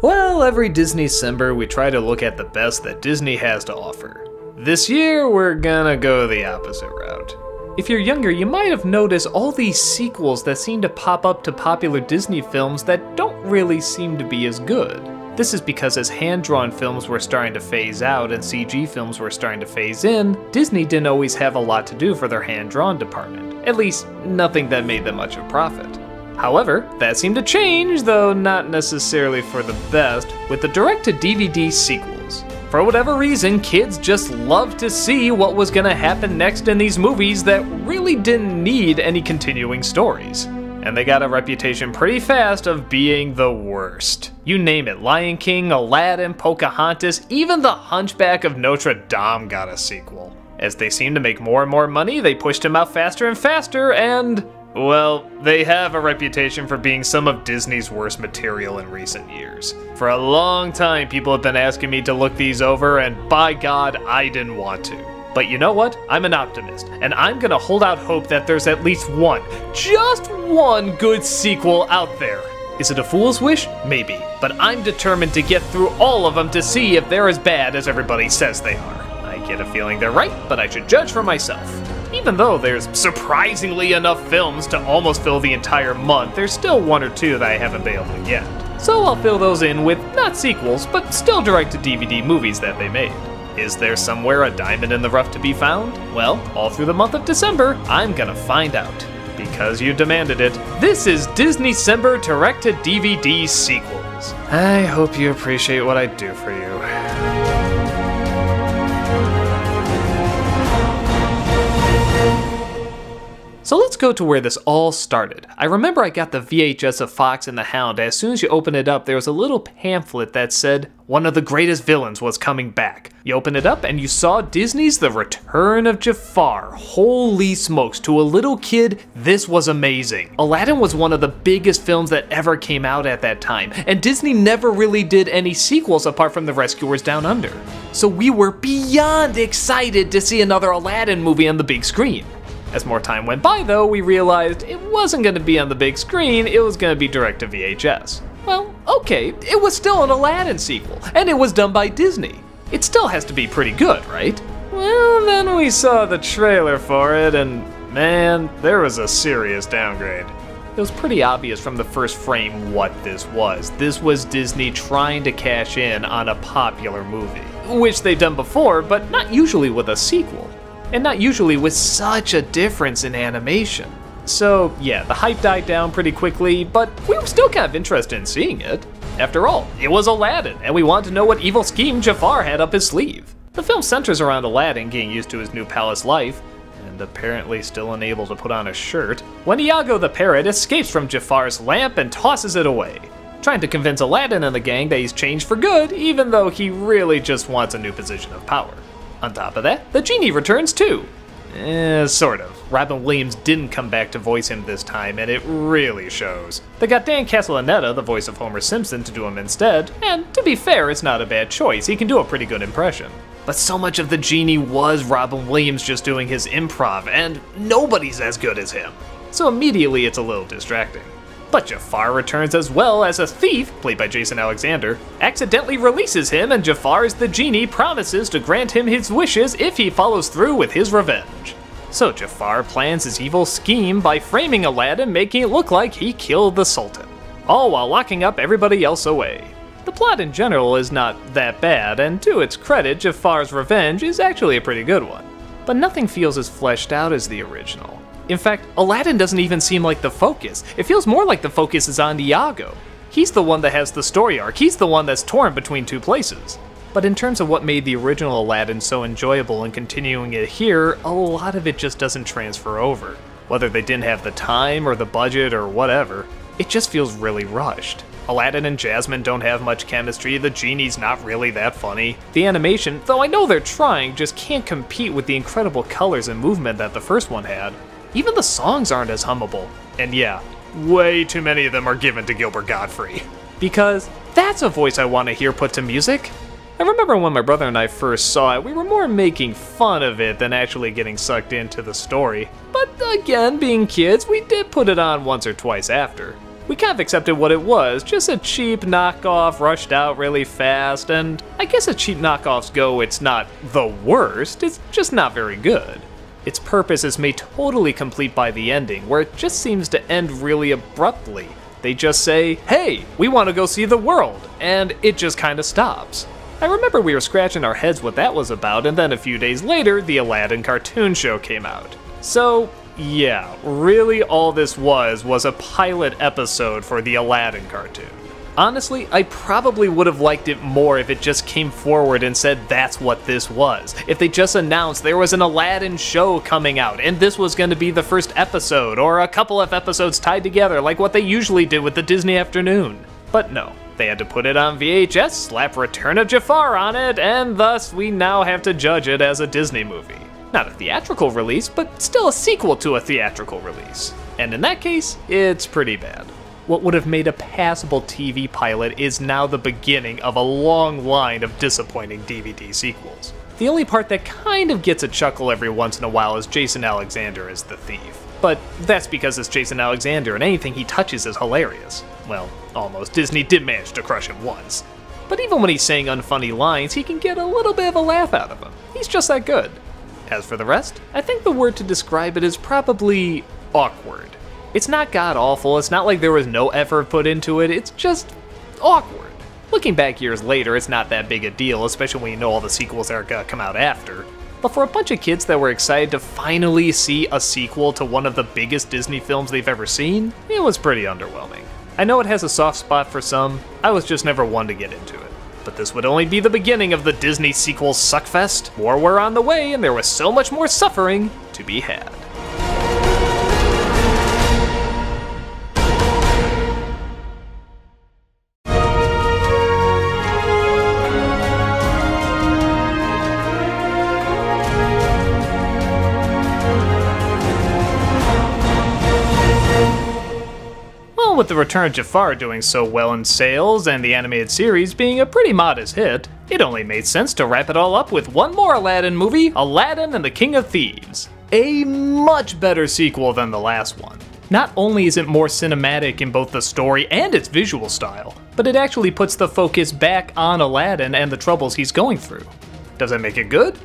Well, every Disney-cember we try to look at the best that Disney has to offer. This year, we're gonna go the opposite route. If you're younger, you might have noticed all these sequels that seem to pop up to popular Disney films that don't really seem to be as good. This is because as hand-drawn films were starting to phase out and CG films were starting to phase in, Disney didn't always have a lot to do for their hand-drawn department. At least, nothing that made them much of a profit. However, that seemed to change, though not necessarily for the best, with the direct-to-DVD sequels. For whatever reason, kids just loved to see what was gonna happen next in these movies that really didn't need any continuing stories. And they got a reputation pretty fast of being the worst. You name it Lion King, Aladdin, Pocahontas, even The Hunchback of Notre Dame got a sequel. As they seemed to make more and more money, they pushed them out faster and faster, and well, they have a reputation for being some of Disney's worst material in recent years. For a long time, people have been asking me to look these over, and by God, I didn't want to. But you know what? I'm an optimist, and I'm gonna hold out hope that there's at least one, just one good sequel out there. Is it a fool's wish? Maybe. But I'm determined to get through all of them to see if they're as bad as everybody says they are. I get a feeling they're right, but I should judge for myself. Even though there's surprisingly enough films to almost fill the entire month, there's still one or two that I haven't get. So I'll fill those in with not sequels, but still direct to DVD movies that they made. Is there somewhere a diamond in the rough to be found? Well, all through the month of December, I'm gonna find out. Because you demanded it, this is Disney-cember direct to DVD sequels. I hope you appreciate what I do for you. So let's go to where this all started. I remember I got the VHS of Fox and the Hound, as soon as you open it up, there was a little pamphlet that said one of the greatest villains was coming back. You open it up and you saw Disney's The Return of Jafar. Holy smokes, to a little kid, this was amazing. Aladdin was one of the biggest films that ever came out at that time, and Disney never really did any sequels apart from The Rescuers Down Under. So we were beyond excited to see another Aladdin movie on the big screen. As more time went by, though, we realized it wasn't going to be on the big screen, it was going to be direct to VHS. Well, okay, it was still an Aladdin sequel, and it was done by Disney. It still has to be pretty good, right? Well, then we saw the trailer for it, and man, there was a serious downgrade. It was pretty obvious from the first frame what this was. This was Disney trying to cash in on a popular movie, which they've done before, but not usually with a sequel and not usually with such a difference in animation. So, yeah, the hype died down pretty quickly, but we were still kind of interested in seeing it. After all, it was Aladdin, and we wanted to know what evil scheme Jafar had up his sleeve. The film centers around Aladdin getting used to his new palace life, and apparently still unable to put on a shirt, when Iago the parrot escapes from Jafar's lamp and tosses it away, trying to convince Aladdin and the gang that he's changed for good, even though he really just wants a new position of power. On top of that, the genie returns too. Eh, sort of. Robin Williams didn't come back to voice him this time, and it really shows. They got Dan Castellaneta, the voice of Homer Simpson, to do him instead, and to be fair, it's not a bad choice, he can do a pretty good impression. But so much of the genie was Robin Williams just doing his improv, and nobody's as good as him. So immediately it's a little distracting. But Jafar returns as well as a thief, played by Jason Alexander, accidentally releases him, and Jafar's the genie promises to grant him his wishes if he follows through with his revenge. So Jafar plans his evil scheme by framing Aladdin, making it look like he killed the Sultan, all while locking up everybody else away. The plot in general is not that bad, and to its credit, Jafar's revenge is actually a pretty good one. But nothing feels as fleshed out as the original. In fact, Aladdin doesn't even seem like the focus. It feels more like the focus is on Iago. He's the one that has the story arc, he's the one that's torn between two places. But in terms of what made the original Aladdin so enjoyable and continuing it here, a lot of it just doesn't transfer over. Whether they didn't have the time or the budget or whatever, it just feels really rushed. Aladdin and Jasmine don't have much chemistry, the genie's not really that funny. The animation, though I know they're trying, just can't compete with the incredible colors and movement that the first one had. Even the songs aren't as hummable. And yeah, way too many of them are given to Gilbert Gottfried. Because that's a voice I want to hear put to music. I remember when my brother and I first saw it, we were more making fun of it than actually getting sucked into the story. But again, being kids, we did put it on once or twice after. We kind of accepted what it was, just a cheap knockoff rushed out really fast, and I guess as cheap knockoffs go, it's not the worst, it's just not very good. Its purpose is made totally complete by the ending, where it just seems to end really abruptly. They just say, hey, we want to go see the world, and it just kind of stops. I remember we were scratching our heads what that was about, and then a few days later, the Aladdin cartoon show came out. So, yeah, really all this was was a pilot episode for the Aladdin cartoon. Honestly, I probably would have liked it more if it just came forward and said that's what this was. If they just announced there was an Aladdin show coming out and this was going to be the first episode or a couple of episodes tied together like what they usually do with the Disney afternoon. But no, they had to put it on VHS, slap Return of Jafar on it, and thus we now have to judge it as a Disney movie. Not a theatrical release, but still a sequel to a theatrical release. And in that case, it's pretty bad. What would have made a passable TV pilot is now the beginning of a long line of disappointing DVD sequels. The only part that kind of gets a chuckle every once in a while is Jason Alexander as the thief. But that's because it's Jason Alexander and anything he touches is hilarious. Well, almost. Disney did manage to crush him once. But even when he's saying unfunny lines, he can get a little bit of a laugh out of them. He's just that good. As for the rest, I think the word to describe it is probably awkward. It's not god awful, it's not like there was no effort put into it, it's just awkward. Looking back years later, it's not that big a deal, especially when you know all the sequels that are gonna come out after. But for a bunch of kids that were excited to finally see a sequel to one of the biggest Disney films they've ever seen, it was pretty underwhelming. I know it has a soft spot for some, I was just never one to get into it. But this would only be the beginning of the Disney sequel suckfest. More were on the way, and there was so much more suffering to be had. With the Return of Jafar doing so well in sales and the animated series being a pretty modest hit, it only made sense to wrap it all up with one more Aladdin movie, Aladdin and the King of Thieves. A much better sequel than the last one. Not only is it more cinematic in both the story and its visual style, but it actually puts the focus back on Aladdin and the troubles he's going through. Does that make it good?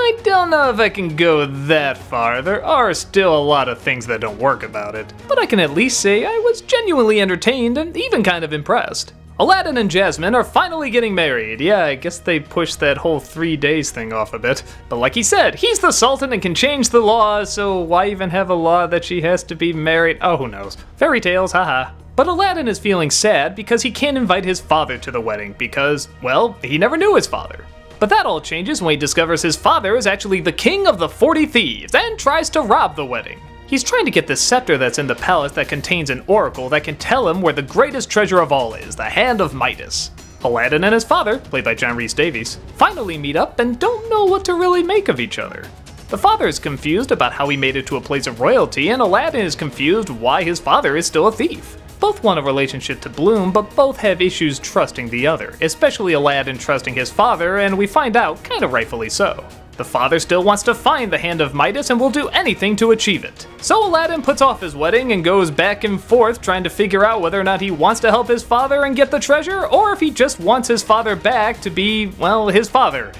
I don't know if I can go that far. There are still a lot of things that don't work about it. But I can at least say I was genuinely entertained and even kind of impressed. Aladdin and Jasmine are finally getting married. Yeah, I guess they pushed that whole three days thing off a bit. But like he said, he's the Sultan and can change the laws, so why even have a law that she has to be married? Oh, who knows. Fairy tales, haha. But Aladdin is feeling sad because he can't invite his father to the wedding because, well, he never knew his father. But that all changes when he discovers his father is actually the king of the 40 thieves and tries to rob the wedding. He's trying to get the scepter that's in the palace that contains an oracle that can tell him where the greatest treasure of all is, the Hand of Midas. Aladdin and his father, played by John Rhys Davies, finally meet up and don't know what to really make of each other. The father is confused about how he made it to a place of royalty, and Aladdin is confused why his father is still a thief. Both want a relationship to bloom, but both have issues trusting the other, especially Aladdin trusting his father, and we find out kinda rightfully so. The father still wants to find the Hand of Midas and will do anything to achieve it. So Aladdin puts off his wedding and goes back and forth trying to figure out whether or not he wants to help his father and get the treasure, or if he just wants his father back to be, well, his father.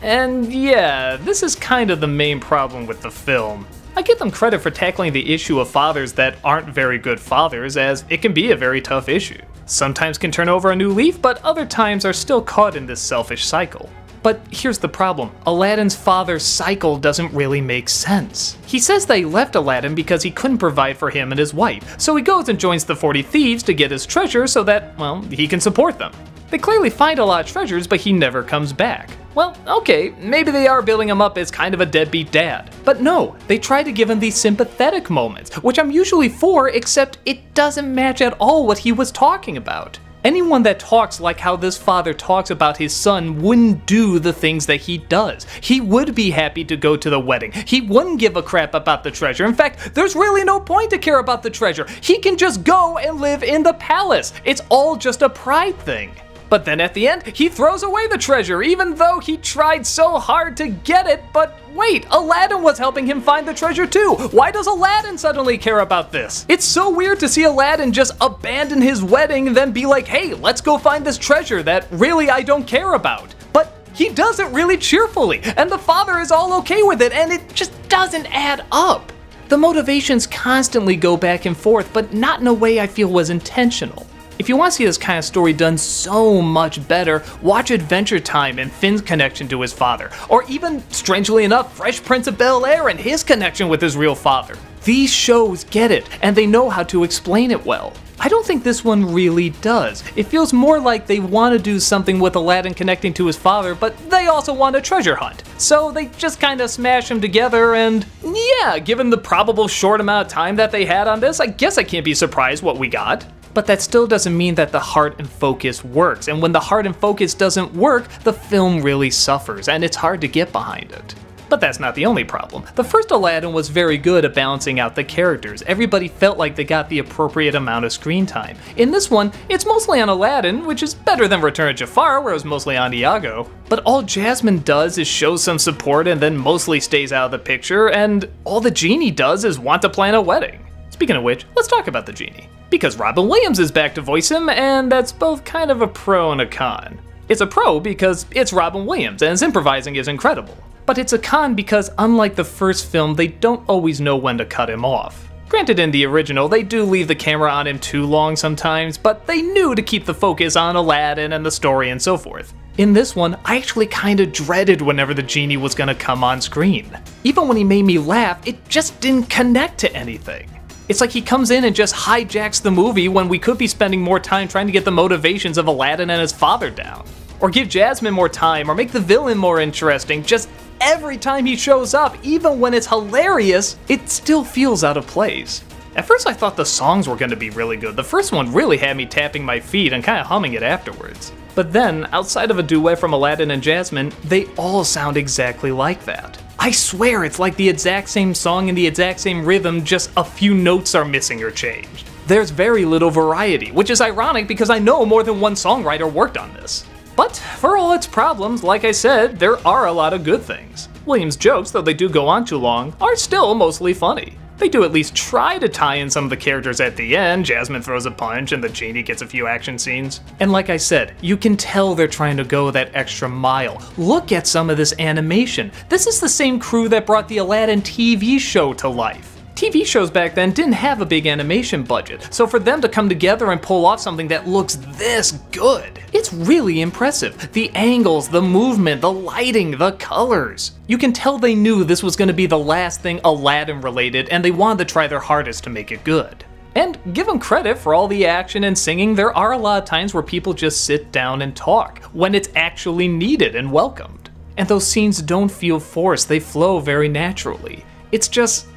And yeah, this is kind of the main problem with the film. I give them credit for tackling the issue of fathers that aren't very good fathers, as it can be a very tough issue. Sometimes can turn over a new leaf, but other times are still caught in this selfish cycle. But here's the problem Aladdin's father's cycle doesn't really make sense. He says they left Aladdin because he couldn't provide for him and his wife, so he goes and joins the 40 Thieves to get his treasure so that, well, he can support them. They clearly find a lot of treasures, but he never comes back. Well, okay, maybe they are building him up as kind of a deadbeat dad. But no, they try to give him these sympathetic moments, which I'm usually for, except it doesn't match at all what he was talking about. Anyone that talks like how this father talks about his son wouldn't do the things that he does. He would be happy to go to the wedding. He wouldn't give a crap about the treasure. In fact, there's really no point to care about the treasure. He can just go and live in the palace. It's all just a pride thing. But then at the end, he throws away the treasure, even though he tried so hard to get it. But wait, Aladdin was helping him find the treasure too. Why does Aladdin suddenly care about this? It's so weird to see Aladdin just abandon his wedding and then be like, hey, let's go find this treasure that really I don't care about. But he does it really cheerfully, and the father is all okay with it, and it just doesn't add up. The motivations constantly go back and forth, but not in a way I feel was intentional. If you want to see this kind of story done so much better, watch Adventure Time and Finn's connection to his father, or even, strangely enough, Fresh Prince of Bel Air and his connection with his real father. These shows get it, and they know how to explain it well. I don't think this one really does. It feels more like they want to do something with Aladdin connecting to his father, but they also want a treasure hunt. So they just kind of smash them together and yeah, given the probable short amount of time that they had on this, I guess I can't be surprised what we got. But that still doesn't mean that the heart and focus works, and when the heart and focus doesn't work, the film really suffers, and it's hard to get behind it. But that's not the only problem. The first Aladdin was very good at balancing out the characters. Everybody felt like they got the appropriate amount of screen time. In this one, it's mostly on Aladdin, which is better than Return of Jafar, where it was mostly on Iago. But all Jasmine does is show some support and then mostly stays out of the picture, and all the genie does is want to plan a wedding. Speaking of which, let's talk about the genie because Robin Williams is back to voice him, and that's both kind of a pro and a con. It's a pro because it's Robin Williams, and his improvising is incredible. But it's a con because, unlike the first film, they don't always know when to cut him off. Granted, in the original, they do leave the camera on him too long sometimes, but they knew to keep the focus on Aladdin and the story and so forth. In this one, I actually kinda dreaded whenever the genie was gonna come on screen. Even when he made me laugh, it just didn't connect to anything. It's like he comes in and just hijacks the movie when we could be spending more time trying to get the motivations of Aladdin and his father down. Or give Jasmine more time, or make the villain more interesting. Just every time he shows up, even when it's hilarious, it still feels out of place. At first I thought the songs were going to be really good. The first one really had me tapping my feet and kind of humming it afterwards. But then, outside of a duet from Aladdin and Jasmine, they all sound exactly like that. I swear it's like the exact same song and the exact same rhythm, just a few notes are missing or changed. There's very little variety, which is ironic because I know more than one songwriter worked on this. But for all its problems, like I said, there are a lot of good things. Williams' jokes, though they do go on too long, are still mostly funny. They do at least try to tie in some of the characters at the end. Jasmine throws a punch and the genie gets a few action scenes. And like I said, you can tell they're trying to go that extra mile. Look at some of this animation. This is the same crew that brought the Aladdin TV show to life. TV shows back then didn't have a big animation budget, so for them to come together and pull off something that looks this good, it's really impressive. The angles, the movement, the lighting, the colors. You can tell they knew this was going to be the last thing Aladdin related, and they wanted to try their hardest to make it good. And give them credit for all the action and singing, there are a lot of times where people just sit down and talk, when it's actually needed and welcomed. And those scenes don't feel forced, they flow very naturally. It's just,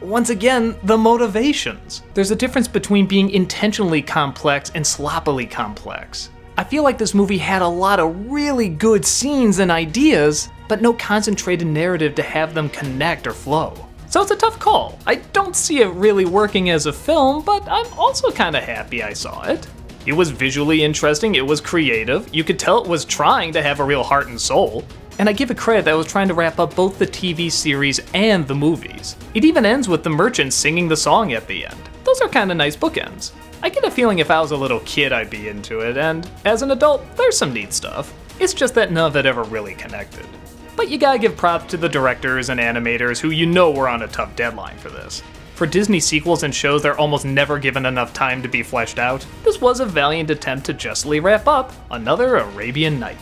once again, the motivations. There's a difference between being intentionally complex and sloppily complex. I feel like this movie had a lot of really good scenes and ideas, but no concentrated narrative to have them connect or flow. So it's a tough call. I don't see it really working as a film, but I'm also kinda happy I saw it. It was visually interesting, it was creative, you could tell it was trying to have a real heart and soul. And I give it credit that was trying to wrap up both the TV series and the movies. It even ends with the merchant singing the song at the end. Those are kinda nice bookends. I get a feeling if I was a little kid I'd be into it, and as an adult, there's some neat stuff. It's just that none of it ever really connected. But you gotta give props to the directors and animators who you know were on a tough deadline for this. For Disney sequels and shows that are almost never given enough time to be fleshed out, this was a valiant attempt to justly wrap up another Arabian Night.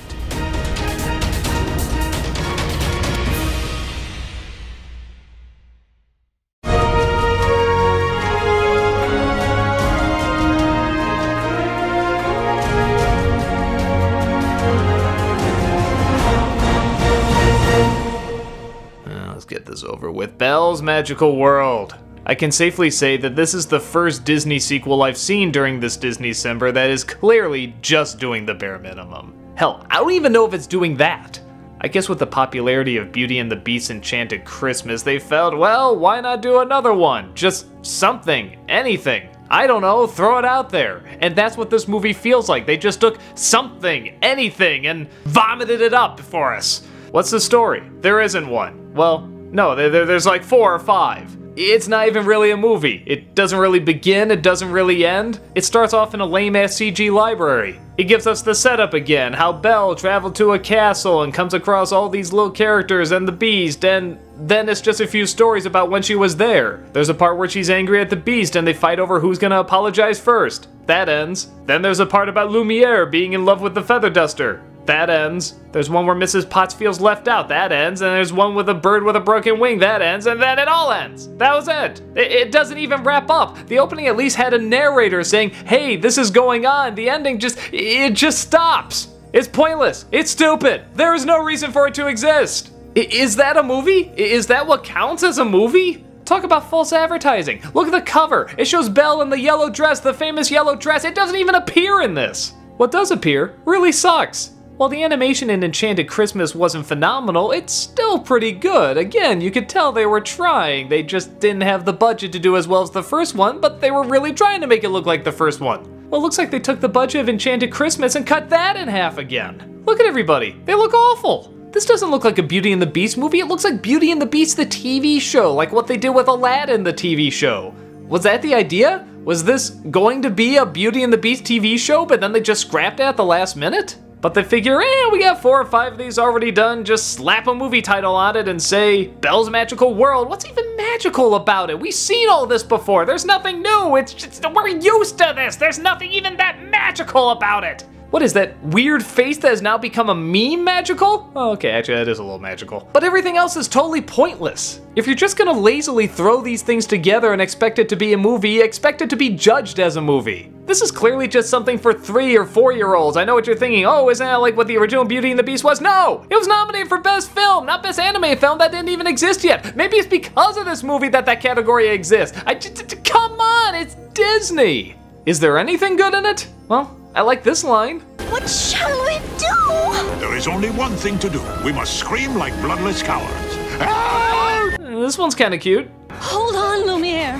Belle's Magical World. I can safely say that this is the first Disney sequel I've seen during this Disney December that is clearly just doing the bare minimum. Hell, I don't even know if it's doing that. I guess with the popularity of Beauty and the Beast Enchanted Christmas, they felt, well, why not do another one? Just something, anything. I don't know, throw it out there. And that's what this movie feels like. They just took something, anything, and vomited it up for us. What's the story? There isn't one. Well, no, there, there's like four or five. It's not even really a movie. It doesn't really begin, it doesn't really end. It starts off in a lame ass CG library. It gives us the setup again how Belle traveled to a castle and comes across all these little characters and the beast, and then it's just a few stories about when she was there. There's a part where she's angry at the beast and they fight over who's gonna apologize first. That ends. Then there's a part about Lumiere being in love with the feather duster. That ends. There's one where Mrs. Potts feels left out. That ends. And there's one with a bird with a broken wing. That ends. And then it all ends. That was it. it. It doesn't even wrap up. The opening at least had a narrator saying, hey, this is going on. The ending just, it just stops. It's pointless. It's stupid. There is no reason for it to exist. I is that a movie? Is that what counts as a movie? Talk about false advertising. Look at the cover. It shows Belle in the yellow dress, the famous yellow dress. It doesn't even appear in this. What does appear really sucks. While the animation in Enchanted Christmas wasn't phenomenal, it's still pretty good. Again, you could tell they were trying. They just didn't have the budget to do as well as the first one, but they were really trying to make it look like the first one. Well, looks like they took the budget of Enchanted Christmas and cut that in half again. Look at everybody. They look awful. This doesn't look like a Beauty and the Beast movie. It looks like Beauty and the Beast the TV show, like what they did with Aladdin the TV show. Was that the idea? Was this going to be a Beauty and the Beast TV show, but then they just scrapped it at the last minute? But they figure, eh, we got four or five of these already done, just slap a movie title on it and say, Belle's Magical World. What's even magical about it? We've seen all this before. There's nothing new. It's just, we're used to this. There's nothing even that magical about it. What is that weird face that has now become a meme magical? Oh, okay, actually that is a little magical. But everything else is totally pointless. If you're just gonna lazily throw these things together and expect it to be a movie, expect it to be judged as a movie. This is clearly just something for three or four year olds. I know what you're thinking, oh, isn't that like what the original Beauty and the Beast was? No! It was nominated for Best Film, not Best Anime Film that didn't even exist yet. Maybe it's because of this movie that that category exists. I just, come on, it's Disney. Is there anything good in it? Well, I like this line. What shall we do? There is only one thing to do. We must scream like bloodless cowards. Ah! This one's kind of cute. Hold on, Lumiere.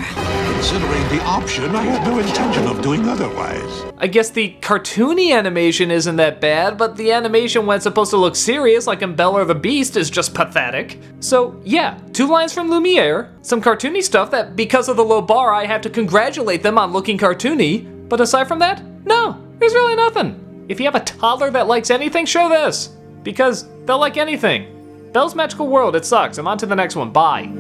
Considering the option, I had no intention of doing otherwise. I guess the cartoony animation isn't that bad, but the animation when it's supposed to look serious, like in Belle or the Beast, is just pathetic. So, yeah, two lines from Lumiere, some cartoony stuff that, because of the low bar, I have to congratulate them on looking cartoony. But aside from that, no, there's really nothing. If you have a toddler that likes anything, show this. Because they'll like anything. Belle's Magical World, it sucks. I'm on to the next one. Bye.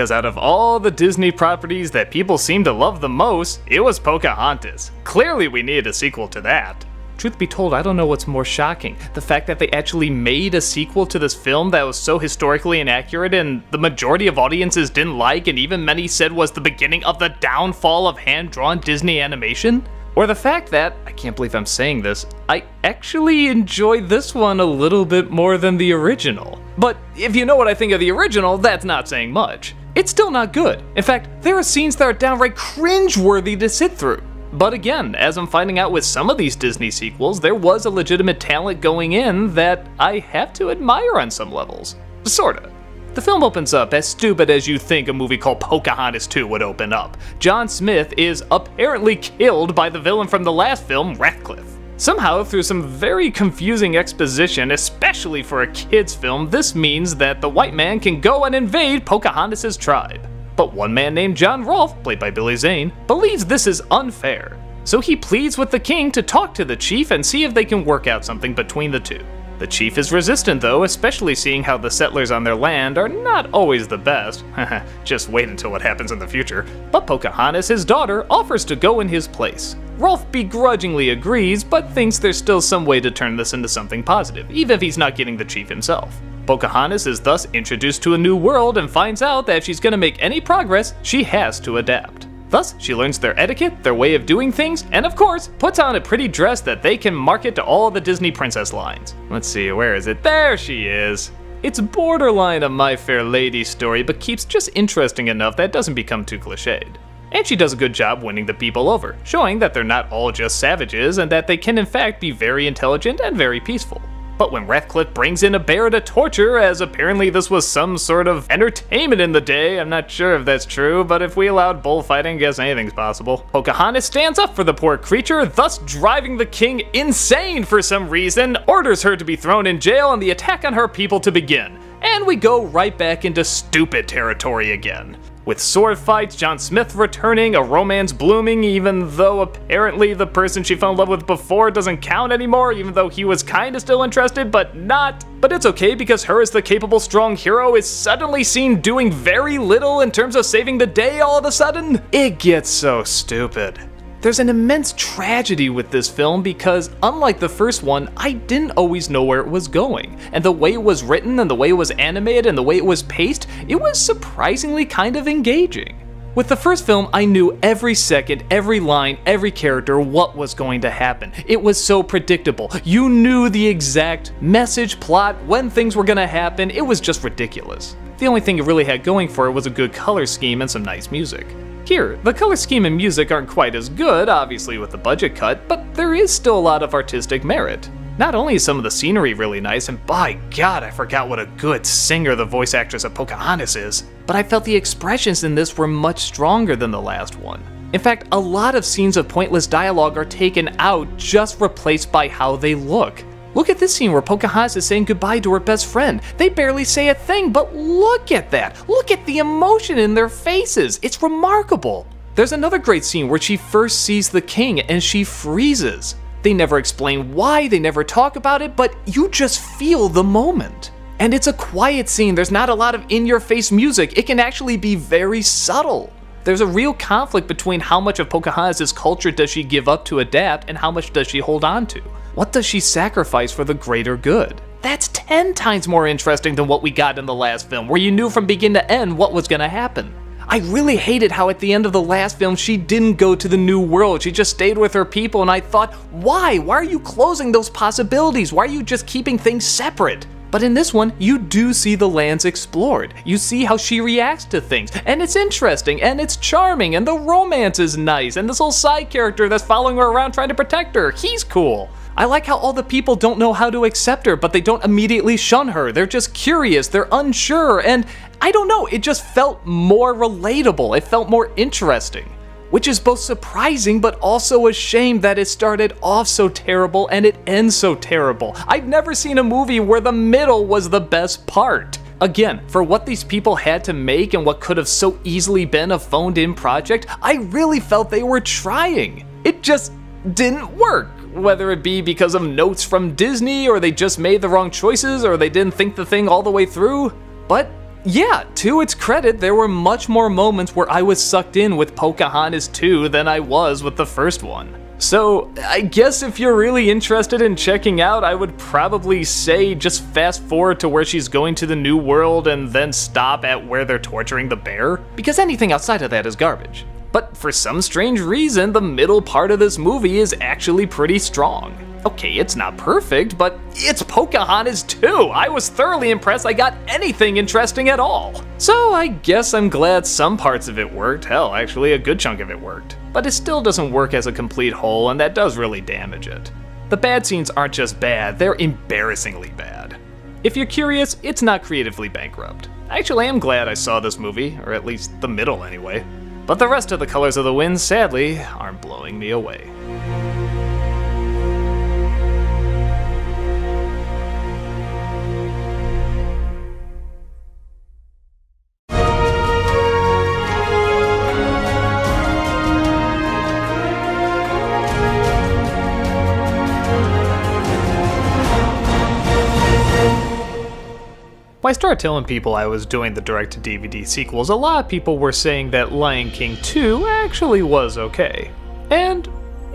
Because out of all the Disney properties that people seem to love the most, it was Pocahontas. Clearly we needed a sequel to that. Truth be told, I don't know what's more shocking. The fact that they actually made a sequel to this film that was so historically inaccurate and the majority of audiences didn't like and even many said was the beginning of the downfall of hand-drawn Disney animation? Or the fact that, I can't believe I'm saying this, I actually enjoy this one a little bit more than the original. But if you know what I think of the original, that's not saying much. It's still not good. In fact, there are scenes that are downright cringe-worthy to sit through. But again, as I'm finding out with some of these Disney sequels, there was a legitimate talent going in that I have to admire on some levels. Sorta. The film opens up as stupid as you think a movie called Pocahontas 2 would open up. John Smith is apparently killed by the villain from the last film, Ratcliffe. Somehow, through some very confusing exposition, especially for a kid's film, this means that the white man can go and invade Pocahontas' tribe. But one man named John Rolfe, played by Billy Zane, believes this is unfair. So he pleads with the king to talk to the chief and see if they can work out something between the two. The chief is resistant though, especially seeing how the settlers on their land are not always the best. Just wait until what happens in the future. But Pocahontas, his daughter, offers to go in his place. Rolfe begrudgingly agrees, but thinks there's still some way to turn this into something positive, even if he's not getting the chief himself. Pocahontas is thus introduced to a new world and finds out that if she's gonna make any progress, she has to adapt. Thus, she learns their etiquette, their way of doing things, and of course, puts on a pretty dress that they can market to all the Disney princess lines. Let's see, where is it? There she is. It's borderline a My Fair Lady story, but keeps just interesting enough that doesn't become too cliched. And she does a good job winning the people over, showing that they're not all just savages and that they can in fact be very intelligent and very peaceful. But when Ratcliffe brings in a bear to torture, as apparently this was some sort of entertainment in the day, I'm not sure if that's true, but if we allowed bullfighting, guess anything's possible. Pocahontas stands up for the poor creature, thus driving the king insane for some reason, orders her to be thrown in jail and the attack on her people to begin. And we go right back into stupid territory again. With sword fights, John Smith returning, a romance blooming, even though apparently the person she fell in love with before doesn't count anymore, even though he was kinda still interested, but not. But it's okay because her as the capable, strong hero is suddenly seen doing very little in terms of saving the day all of a sudden. It gets so stupid. There's an immense tragedy with this film because, unlike the first one, I didn't always know where it was going. And the way it was written, and the way it was animated, and the way it was paced, it was surprisingly kind of engaging. With the first film, I knew every second, every line, every character, what was going to happen. It was so predictable. You knew the exact message, plot, when things were gonna happen. It was just ridiculous. The only thing it really had going for it was a good color scheme and some nice music. Here, the color scheme and music aren't quite as good, obviously with the budget cut, but there is still a lot of artistic merit. Not only is some of the scenery really nice, and by god, I forgot what a good singer the voice actress of Pocahontas is, but I felt the expressions in this were much stronger than the last one. In fact, a lot of scenes of pointless dialogue are taken out, just replaced by how they look. Look at this scene where Pocahontas is saying goodbye to her best friend. They barely say a thing, but look at that. Look at the emotion in their faces. It's remarkable. There's another great scene where she first sees the king and she freezes. They never explain why, they never talk about it, but you just feel the moment. And it's a quiet scene, there's not a lot of in your face music, it can actually be very subtle. There's a real conflict between how much of Pocahontas' culture does she give up to adapt and how much does she hold on to. What does she sacrifice for the greater good? That's 10 times more interesting than what we got in the last film, where you knew from begin to end what was gonna happen. I really hated how at the end of the last film she didn't go to the new world, she just stayed with her people, and I thought, why? Why are you closing those possibilities? Why are you just keeping things separate? But in this one, you do see the lands explored. You see how she reacts to things, and it's interesting, and it's charming, and the romance is nice, and this whole side character that's following her around trying to protect her, he's cool. I like how all the people don't know how to accept her, but they don't immediately shun her. They're just curious, they're unsure, and I don't know, it just felt more relatable. It felt more interesting which is both surprising but also a shame that it started off so terrible and it ends so terrible. I've never seen a movie where the middle was the best part. Again, for what these people had to make and what could have so easily been a phoned in project, I really felt they were trying. It just didn't work. Whether it be because of notes from Disney, or they just made the wrong choices, or they didn't think the thing all the way through. But yeah, to its credit, there were much more moments where I was sucked in with Pocahontas 2 than I was with the first one. So, I guess if you're really interested in checking out, I would probably say just fast forward to where she's going to the New World and then stop at where they're torturing the bear, because anything outside of that is garbage. But for some strange reason, the middle part of this movie is actually pretty strong. Okay, it's not perfect, but it's Pocahontas 2. I was thoroughly impressed I got anything interesting at all. So I guess I'm glad some parts of it worked. Hell, actually, a good chunk of it worked. But it still doesn't work as a complete whole, and that does really damage it. The bad scenes aren't just bad, they're embarrassingly bad. If you're curious, it's not creatively bankrupt. Actually, I am glad I saw this movie, or at least the middle anyway. But the rest of the Colors of the Wind, sadly, aren't blowing me away. I started telling people I was doing the direct to DVD sequels, a lot of people were saying that Lion King 2 actually was okay. And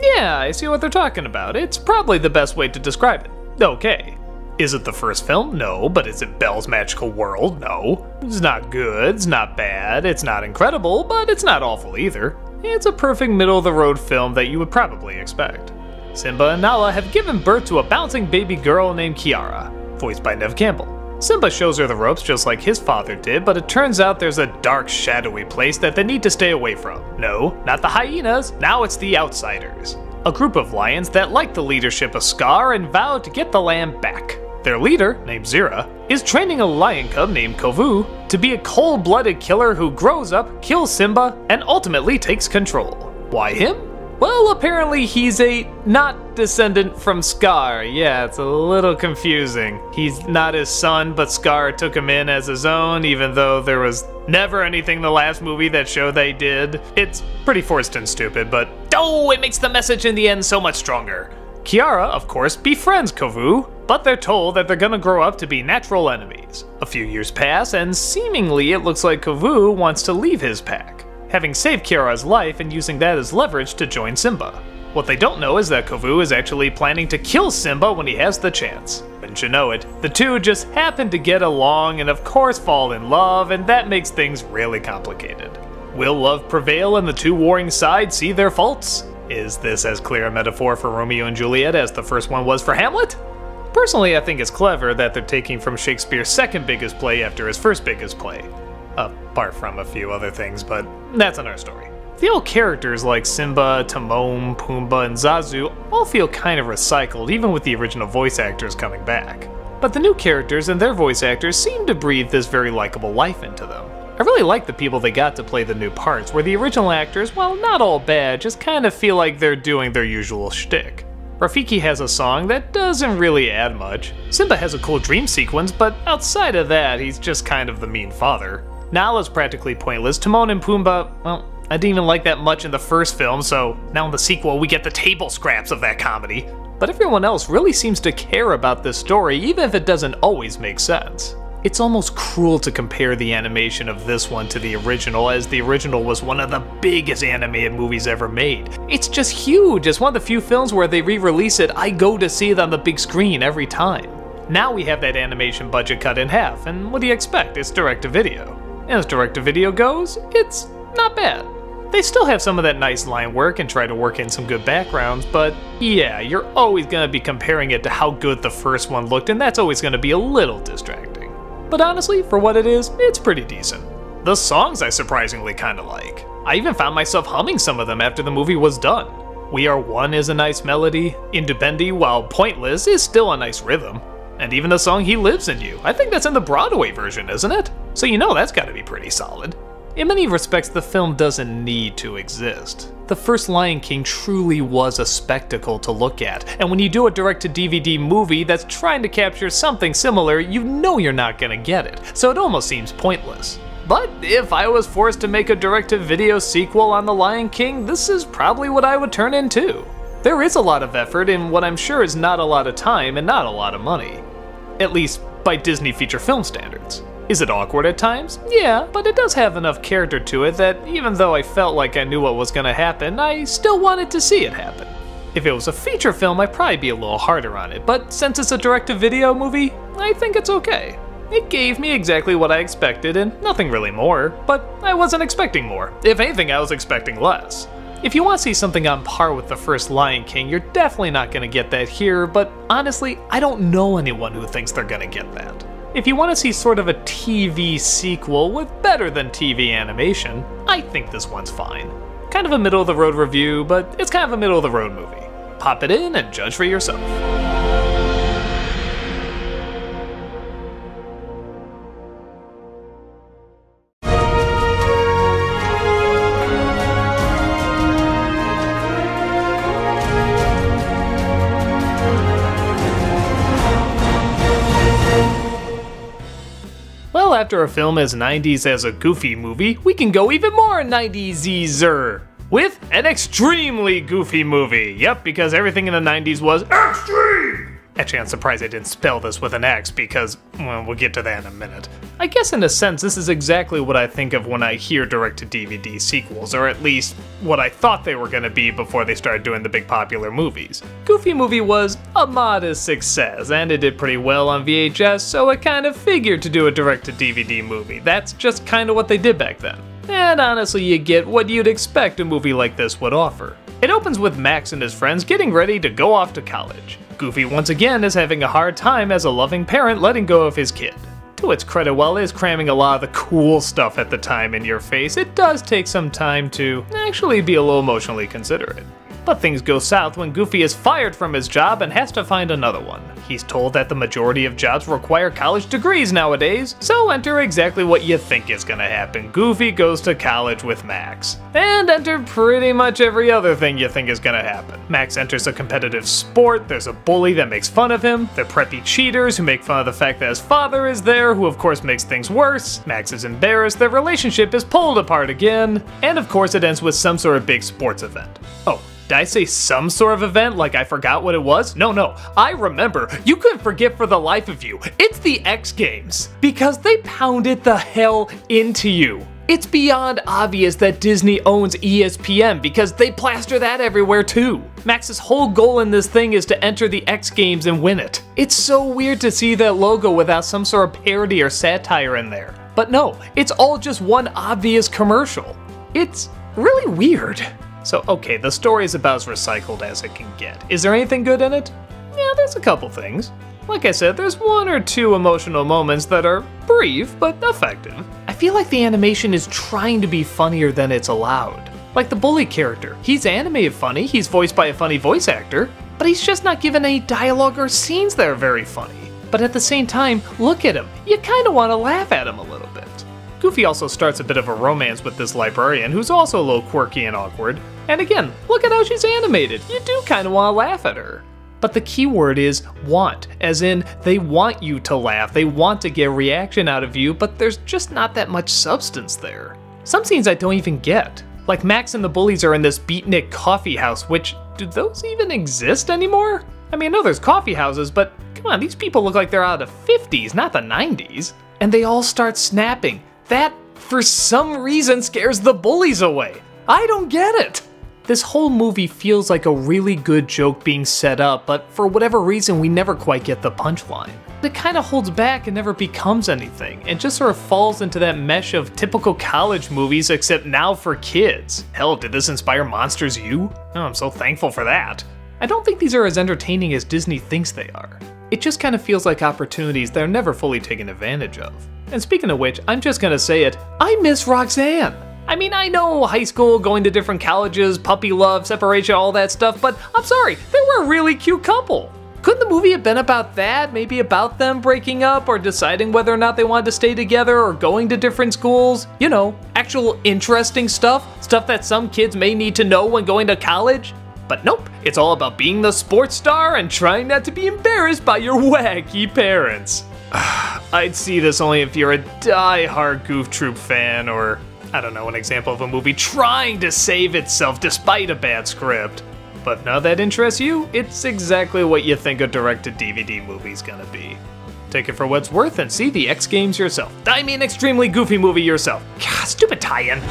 yeah, I see what they're talking about. It's probably the best way to describe it. Okay. Is it the first film? No. But is it Belle's Magical World? No. It's not good, it's not bad, it's not incredible, but it's not awful either. It's a perfect middle of the road film that you would probably expect. Simba and Nala have given birth to a bouncing baby girl named Kiara, voiced by Neve Campbell. Simba shows her the ropes just like his father did, but it turns out there's a dark, shadowy place that they need to stay away from. No, not the hyenas, now it's the outsiders. A group of lions that like the leadership of Scar and vow to get the land back. Their leader, named Zira, is training a lion cub named Kovu to be a cold blooded killer who grows up, kills Simba, and ultimately takes control. Why him? Well, apparently he's a not descendant from Scar. Yeah, it's a little confusing. He's not his son, but Scar took him in as his own, even though there was never anything in the last movie that showed they did. It's pretty forced and stupid, but oh, it makes the message in the end so much stronger. Kiara, of course, befriends Kovu, but they're told that they're gonna grow up to be natural enemies. A few years pass, and seemingly it looks like Kovu wants to leave his pack having saved Kiara's life and using that as leverage to join Simba. What they don't know is that Kovu is actually planning to kill Simba when he has the chance. Wouldn't you know it, the two just happen to get along and of course fall in love, and that makes things really complicated. Will love prevail and the two warring sides see their faults? Is this as clear a metaphor for Romeo and Juliet as the first one was for Hamlet? Personally, I think it's clever that they're taking from Shakespeare's second biggest play after his first biggest play Uh, apart from a few other things, but that's another story. The old characters like Simba, Timon, Pumbaa, and Zazu all feel kind of recycled, even with the original voice actors coming back. But the new characters and their voice actors seem to breathe this very likable life into them. I really like the people they got to play the new parts, where the original actors, while not all bad, just kind of feel like they're doing their usual shtick. Rafiki has a song that doesn't really add much. Simba has a cool dream sequence, but outside of that, he's just kind of the mean father. Nala's practically pointless. Timon and Pumbaa, well, I didn't even like that much in the first film, so now in the sequel we get the table scraps of that comedy. But everyone else really seems to care about this story, even if it doesn't always make sense. It's almost cruel to compare the animation of this one to the original, as the original was one of the biggest animated movies ever made. It's just huge, it's one of the few films where they re-release it, I go to see it on the big screen every time. Now we have that animation budget cut in half, and what do you expect? It's direct-to-video. As direct-to-video goes, it's not bad. They still have some of that nice line work and try to work in some good backgrounds, but yeah, you're always gonna be comparing it to how good the first one looked, and that's always gonna be a little distracting. But honestly, for what it is, it's pretty decent. The songs I surprisingly kinda like. I even found myself humming some of them after the movie was done. We Are One is a nice melody, Upendi, while pointless, is still a nice rhythm. And even the song He Lives in You, I think that's in the Broadway version, isn't it? So you know that's gotta be pretty solid. In many respects, the film doesn't need to exist. The first Lion King truly was a spectacle to look at, and when you do a direct to DVD movie that's trying to capture something similar, you know you're not gonna get it, so it almost seems pointless. But if I was forced to make a direct to video sequel on The Lion King, this is probably what I would turn into. There is a lot of effort in what I'm sure is not a lot of time and not a lot of money. At least by Disney feature film standards. Is it awkward at times? Yeah, but it does have enough character to it that even though I felt like I knew what was gonna happen, I still wanted to see it happen. If it was a feature film, I'd probably be a little harder on it, but since it's a direct-to-video movie, I think it's okay. It gave me exactly what I expected and nothing really more, but I wasn't expecting more. If anything, I was expecting less. If you want to see something on par with the first Lion King, you're definitely not going to get that here, but honestly, I don't know anyone who thinks they're going to get that. If you want to see sort of a TV sequel with better than TV animation, I think this one's fine. Kind of a middle of the road review, but it's kind of a middle of the road movie. Pop it in and judge for yourself. After a film as 90s as a Goofy movie, we can go even more 90s-er with an extremely goofy movie. Yep, because everything in the 90s was extreme! Actually, I'm surprised I didn't spell this with an X because, well, we'll get to that in a minute. I guess in a sense, this is exactly what I think of when I hear direct-to-DVD sequels, or at least what I thought they were gonna be before they started doing the big popular movies. Goofy Movie was a modest success, and it did pretty well on VHS, so I kind of figured to do a direct-to-DVD movie. That's just kinda what they did back then. And honestly, you get what you'd expect a movie like this would offer. It opens with Max and his friends getting ready to go off to college. Goofy once again is having a hard time as a loving parent letting go of his kid. To its credit, while it is cramming a lot of the cool stuff at the time in your face, it does take some time to actually be a little emotionally considerate. But things go south when Goofy is fired from his job and has to find another one. He's told that the majority of jobs require college degrees nowadays, so enter exactly what you think is gonna happen. Goofy goes to college with Max. And enter pretty much every other thing you think is gonna happen. Max enters a competitive sport, there's a bully that makes fun of him, the preppy cheaters who make fun of the fact that his father is there, who of course makes things worse, Max is embarrassed, their relationship is pulled apart again, and of course it ends with some sort of big sports event. Oh, did I say some sort of event like I forgot what it was? No, no, I remember. You couldn't forget for the life of you. It's the X Games. Because they pounded the hell into you. It's beyond obvious that Disney owns ESPN because they plaster that everywhere too. Max's whole goal in this thing is to enter the X Games and win it. It's so weird to see that logo without some sort of parody or satire in there. But no, it's all just one obvious commercial. It's really weird. So, okay, the story is about as recycled as it can get. Is there anything good in it? Yeah, there's a couple things. Like I said, there's one or two emotional moments that are brief but effective. I feel like the animation is trying to be funnier than it's allowed. Like the bully character. He's animated funny, he's voiced by a funny voice actor, but he's just not given any dialogue or scenes that are very funny. But at the same time, look at him. You kinda wanna laugh at him a little. Goofy also starts a bit of a romance with this librarian, who's also a little quirky and awkward. And again, look at how she's animated. You do kind of want to laugh at her. But the key word is want, as in they want you to laugh, they want to get a reaction out of you, but there's just not that much substance there. Some scenes I don't even get. Like Max and the bullies are in this beatnik coffee house, which, do those even exist anymore? I mean, I know there's coffee houses, but come on, these people look like they're out of the 50s, not the 90s. And they all start snapping. That, for some reason, scares the bullies away. I don't get it. This whole movie feels like a really good joke being set up, but for whatever reason, we never quite get the punchline. It kind of holds back and never becomes anything, and just sort of falls into that mesh of typical college movies, except now for kids. Hell, did this inspire Monsters U? Oh, I'm so thankful for that. I don't think these are as entertaining as Disney thinks they are. It just kind of feels like opportunities that are never fully taken advantage of. And speaking of which, I'm just gonna say it, I miss Roxanne! I mean, I know high school, going to different colleges, puppy love, separation, all that stuff, but I'm sorry, they were a really cute couple. Couldn't the movie have been about that? Maybe about them breaking up or deciding whether or not they wanted to stay together or going to different schools? You know, actual interesting stuff, stuff that some kids may need to know when going to college? But nope, it's all about being the sports star and trying not to be embarrassed by your wacky parents. I'd see this only if you're a die-hard Goof Troop fan or I don't know, an example of a movie trying to save itself despite a bad script. But now that interests you, it's exactly what you think a direct-to-DVD movie's gonna be. Take it for what's worth and see the X Games yourself. I mean, extremely goofy movie yourself. God, stupid tie-in.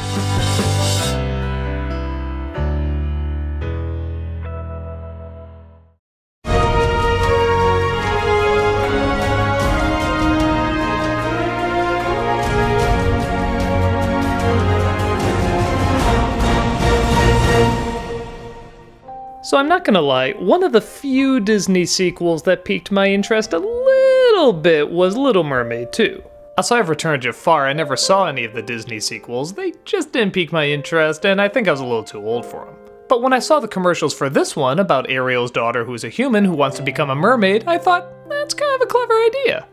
So I'm not gonna lie, one of the few Disney sequels that piqued my interest a little bit was Little Mermaid 2. Outside of Return of Jafar, I never saw any of the Disney sequels, they just didn't pique my interest and I think I was a little too old for them. But when I saw the commercials for this one about Ariel's daughter who's a human who wants to become a mermaid, I thought, that's kind of a clever idea.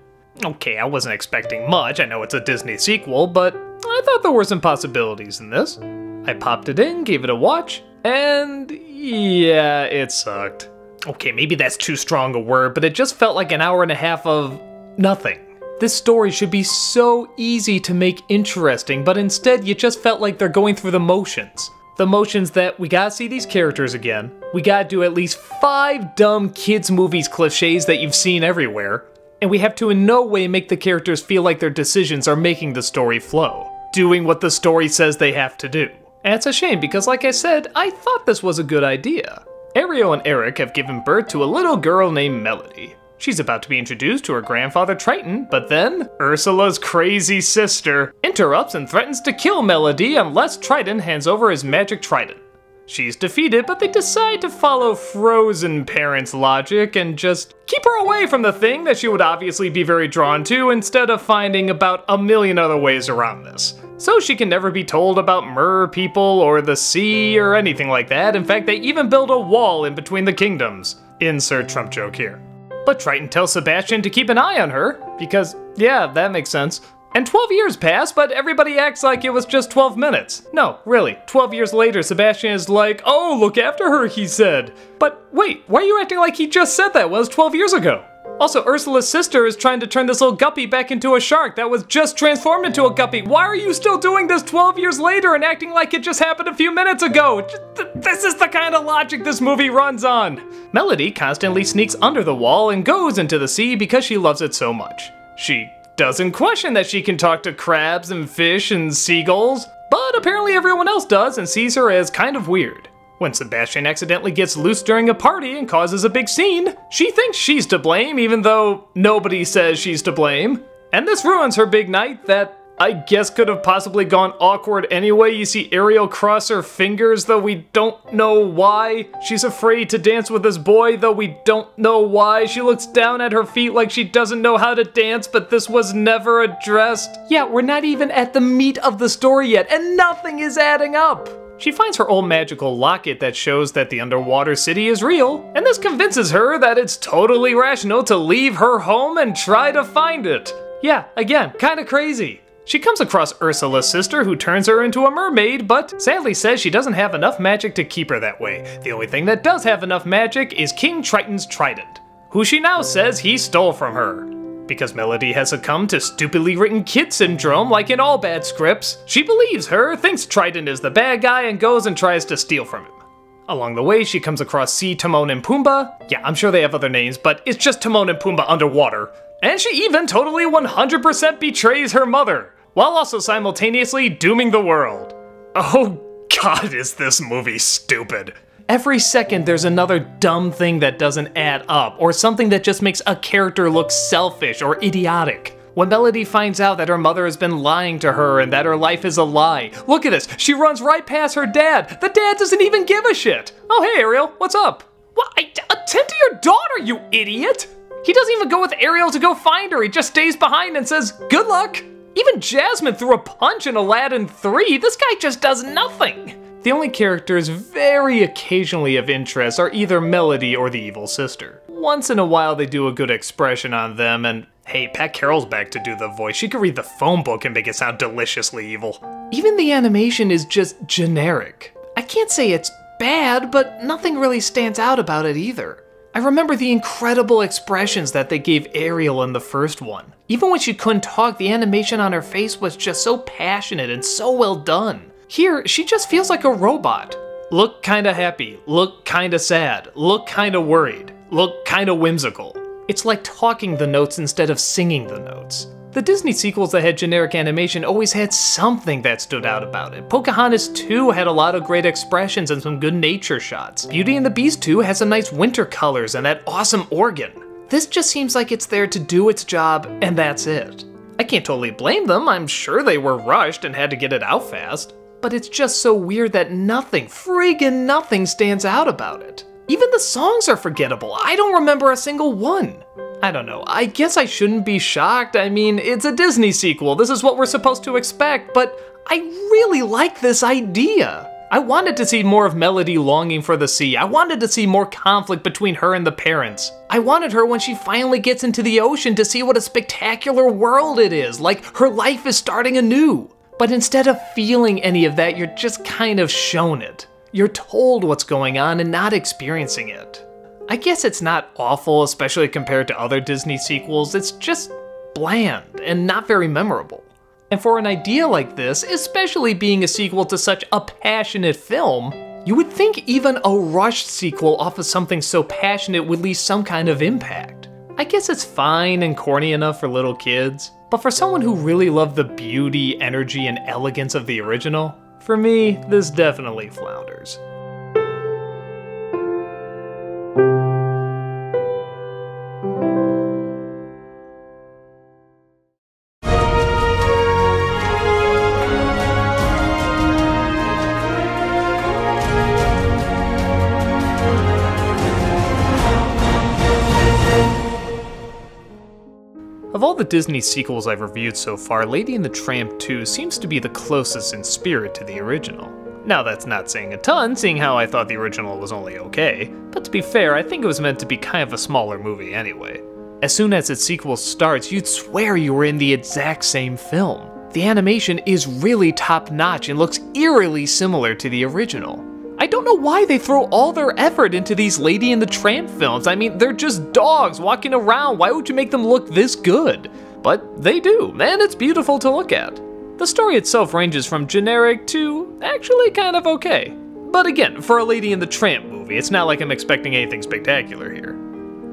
Okay, I wasn't expecting much, I know it's a Disney sequel, but I thought there were some possibilities in this. I popped it in, gave it a watch, and yeah, it sucked. Okay, maybe that's too strong a word, but it just felt like an hour and a half of nothing. This story should be so easy to make interesting, but instead you just felt like they're going through the motions. The motions that we gotta see these characters again, we gotta do at least five dumb kids' movies cliches that you've seen everywhere, and we have to in no way make the characters feel like their decisions are making the story flow, doing what the story says they have to do. And it's a shame because, like I said, I thought this was a good idea. Ariel and Eric have given birth to a little girl named Melody. She's about to be introduced to her grandfather Triton, but then Ursula's crazy sister interrupts and threatens to kill Melody unless Triton hands over his magic trident. She's defeated, but they decide to follow frozen parents' logic and just keep her away from the thing that she would obviously be very drawn to instead of finding about a million other ways around this. So she can never be told about mer people or the sea or anything like that. In fact, they even build a wall in between the kingdoms. Insert Trump joke here. But Triton tells Sebastian to keep an eye on her, because, yeah, that makes sense. And 12 years pass, but everybody acts like it was just 12 minutes. No, really, 12 years later, Sebastian is like, oh, look after her, he said. But wait, why are you acting like he just said that was 12 years ago? Also, Ursula's sister is trying to turn this little guppy back into a shark that was just transformed into a guppy. Why are you still doing this 12 years later and acting like it just happened a few minutes ago? This is the kind of logic this movie runs on. Melody constantly sneaks under the wall and goes into the sea because she loves it so much. She doesn't question that she can talk to crabs and fish and seagulls, but apparently everyone else does and sees her as kind of weird. When Sebastian accidentally gets loose during a party and causes a big scene, she thinks she's to blame even though nobody says she's to blame. And this ruins her big night that I guess could have possibly gone awkward anyway. You see Ariel cross her fingers, though we don't know why. She's afraid to dance with this boy, though we don't know why. She looks down at her feet like she doesn't know how to dance, but this was never addressed. Yeah, we're not even at the meat of the story yet, and nothing is adding up. She finds her old magical locket that shows that the underwater city is real, and this convinces her that it's totally rational to leave her home and try to find it. Yeah, again, kinda crazy. She comes across Ursula's sister, who turns her into a mermaid, but sadly says she doesn't have enough magic to keep her that way. The only thing that does have enough magic is King Triton's trident, who she now says he stole from her. Because Melody has succumbed to stupidly written kid syndrome like in all bad scripts, she believes her, thinks Triton is the bad guy, and goes and tries to steal from him. Along the way, she comes across Sea Timon and Pumbaa. Yeah, I'm sure they have other names, but it's just Timon and Pumbaa underwater. And she even totally 100% betrays her mother, while also simultaneously dooming the world. Oh god, is this movie stupid. Every second there's another dumb thing that doesn't add up, or something that just makes a character look selfish or idiotic. When Melody finds out that her mother has been lying to her and that her life is a lie, look at this, she runs right past her dad. The dad doesn't even give a shit. Oh, hey, Ariel, what's up? What? Attend to your daughter, you idiot! He doesn't even go with Ariel to go find her, he just stays behind and says, Good luck! Even Jasmine threw a punch in Aladdin 3. This guy just does nothing. The only characters very occasionally of interest are either Melody or the evil sister. Once in a while they do a good expression on them, and hey, Pat Carroll's back to do the voice. She could read the phone book and make it sound deliciously evil. Even the animation is just generic. I can't say it's bad, but nothing really stands out about it either. I remember the incredible expressions that they gave Ariel in the first one. Even when she couldn't talk, the animation on her face was just so passionate and so well done. Here, she just feels like a robot. Look kinda happy, look kinda sad, look kinda worried, look kinda whimsical. It's like talking the notes instead of singing the notes. The Disney sequels that had generic animation always had something that stood out about it. Pocahontas 2 had a lot of great expressions and some good nature shots. Beauty and the Beast 2 has some nice winter colors and that awesome organ. This just seems like it's there to do its job, and that's it. I can't totally blame them, I'm sure they were rushed and had to get it out fast but it's just so weird that nothing, friggin' nothing stands out about it. Even the songs are forgettable. I don't remember a single one. I don't know, I guess I shouldn't be shocked. I mean, it's a Disney sequel. This is what we're supposed to expect, but I really like this idea. I wanted to see more of Melody longing for the sea. I wanted to see more conflict between her and the parents. I wanted her when she finally gets into the ocean to see what a spectacular world it is, like her life is starting anew. But instead of feeling any of that, you're just kind of shown it. You're told what's going on and not experiencing it. I guess it's not awful, especially compared to other Disney sequels, it's just bland and not very memorable. And for an idea like this, especially being a sequel to such a passionate film, you would think even a rushed sequel off of something so passionate would leave some kind of impact. I guess it's fine and corny enough for little kids, but for someone who really loved the beauty, energy, and elegance of the original, for me, this definitely flounders. The Disney sequels I've reviewed so far, Lady and the Tramp 2 seems to be the closest in spirit to the original. Now, that's not saying a ton, seeing how I thought the original was only okay, but to be fair, I think it was meant to be kind of a smaller movie anyway. As soon as its sequel starts, you'd swear you were in the exact same film. The animation is really top notch and looks eerily similar to the original. I don't know why they throw all their effort into these Lady and the Tramp films. I mean, they're just dogs walking around. Why would you make them look this good? But they do, and it's beautiful to look at. The story itself ranges from generic to actually kind of okay. But again, for a Lady and the Tramp movie, it's not like I'm expecting anything spectacular here.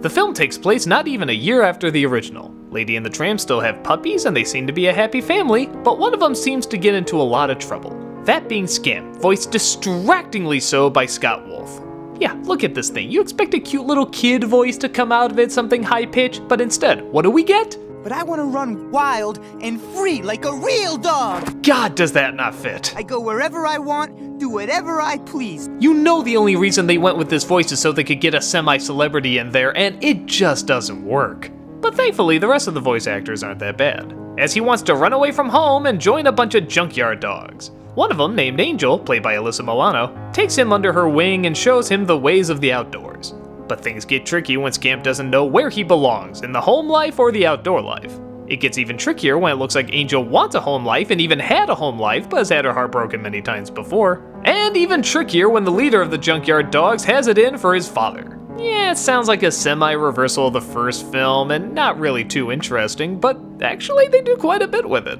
The film takes place not even a year after the original. Lady and the Tramp still have puppies and they seem to be a happy family, but one of them seems to get into a lot of trouble. That being Scamp, voiced distractingly so by Scott Wolf. Yeah, look at this thing. You expect a cute little kid voice to come out of it, something high pitched, but instead, what do we get? But I want to run wild and free like a real dog. God, does that not fit? I go wherever I want, do whatever I please. You know the only reason they went with this voice is so they could get a semi celebrity in there, and it just doesn't work. But thankfully, the rest of the voice actors aren't that bad, as he wants to run away from home and join a bunch of junkyard dogs. One of them, named Angel, played by Alyssa Milano, takes him under her wing and shows him the ways of the outdoors. But things get tricky when Scamp doesn't know where he belongs, in the home life or the outdoor life. It gets even trickier when it looks like Angel wants a home life and even had a home life, but has had her heart broken many times before. And even trickier when the leader of the Junkyard Dogs has it in for his father. Yeah, it sounds like a semi reversal of the first film and not really too interesting, but actually they do quite a bit with it.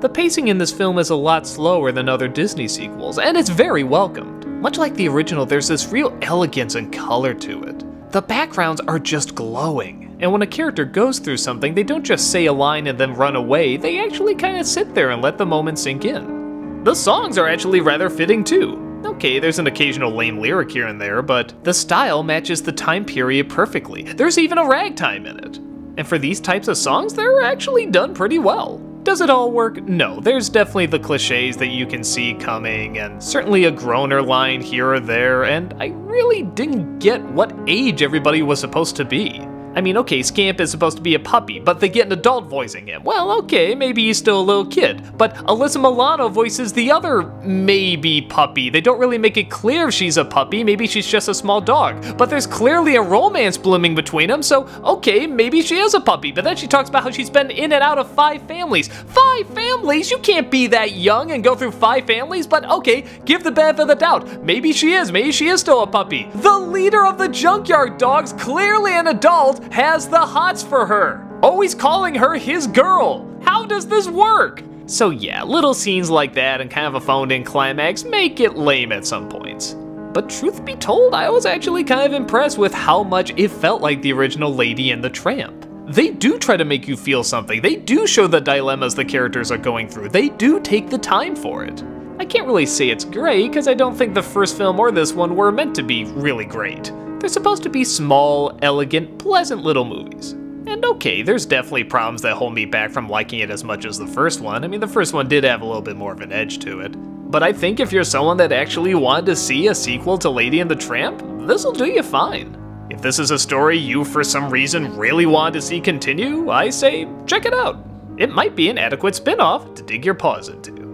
The pacing in this film is a lot slower than other Disney sequels, and it's very welcomed. Much like the original, there's this real elegance and color to it. The backgrounds are just glowing, and when a character goes through something, they don't just say a line and then run away, they actually kind of sit there and let the moment sink in. The songs are actually rather fitting too. Okay, there's an occasional lame lyric here and there, but the style matches the time period perfectly. There's even a ragtime in it. And for these types of songs, they're actually done pretty well. Does it all work? No, there's definitely the cliches that you can see coming, and certainly a groaner line here or there, and I really didn't get what age everybody was supposed to be. I mean, okay, Scamp is supposed to be a puppy, but they get an adult voicing him. Well, okay, maybe he's still a little kid. But Alyssa Milano voices the other maybe puppy. They don't really make it clear if she's a puppy, maybe she's just a small dog. But there's clearly a romance blooming between them, so okay, maybe she is a puppy. But then she talks about how she's been in and out of five families. Five families? You can't be that young and go through five families, but okay, give the benefit of the doubt. Maybe she is, maybe she is still a puppy. The leader of the junkyard dogs, clearly an adult, has the hots for her, always calling her his girl. How does this work? So yeah, little scenes like that and kind of a phoned in climax make it lame at some points. But truth be told, I was actually kind of impressed with how much it felt like the original Lady and the Tramp. They do try to make you feel something, they do show the dilemmas the characters are going through, they do take the time for it. I can't really say it's great, because I don't think the first film or this one were meant to be really great. They're supposed to be small, elegant, pleasant little movies. And okay, there's definitely problems that hold me back from liking it as much as the first one. I mean, the first one did have a little bit more of an edge to it. But I think if you're someone that actually wanted to see a sequel to Lady and the Tramp, this'll do you fine. If this is a story you, for some reason, really want to see continue, I say check it out. It might be an adequate spin off to dig your paws into.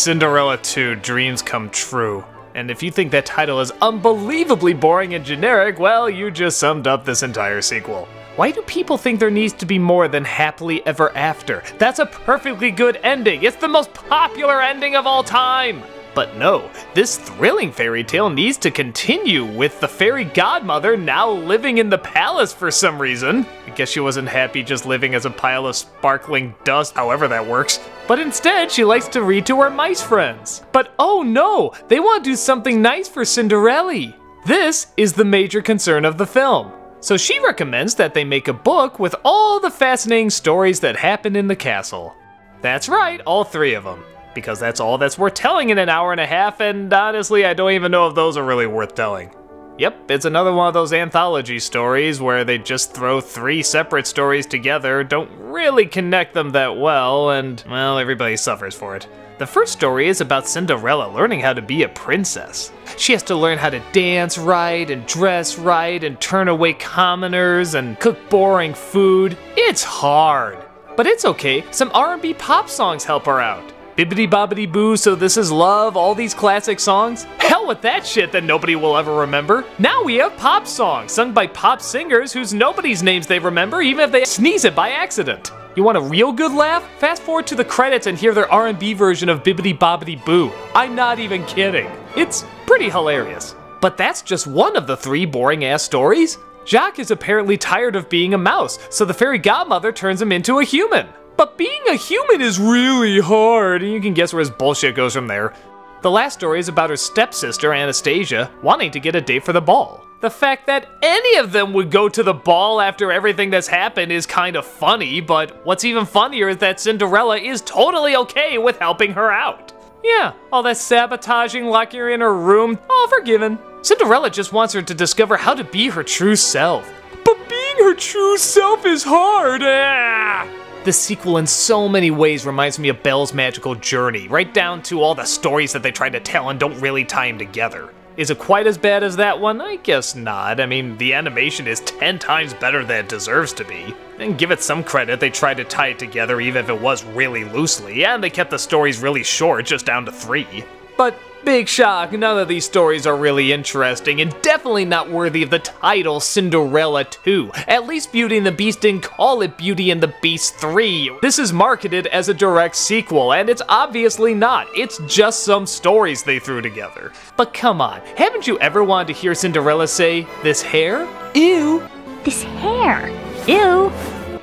Cinderella 2 Dreams Come True. And if you think that title is unbelievably boring and generic, well, you just summed up this entire sequel. Why do people think there needs to be more than happily ever after? That's a perfectly good ending. It's the most popular ending of all time. But no, this thrilling fairy tale needs to continue with the fairy godmother now living in the palace for some reason. I guess she wasn't happy just living as a pile of sparkling dust, however that works. But instead, she likes to read to her mice friends. But oh no, they want to do something nice for Cinderella. This is the major concern of the film. So she recommends that they make a book with all the fascinating stories that happen in the castle. That's right, all three of them. Because that's all that's worth telling in an hour and a half, and honestly, I don't even know if those are really worth telling. Yep, it's another one of those anthology stories where they just throw three separate stories together, don't really connect them that well, and, well, everybody suffers for it. The first story is about Cinderella learning how to be a princess. She has to learn how to dance right and dress right and turn away commoners and cook boring food. It's hard. But it's okay, some R&B pop songs help her out. Bibbidi Bobbidi Boo, So This Is Love, all these classic songs? Hell with that shit that nobody will ever remember. Now we have pop songs sung by pop singers whose nobody's names they remember even if they sneeze it by accident. You want a real good laugh? Fast forward to the credits and hear their R&B version of Bibbidi Bobbidi Boo. I'm not even kidding. It's pretty hilarious. But that's just one of the three boring ass stories. Jacques is apparently tired of being a mouse, so the fairy godmother turns him into a human. But being a human is really hard, and you can guess where his bullshit goes from there. The last story is about her stepsister, Anastasia, wanting to get a date for the ball. The fact that any of them would go to the ball after everything that's happened is kind of funny, but what's even funnier is that Cinderella is totally okay with helping her out. Yeah, all that sabotaging, locking her in her room, all forgiven. Cinderella just wants her to discover how to be her true self. But being her true self is hard. Ah! The sequel in so many ways reminds me of Belle's Magical Journey, right down to all the stories that they try to tell and don't really tie them together. Is it quite as bad as that one? I guess not. I mean, the animation is 10 times better than it deserves to be. And give it some credit, they tried to tie it together even if it was really loosely, and they kept the stories really short, just down to three. But Big shock, none of these stories are really interesting and definitely not worthy of the title Cinderella 2. At least Beauty and the Beast didn't call it Beauty and the Beast 3. This is marketed as a direct sequel, and it's obviously not. It's just some stories they threw together. But come on, haven't you ever wanted to hear Cinderella say, this hair? Ew. This hair. Ew.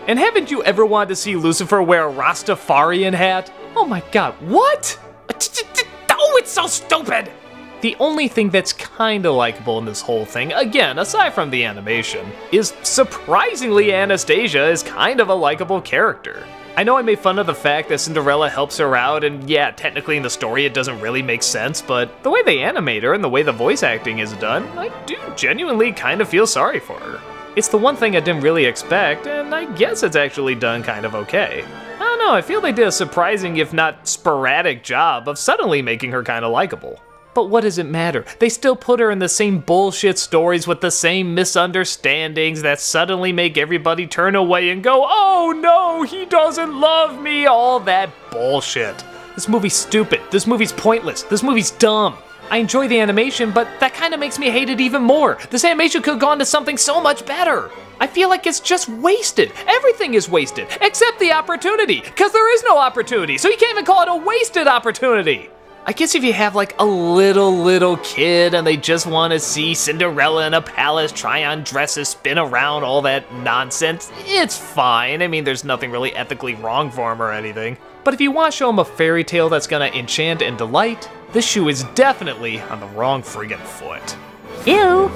And haven't you ever wanted to see Lucifer wear a Rastafarian hat? Oh my god, what? Oh, it's so stupid! The only thing that's kinda likable in this whole thing, again, aside from the animation, is surprisingly Anastasia is kind of a likable character. I know I made fun of the fact that Cinderella helps her out, and yeah, technically in the story it doesn't really make sense, but the way they animate her and the way the voice acting is done, I do genuinely kind of feel sorry for her. It's the one thing I didn't really expect, and I guess it's actually done kind of okay don't know, I feel they did a surprising, if not sporadic, job of suddenly making her kinda likable. But what does it matter? They still put her in the same bullshit stories with the same misunderstandings that suddenly make everybody turn away and go, oh no, he doesn't love me, all that bullshit. This movie's stupid, this movie's pointless, this movie's dumb. I enjoy the animation, but that kind of makes me hate it even more. This animation could have gone to something so much better. I feel like it's just wasted. Everything is wasted, except the opportunity, because there is no opportunity, so you can't even call it a wasted opportunity. I guess if you have like a little, little kid and they just want to see Cinderella in a palace, try on dresses, spin around, all that nonsense, it's fine. I mean, there's nothing really ethically wrong for them or anything. But if you want to show them a fairy tale that's gonna enchant and delight, this shoe is definitely on the wrong friggin' foot. Ew.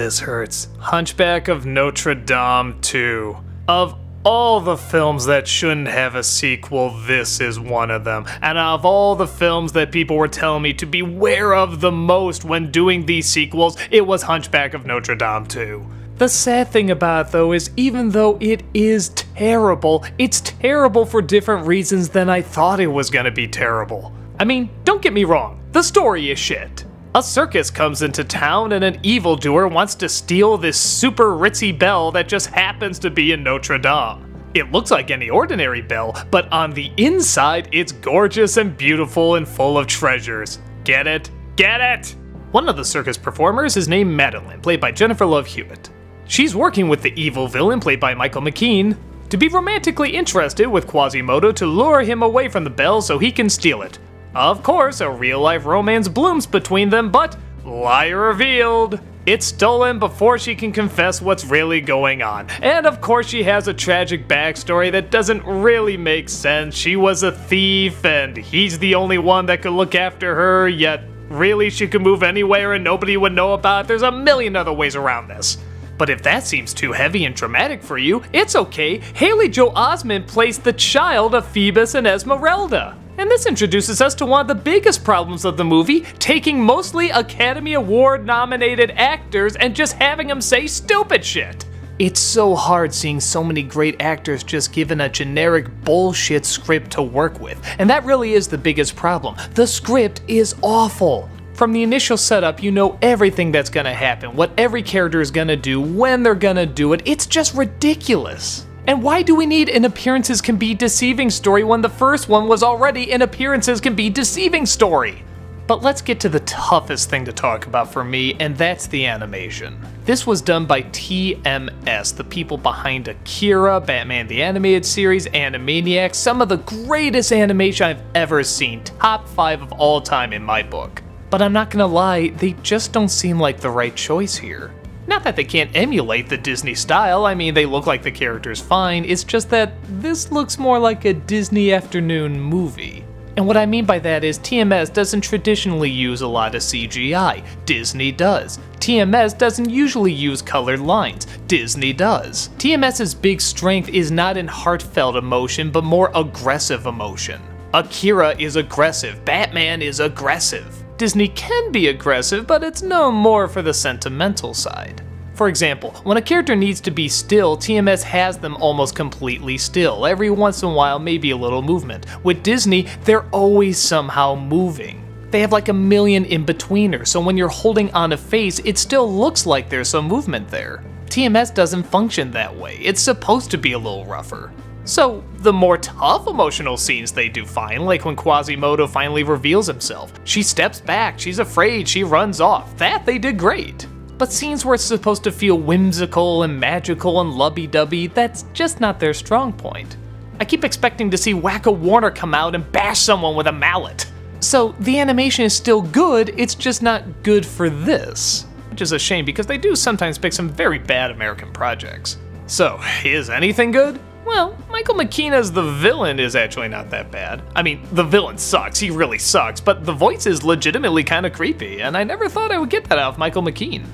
This hurts. Hunchback of Notre Dame 2. Of all the films that shouldn't have a sequel, this is one of them. And of all the films that people were telling me to beware of the most when doing these sequels, it was Hunchback of Notre Dame 2. The sad thing about it, though, is even though it is terrible, it's terrible for different reasons than I thought it was gonna be terrible. I mean, don't get me wrong, the story is shit. A circus comes into town and an evildoer wants to steal this super ritzy bell that just happens to be in Notre Dame. It looks like any ordinary bell, but on the inside, it's gorgeous and beautiful and full of treasures. Get it? Get it? One of the circus performers is named Madeline, played by Jennifer Love Hewitt. She's working with the evil villain, played by Michael McKean, to be romantically interested with Quasimodo to lure him away from the bell so he can steal it. Of course, a real life romance blooms between them, but lie revealed. It's stolen before she can confess what's really going on. And of course, she has a tragic backstory that doesn't really make sense. She was a thief, and he's the only one that could look after her, yet really she could move anywhere and nobody would know about it. There's a million other ways around this. But if that seems too heavy and dramatic for you, it's okay. Haley Joel Osment plays the child of Phoebus and Esmeralda. And this introduces us to one of the biggest problems of the movie, taking mostly Academy Award nominated actors and just having them say stupid shit. It's so hard seeing so many great actors just given a generic bullshit script to work with, and that really is the biggest problem. The script is awful. From the initial setup, you know everything that's gonna happen, what every character is gonna do, when they're gonna do it. It's just ridiculous. And why do we need an appearances can be deceiving story when the first one was already an appearances can be deceiving story? But let's get to the toughest thing to talk about for me, and that's the animation. This was done by TMS, the people behind Akira, Batman the Animated Series, Animaniacs, some of the greatest animation I've ever seen, top 5 of all time in my book. But I'm not gonna lie, they just don't seem like the right choice here. Not that they can't emulate the Disney style, I mean, they look like the characters fine, it's just that this looks more like a Disney afternoon movie. And what I mean by that is TMS doesn't traditionally use a lot of CGI, Disney does. TMS doesn't usually use colored lines, Disney does. TMS's big strength is not in heartfelt emotion, but more aggressive emotion. Akira is aggressive, Batman is aggressive. Disney can be aggressive, but it's no more for the sentimental side. For example, when a character needs to be still, TMS has them almost completely still. Every once in a while, maybe a little movement. With Disney, they're always somehow moving. They have like a million in-betweeners, so when you're holding on a face, it still looks like there's some movement there. TMS doesn't function that way, it's supposed to be a little rougher. So, the more tough emotional scenes they do fine, like when Quasimodo finally reveals himself. She steps back, she's afraid, she runs off. That they did great. But scenes where it's supposed to feel whimsical and magical and lubby-dubby, that's just not their strong point. I keep expecting to see Wakko Warner come out and bash someone with a mallet. So the animation is still good, it's just not good for this. Which is a shame because they do sometimes pick some very bad American projects. So, is anything good? Well, Michael McKean as the villain is actually not that bad. I mean, the villain sucks, he really sucks, but the voice is legitimately kind of creepy, and I never thought I would get that out of Michael McKean.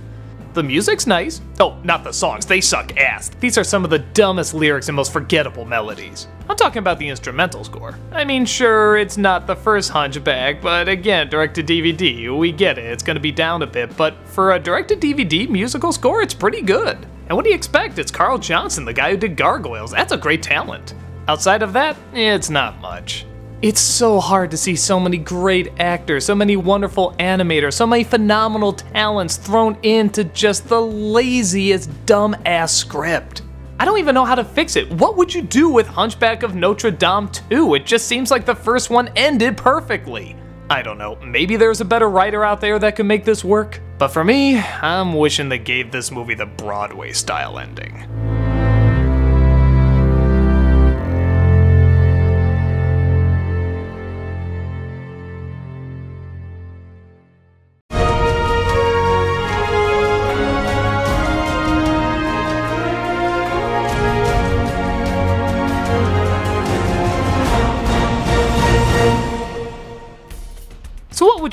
The music's nice. Oh, not the songs, they suck ass. These are some of the dumbest lyrics and most forgettable melodies. I'm talking about the instrumental score. I mean, sure, it's not the first Hunchback, but again, direct to DVD, we get it, it's gonna be down a bit, but for a direct to DVD musical score, it's pretty good. And what do you expect? It's Carl Johnson, the guy who did Gargoyles. That's a great talent. Outside of that, it's not much. It's so hard to see so many great actors, so many wonderful animators, so many phenomenal talents thrown into just the laziest dumb-ass script. I don't even know how to fix it. What would you do with Hunchback of Notre Dame 2? It just seems like the first one ended perfectly. I don't know, maybe there's a better writer out there that could make this work? But for me, I'm wishing they gave this movie the Broadway style ending.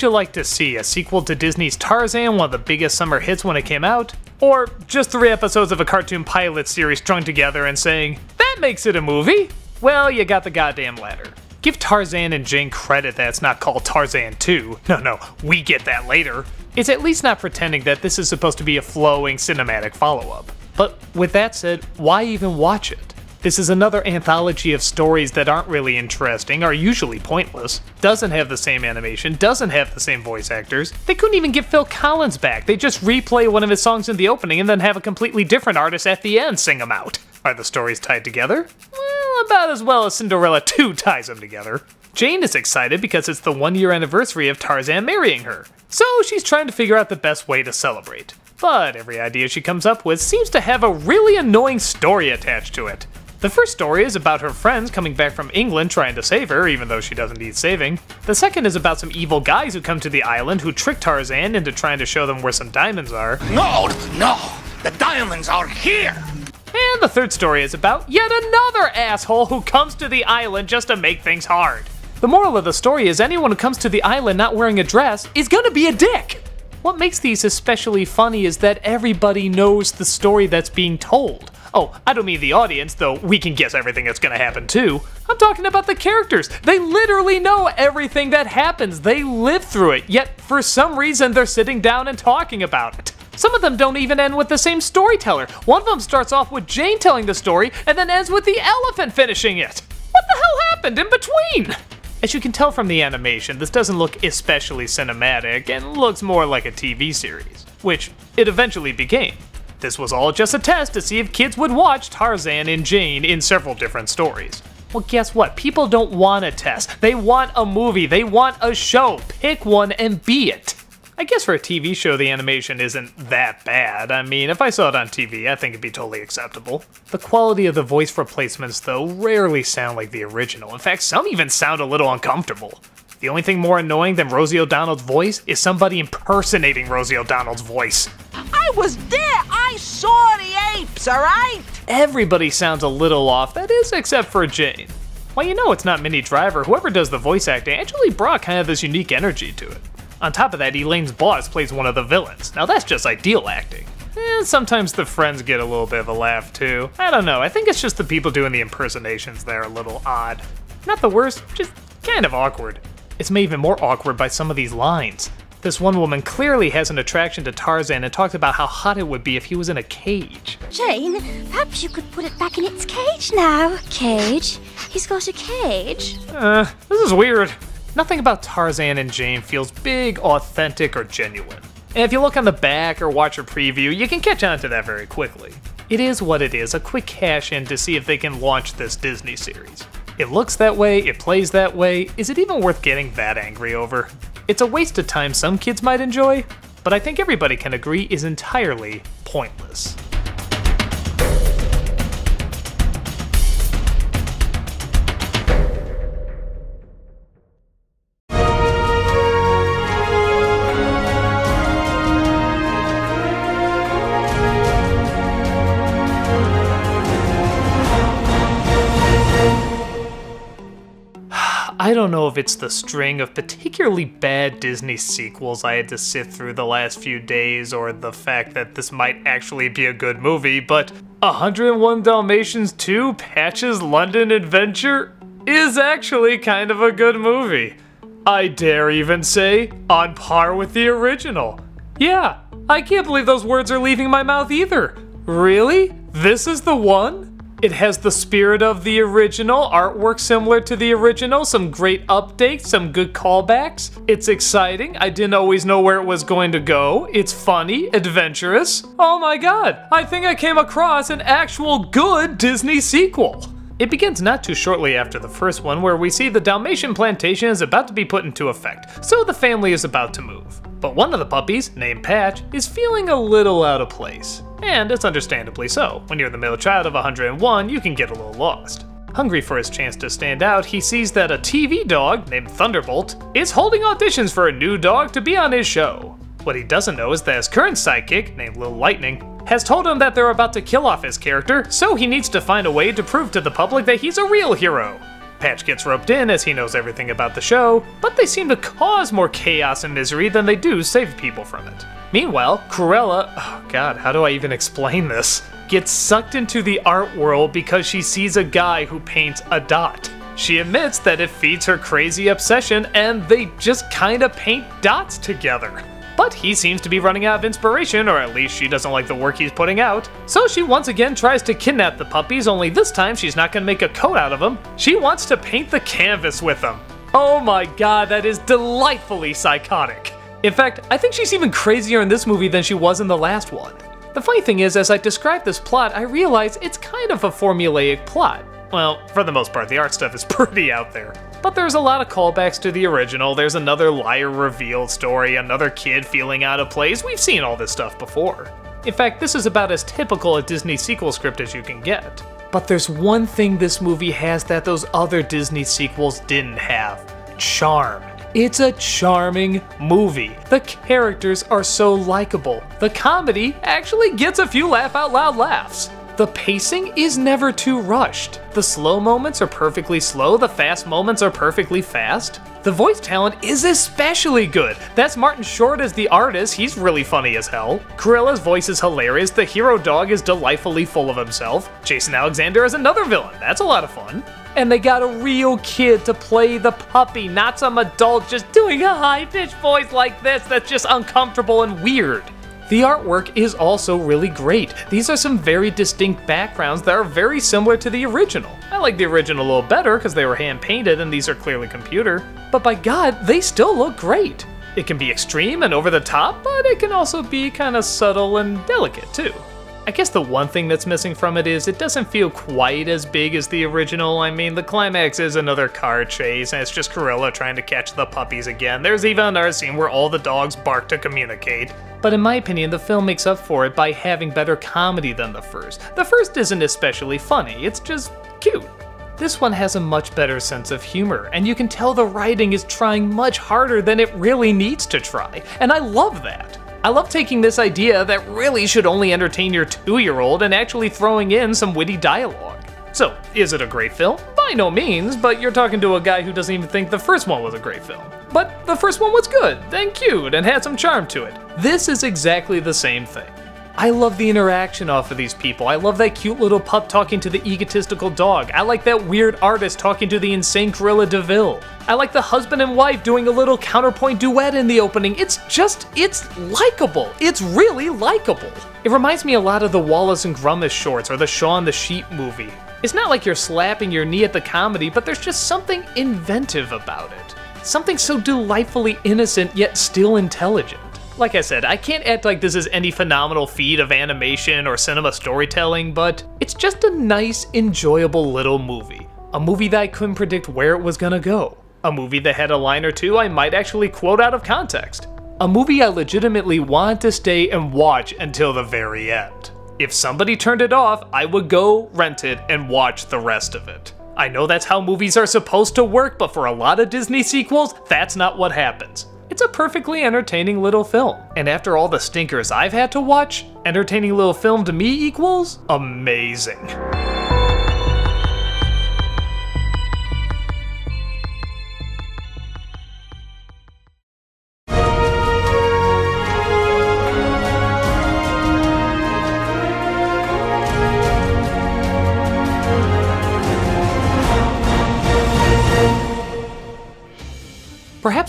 You like to see? A sequel to Disney's Tarzan, one of the biggest summer hits when it came out? Or just three episodes of a cartoon pilot series strung together and saying, that makes it a movie? Well, you got the goddamn latter. Give Tarzan and Jane credit that it's not called Tarzan 2. No, no, we get that later. It's at least not pretending that this is supposed to be a flowing cinematic follow-up. But with that said, why even watch it? This is another anthology of stories that aren't really interesting, are usually pointless, doesn't have the same animation, doesn't have the same voice actors. They couldn't even get Phil Collins back. They just replay one of his songs in the opening and then have a completely different artist at the end sing them out. Are the stories tied together? Well, about as well as Cinderella 2 ties them together. Jane is excited because it's the one year anniversary of Tarzan marrying her, so she's trying to figure out the best way to celebrate. But every idea she comes up with seems to have a really annoying story attached to it. The first story is about her friends coming back from England trying to save her, even though she doesn't need saving. The second is about some evil guys who come to the island who trick Tarzan into trying to show them where some diamonds are. No, no, the diamonds are here. And the third story is about yet another asshole who comes to the island just to make things hard. The moral of the story is anyone who comes to the island not wearing a dress is gonna be a dick. What makes these especially funny is that everybody knows the story that's being told. Oh, I don't mean the audience, though we can guess everything that's gonna happen too. I'm talking about the characters. They literally know everything that happens. They live through it, yet for some reason they're sitting down and talking about it. Some of them don't even end with the same storyteller. One of them starts off with Jane telling the story and then ends with the elephant finishing it. What the hell happened in between? As you can tell from the animation, this doesn't look especially cinematic and looks more like a TV series, which it eventually became. This was all just a test to see if kids would watch Tarzan and Jane in several different stories. Well, guess what? People don't want a test. They want a movie. They want a show. Pick one and be it. I guess for a TV show, the animation isn't that bad. I mean, if I saw it on TV, I think it'd be totally acceptable. The quality of the voice replacements, though, rarely sound like the original. In fact, some even sound a little uncomfortable. The only thing more annoying than Rosie O'Donnell's voice is somebody impersonating Rosie O'Donnell's voice. I was there. I saw the apes, all right? Everybody sounds a little off, that is, except for Jane. Well, you know it's not Minnie Driver. Whoever does the voice acting actually brought kind of this unique energy to it. On top of that, Elaine's boss plays one of the villains. Now that's just ideal acting. And sometimes the friends get a little bit of a laugh too. I don't know, I think it's just the people doing the impersonations that are a little odd. Not the worst, just kind of awkward. It's made even more awkward by some of these lines. This one woman clearly has an attraction to Tarzan and talks about how hot it would be if he was in a cage. Jane, perhaps you could put it back in its cage now. Cage? He's got a cage? Uh, this is weird. Nothing about Tarzan and Jane feels big, authentic, or genuine. And if you look on the back or watch a preview, you can catch on to that very quickly. It is what it is, a quick cash in to see if they can launch this Disney series. It looks that way, it plays that way, is it even worth getting that angry over? It's a waste of time some kids might enjoy, but I think everybody can agree is entirely pointless. I don't know if it's the string of particularly bad Disney sequels I had to sit through the last few days or the fact that this might actually be a good movie, but 101 Dalmatians 2 Patch's London Adventure is actually kind of a good movie. I dare even say, on par with the original. Yeah, I can't believe those words are leaving my mouth either. Really? This is the one? It has the spirit of the original, artwork similar to the original, some great updates, some good callbacks. It's exciting. I didn't always know where it was going to go. It's funny, adventurous. Oh my god, I think I came across an actual good Disney sequel. It begins not too shortly after the first one, where we see the Dalmatian plantation is about to be put into effect, so the family is about to move. But one of the puppies, named Patch, is feeling a little out of place. And it's understandably so. When you're the middle child of 101, you can get a little lost. Hungry for his chance to stand out, he sees that a TV dog named Thunderbolt is holding auditions for a new dog to be on his show. What he doesn't know is that his current sidekick, named Lil Lightning, has told him that they're about to kill off his character, so he needs to find a way to prove to the public that he's a real hero. Patch gets roped in as he knows everything about the show, but they seem to cause more chaos and misery than they do save people from it. Meanwhile, Cruella, oh god, how do I even explain this? Gets sucked into the art world because she sees a guy who paints a dot. She admits that it feeds her crazy obsession and they just kinda paint dots together. But he seems to be running out of inspiration, or at least she doesn't like the work he's putting out. So she once again tries to kidnap the puppies, only this time she's not gonna make a coat out of them. She wants to paint the canvas with them. Oh my god, that is delightfully psychotic. In fact, I think she's even crazier in this movie than she was in the last one. The funny thing is, as I describe this plot, I realize it's kind of a formulaic plot. Well, for the most part, the art stuff is pretty out there. But there's a lot of callbacks to the original, there's another liar revealed story, another kid feeling out of place, we've seen all this stuff before. In fact, this is about as typical a Disney sequel script as you can get. But there's one thing this movie has that those other Disney sequels didn't have charm. It's a charming movie. The characters are so likable. The comedy actually gets a few laugh out loud laughs. The pacing is never too rushed. The slow moments are perfectly slow, the fast moments are perfectly fast. The voice talent is especially good. That's Martin Short as the artist, he's really funny as hell. Cruella's voice is hilarious, the hero dog is delightfully full of himself. Jason Alexander is another villain, that's a lot of fun. And they got a real kid to play the puppy, not some adult just doing a high pitched voice like this that's just uncomfortable and weird. The artwork is also really great. These are some very distinct backgrounds that are very similar to the original. I like the original a little better because they were hand painted and these are clearly computer, but by god, they still look great. It can be extreme and over the top, but it can also be kind of subtle and delicate too. I guess the one thing that's missing from it is it doesn't feel quite as big as the original. I mean, the climax is another car chase, and it's just Cruella trying to catch the puppies again. There's even another scene where all the dogs bark to communicate. But in my opinion, the film makes up for it by having better comedy than the first. The first isn't especially funny, it's just cute. This one has a much better sense of humor, and you can tell the writing is trying much harder than it really needs to try, and I love that. I love taking this idea that really should only entertain your two year old and actually throwing in some witty dialogue. So, is it a great film? By no means, but you're talking to a guy who doesn't even think the first one was a great film. But the first one was good, and cute, and had some charm to it. This is exactly the same thing. I love the interaction off of these people. I love that cute little pup talking to the egotistical dog. I like that weird artist talking to the insane Cruella DeVille. I like the husband and wife doing a little counterpoint duet in the opening. It's just, it's likable. It's really likable. It reminds me a lot of the Wallace and Gromit shorts or the Shaun the Sheep movie. It's not like you're slapping your knee at the comedy, but there's just something inventive about it. Something so delightfully innocent yet still intelligent. Like I said, I can't act like this is any phenomenal feat of animation or cinema storytelling, but it's just a nice, enjoyable little movie. A movie that I couldn't predict where it was gonna go. A movie that had a line or two I might actually quote out of context. A movie I legitimately want to stay and watch until the very end. If somebody turned it off, I would go rent it and watch the rest of it. I know that's how movies are supposed to work, but for a lot of Disney sequels, that's not what happens. It's a perfectly entertaining little film. And after all the stinkers I've had to watch, entertaining little film to me equals amazing.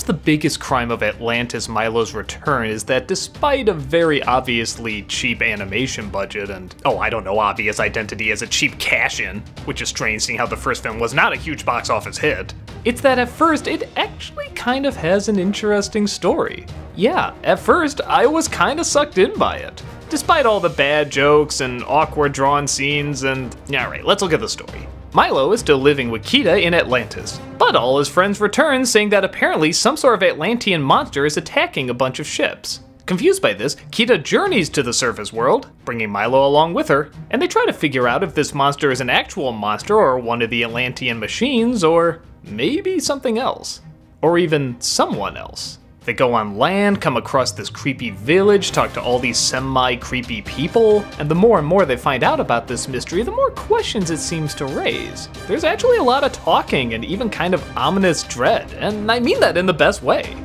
The biggest crime of Atlantis Milo's Return is that despite a very obviously cheap animation budget and, oh, I don't know, obvious identity as a cheap cash in, which is strange seeing how the first film was not a huge box office hit, it's that at first it actually kind of has an interesting story. Yeah, at first I was kind of sucked in by it. Despite all the bad jokes and awkward drawn scenes and, yeah, alright, let's look at the story. Milo is still living with Kida in Atlantis, but all his friends return saying that apparently some sort of Atlantean monster is attacking a bunch of ships. Confused by this, Kida journeys to the surface world, bringing Milo along with her, and they try to figure out if this monster is an actual monster or one of the Atlantean machines, or maybe something else. Or even someone else. They go on land, come across this creepy village, talk to all these semi creepy people, and the more and more they find out about this mystery, the more questions it seems to raise. There's actually a lot of talking and even kind of ominous dread, and I mean that in the best way.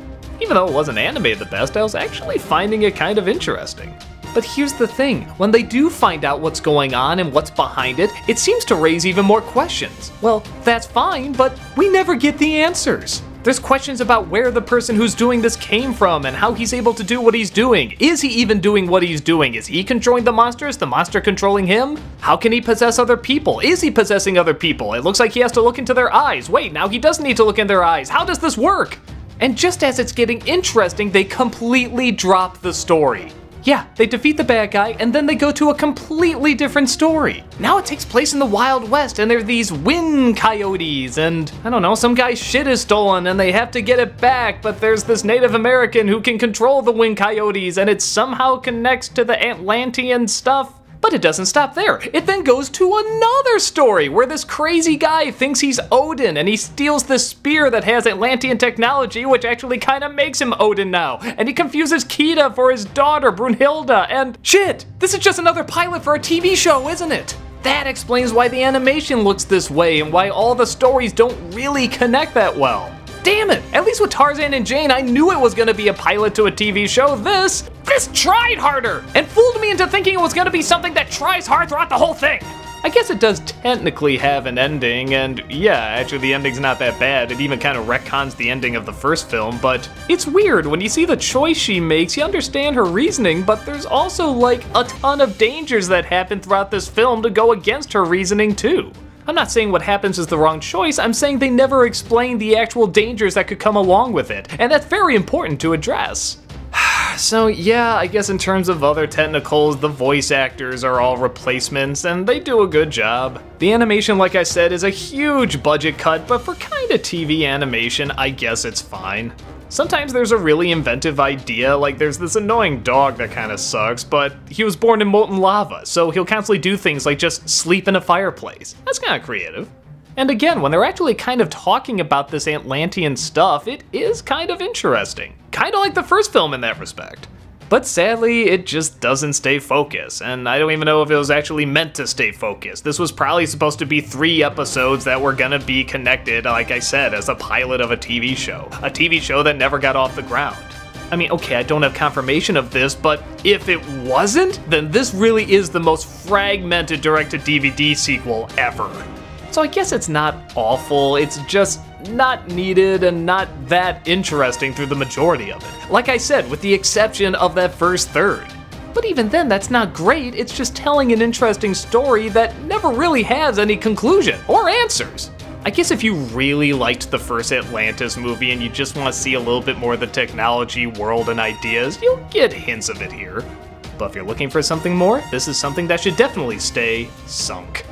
Even though it wasn't animated the best, I was actually finding it kind of interesting. But here's the thing when they do find out what's going on and what's behind it, it seems to raise even more questions. Well, that's fine, but we never get the answers. There's questions about where the person who's doing this came from and how he's able to do what he's doing. Is he even doing what he's doing? Is he controlling the monsters? The monster controlling him? How can he possess other people? Is he possessing other people? It looks like he has to look into their eyes. Wait, now he doesn't need to look in their eyes. How does this work? And just as it's getting interesting, they completely drop the story. Yeah, they defeat the bad guy and then they go to a completely different story. Now it takes place in the Wild West and there are these wind coyotes and I don't know, some guy's shit is stolen and they have to get it back, but there's this Native American who can control the wind coyotes and it somehow connects to the Atlantean stuff. But it doesn't stop there. It then goes to another story where this crazy guy thinks he's Odin and he steals this spear that has Atlantean technology, which actually kind of makes him Odin now. And he confuses Kida for his daughter, Brunhilde, and shit, this is just another pilot for a TV show, isn't it? That explains why the animation looks this way and why all the stories don't really connect that well. Damn it! At least with Tarzan and Jane, I knew it was gonna be a pilot to a TV show. This, this tried harder and fooled me into thinking it was gonna be something that tries hard throughout the whole thing. I guess it does technically have an ending, and yeah, actually the ending's not that bad. It even kind of retcons the ending of the first film, but it's weird. When you see the choice she makes, you understand her reasoning, but there's also like a ton of dangers that happen throughout this film to go against her reasoning too. I'm not saying what happens is the wrong choice, I'm saying they never explain the actual dangers that could come along with it, and that's very important to address. So yeah, I guess in terms of other technicals, the voice actors are all replacements and they do a good job. The animation, like I said, is a huge budget cut, but for kinda TV animation, I guess it's fine. Sometimes there's a really inventive idea, like there's this annoying dog that kinda sucks, but he was born in molten lava, so he'll constantly do things like just sleep in a fireplace. That's kinda creative. And again, when they're actually kind of talking about this Atlantean stuff, it is kind of interesting. Kind of like the first film in that respect. But sadly, it just doesn't stay focused, and I don't even know if it was actually meant to stay focused. This was probably supposed to be three episodes that were gonna be connected, like I said, as a pilot of a TV show. A TV show that never got off the ground. I mean, okay, I don't have confirmation of this, but if it wasn't, then this really is the most fragmented direct to DVD sequel ever. So I guess it's not awful, it's just not needed and not that interesting through the majority of it. Like I said, with the exception of that first third. But even then, that's not great, it's just telling an interesting story that never really has any conclusion or answers. I guess if you really liked the first Atlantis movie and you just want to see a little bit more of the technology, world, and ideas, you'll get hints of it here. But if you're looking for something more, this is something that should definitely stay sunk.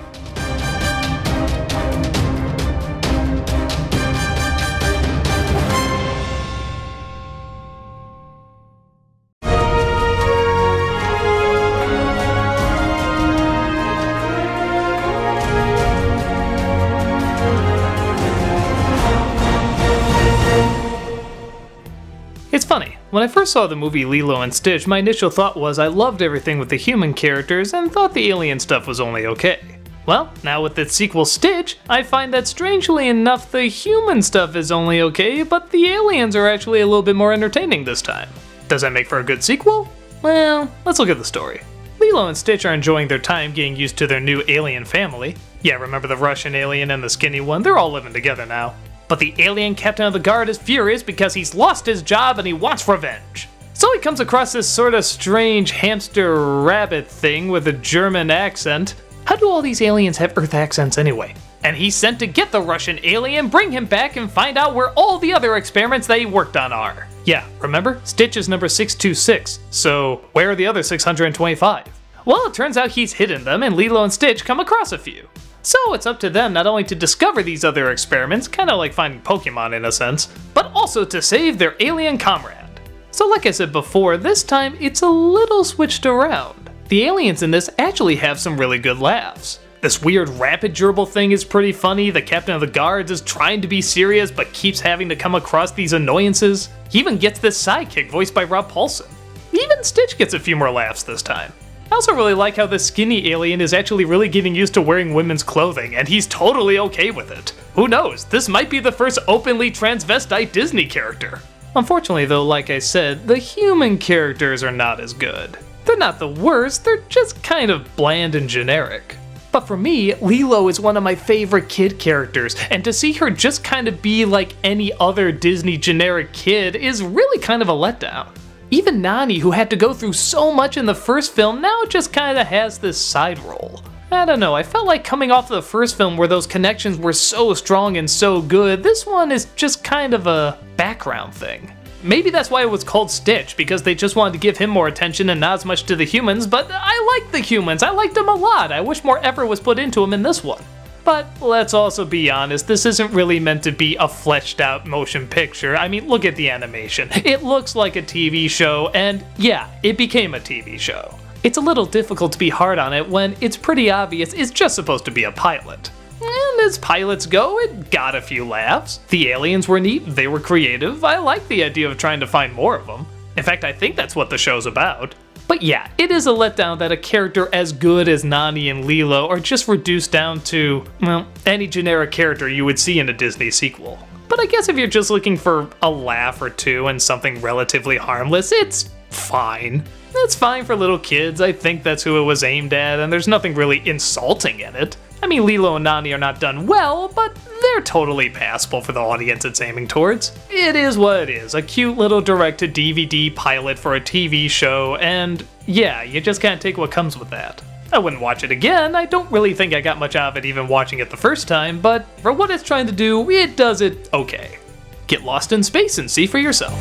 When I first saw the movie Lilo and Stitch, my initial thought was I loved everything with the human characters and thought the alien stuff was only okay. Well, now with its sequel Stitch, I find that strangely enough the human stuff is only okay, but the aliens are actually a little bit more entertaining this time. Does that make for a good sequel? Well, let's look at the story. Lilo and Stitch are enjoying their time getting used to their new alien family. Yeah, remember the Russian alien and the skinny one? They're all living together now. But the alien captain of the guard is furious because he's lost his job and he wants revenge. So he comes across this sort of strange hamster rabbit thing with a German accent. How do all these aliens have Earth accents anyway? And he's sent to get the Russian alien, bring him back, and find out where all the other experiments he worked on are. Yeah, remember? Stitch is number 626, so where are the other 625? Well, it turns out he's hidden them, and Lilo and Stitch come across a few. So it's up to them not only to discover these other experiments, kind of like finding Pokemon in a sense, but also to save their alien comrade. So like I said before, this time it's a little switched around. The aliens in this actually have some really good laughs. This weird rapid gerbil thing is pretty funny, the captain of the guards is trying to be serious but keeps having to come across these annoyances. He even gets this sidekick voiced by Rob Paulsen. Even Stitch gets a few more laughs this time. I also really like how the skinny alien is actually really getting used to wearing women's clothing, and he's totally okay with it. Who knows, this might be the first openly transvestite Disney character. Unfortunately though, like I said, the human characters are not as good. They're not the worst, they're just kind of bland and generic. But for me, Lilo is one of my favorite kid characters, and to see her just kind of be like any other Disney generic kid is really kind of a letdown. Even Nani, who had to go through so much in the first film, now just kinda has this side role. I don't know, I felt like coming off of the first film where those connections were so strong and so good, this one is just kind of a background thing. Maybe that's why it was called Stitch, because they just wanted to give him more attention and not as much to the humans, but I like the humans, I liked them a lot, I wish more effort was put into them in this one. But let's also be honest, this isn't really meant to be a fleshed out motion picture. I mean, look at the animation. It looks like a TV show, and yeah, it became a TV show. It's a little difficult to be hard on it when it's pretty obvious it's just supposed to be a pilot. And as pilots go, it got a few laughs. The aliens were neat, they were creative, I like the idea of trying to find more of them. In fact, I think that's what the show's about. But yeah, it is a letdown that a character as good as Nani and Lilo are just reduced down to, well, any generic character you would see in a Disney sequel. But I guess if you're just looking for a laugh or two and something relatively harmless, it's fine. It's fine for little kids, I think that's who it was aimed at, and there's nothing really insulting in it. I mean, Lilo and Nani are not done well, but they're totally passable for the audience it's aiming towards. It is what it is, a cute little direct-to-DVD pilot for a TV show, and yeah, you just can't take what comes with that. I wouldn't watch it again, I don't really think I got much out of it even watching it the first time, but for what it's trying to do, it does it okay. Get lost in space and see for yourself.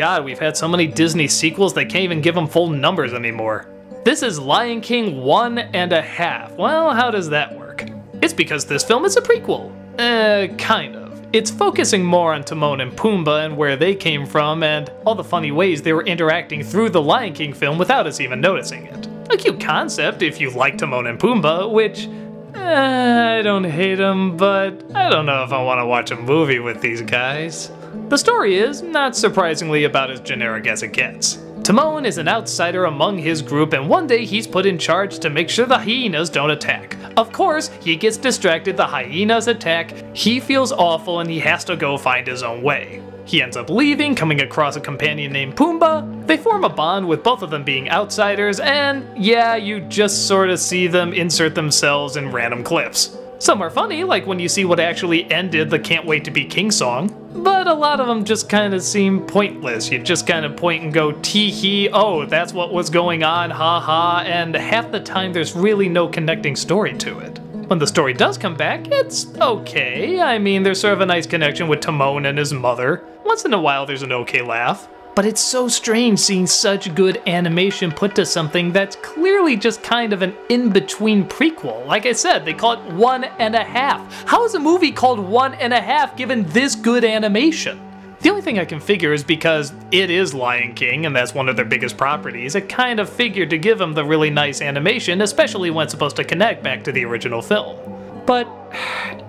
God, we've had so many Disney sequels they can't even give them full numbers anymore. This is Lion King one and a half. Well, how does that work? It's because this film is a prequel. Uh, kind of. It's focusing more on Timon and Pumbaa and where they came from and all the funny ways they were interacting through the Lion King film without us even noticing it. A cute concept if you like Timon and Pumbaa, which uh, I don't hate them, but I don't know if I want to watch a movie with these guys. The story is, not surprisingly, about as generic as it gets. Timon is an outsider among his group, and one day he's put in charge to make sure the hyenas don't attack. Of course, he gets distracted, the hyenas attack, he feels awful, and he has to go find his own way. He ends up leaving, coming across a companion named Pumbaa. They form a bond with both of them being outsiders, and yeah, you just sort of see them insert themselves in random clips. Some are funny, like when you see what actually ended the Can't Wait to Be King song, but a lot of them just kind of seem pointless. You just kind of point and go, tee hee, oh, that's what was going on, ha ha, and half the time there's really no connecting story to it. When the story does come back, it's okay. I mean, there's sort of a nice connection with Timon and his mother. Once in a while, there's an okay laugh. But it's so strange seeing such good animation put to something that's clearly just kind of an in between prequel. Like I said, they call it one and a half. How is a movie called one and a half given this good animation? The only thing I can figure is because it is Lion King and that's one of their biggest properties, it kind of figured to give them the really nice animation, especially when it's supposed to connect back to the original film. But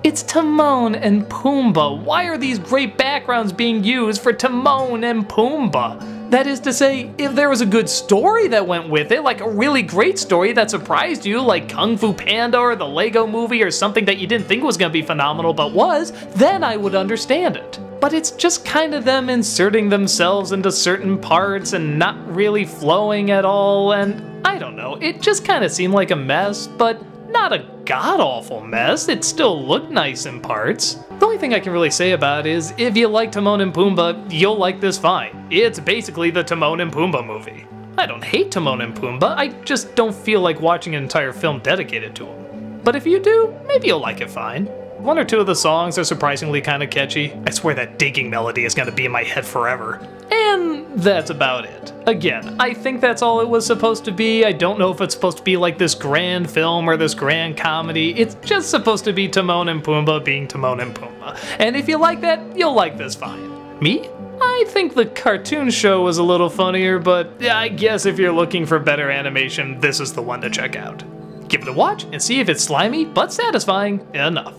it's Timon and Pumbaa. Why are these great backgrounds being used for Timon and Pumbaa? That is to say, if there was a good story that went with it, like a really great story that surprised you, like Kung Fu Panda or the Lego movie or something that you didn't think was gonna be phenomenal but was, then I would understand it. But it's just kind of them inserting themselves into certain parts and not really flowing at all, and I don't know, it just kind of seemed like a mess, but not a god-awful mess, it still looked nice in parts. The only thing I can really say about it is, if you like Timon and Pumbaa, you'll like this fine. It's basically the Timon and Pumbaa movie. I don't hate Timon and Pumbaa, I just don't feel like watching an entire film dedicated to them. But if you do, maybe you'll like it fine. One or two of the songs are surprisingly kind of catchy. I swear that digging melody is gonna be in my head forever. And that's about it. Again, I think that's all it was supposed to be. I don't know if it's supposed to be like this grand film or this grand comedy. It's just supposed to be Timon and Pumbaa being Timon and Pumbaa. And if you like that, you'll like this fine. Me? I think the cartoon show was a little funnier, but I guess if you're looking for better animation, this is the one to check out. Give it a watch and see if it's slimy but satisfying enough.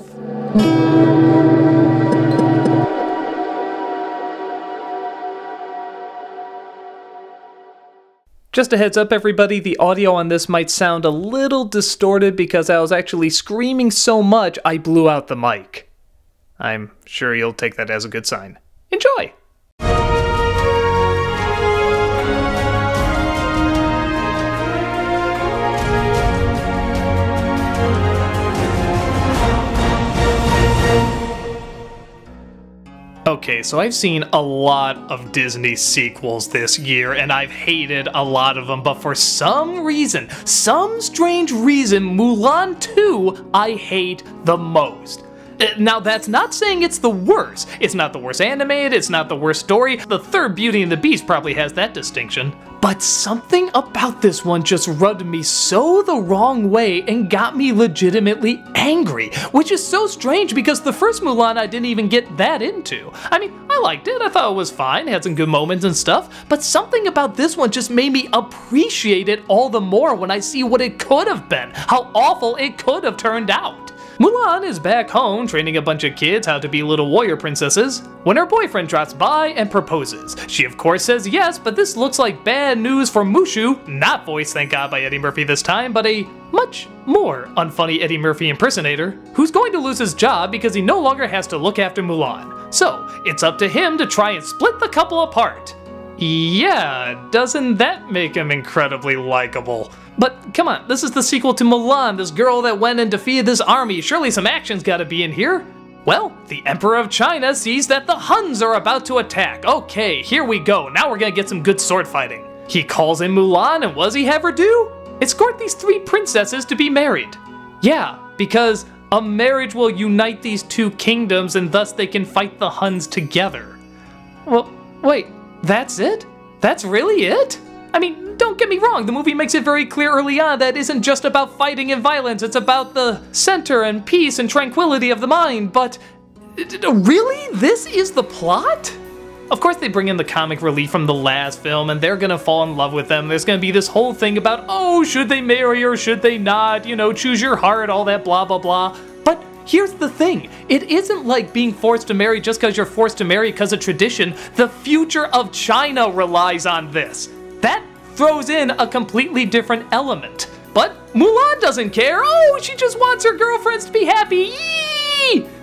Just a heads up, everybody, the audio on this might sound a little distorted because I was actually screaming so much I blew out the mic. I'm sure you'll take that as a good sign. Enjoy! Okay, so I've seen a lot of Disney sequels this year, and I've hated a lot of them, but for some reason, some strange reason, Mulan 2 I hate the most. Uh, Now, that's not saying it's the worst. It's not the worst animated, it's not the worst story. The third Beauty and the Beast probably has that distinction. But something about this one just rubbed me so the wrong way and got me legitimately angry, which is so strange because the first Mulan I didn't even get that into. I mean, I liked it, I thought it was fine, had some good moments and stuff, but something about this one just made me appreciate it all the more when I see what it could have been, how awful it could have turned out. Mulan is back home training a bunch of kids how to be little warrior princesses when her boyfriend drops by and proposes. She of course says yes, but this looks like bad news for Mushu, not voiced thank god by Eddie Murphy this time, but a much more unfunny Eddie Murphy impersonator who's going to lose his job because he no longer has to look after Mulan. So, it's up to him to try and split the couple apart. Yeah, doesn't that make him incredibly likable? But come on, this is the sequel to Mulan, this girl that went and defeated this army. Surely some action's gotta be in here. Well, the Emperor of China sees that the Huns are about to attack. Okay, here we go. Now we're gonna get some good sword fighting. He calls in Mulan, and what does he have her do? Escort these three princesses to be married. Yeah, because a marriage will unite these two kingdoms and thus they can fight the Huns together. Well, wait, that's it? That's really it? I mean, don't get me wrong, the movie makes it very clear early on that it isn't just about fighting and violence, it's about the center and peace and tranquility of the mind, but really? This is the plot? Of course, they bring in the comic relief from the last film, and they're gonna fall in love with them. There's gonna be this whole thing about, oh, should they marry or should they not? You know, choose your heart, all that blah blah blah. Here's the thing it isn't like being forced to marry just because you're forced to marry because of tradition. The future of China relies on this. That throws in a completely different element. But Mulan doesn't care. Oh, she just wants her girlfriends to be happy.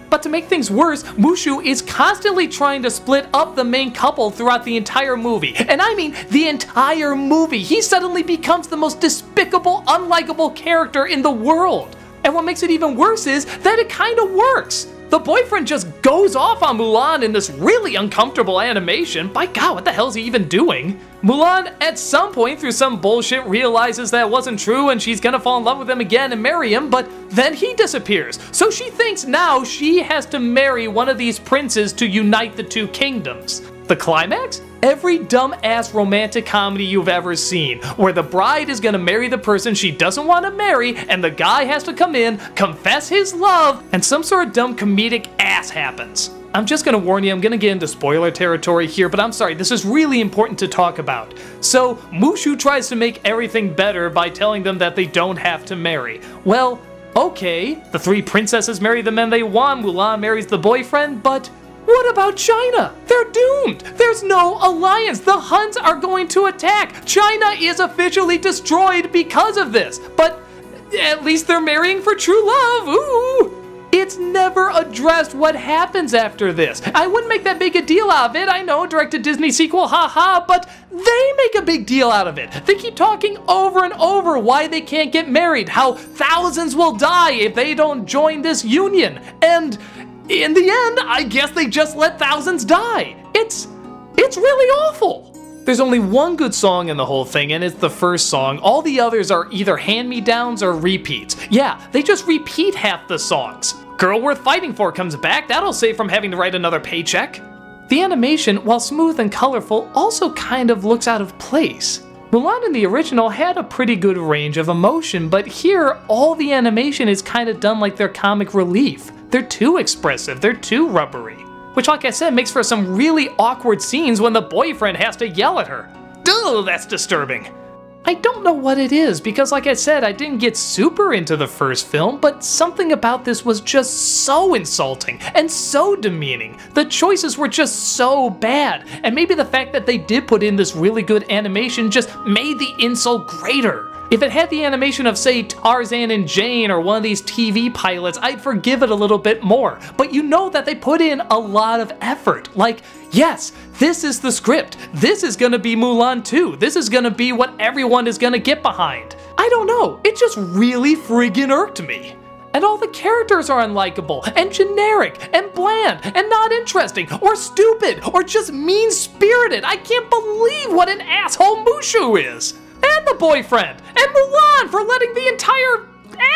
But to make things worse, Mushu is constantly trying to split up the main couple throughout the entire movie. And I mean the entire movie. He suddenly becomes the most despicable, unlikable character in the world. And what makes it even worse is that it kind of works. The boyfriend just goes off on Mulan in this really uncomfortable animation. By God, what the hell is he even doing? Mulan, at some point through some bullshit, realizes that wasn't true and she's gonna fall in love with him again and marry him, but then he disappears. So she thinks now she has to marry one of these princes to unite the two kingdoms. The climax? Every dumb-ass romantic comedy you've ever seen, where the bride is gonna marry the person she doesn't want to marry, and the guy has to come in, confess his love, and some sort of dumb comedic ass happens. I'm just gonna warn you, I'm gonna get into spoiler territory here, but I'm sorry, this is really important to talk about. So, Mushu tries to make everything better by telling them that they don't have to marry. Well, okay, the three princesses marry the men they want, Mulan marries the boyfriend, but what about China? They're doomed! There's no alliance! The Huns are going to attack! China is officially destroyed because of this! But at least they're marrying for true love! Ooh! It's never addressed what happens after this. I wouldn't make that big a deal out of it. I know, direct to Disney sequel, haha, but they make a big deal out of it. They keep talking over and over why they can't get married, how thousands will die if they don't join this union. And in the end, I guess they just let thousands die. It's it's really awful. There's only one good song in the whole thing, and it's the first song. All the others are either hand-me-downs or repeats. Yeah, they just repeat half the songs. Girl Worth Fighting For comes back, that'll save from having to write another paycheck. The animation, while smooth and colorful, also kind of looks out of place. Mulan in the original had a pretty good range of emotion, but here, all the animation is kind of done like their comic relief. They're too expressive, they're too rubbery. Which, like I said, makes for some really awkward scenes when the boyfriend has to yell at her. Duh, that's disturbing. I don't know what it is, because like I said, I didn't get super into the first film, but something about this was just so insulting and so demeaning. The choices were just so bad, and maybe the fact that they did put in this really good animation just made the insult greater. If it had the animation of, say, Tarzan and Jane or one of these TV pilots, I'd forgive it a little bit more. But you know that they put in a lot of effort. Like, yes, this is the script. This is gonna be Mulan 2. This is gonna be what everyone is gonna get behind. I don't know, it just really friggin' irked me. And all the characters are unlikable, and generic, and bland, and not interesting, or stupid, or just mean spirited. I can't believe what an asshole Mushu is! And the boyfriend! And Mulan for letting the entire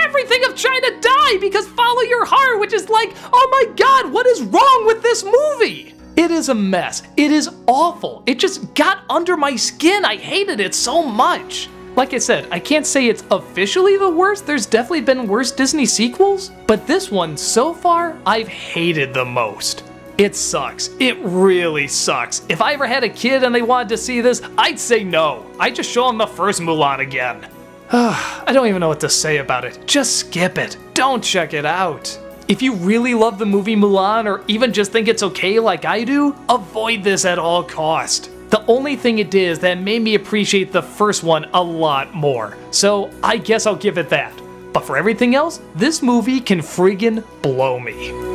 everything of China die because follow your heart, which is like, oh my god, what is wrong with this movie? It is a mess. It is awful. It just got under my skin. I hated it so much. Like I said, I can't say it's officially the worst. There's definitely been worse Disney sequels, but this one so far, I've hated the most. It sucks. It really sucks. If I ever had a kid and they wanted to see this, I'd say no. I'd just show them the first Mulan again. I don't even know what to say about it. Just skip it. Don't check it out. If you really love the movie Mulan or even just think it's okay like I do, avoid this at all cost. The only thing it did is that made me appreciate the first one a lot more. So I guess I'll give it that. But for everything else, this movie can friggin' blow me.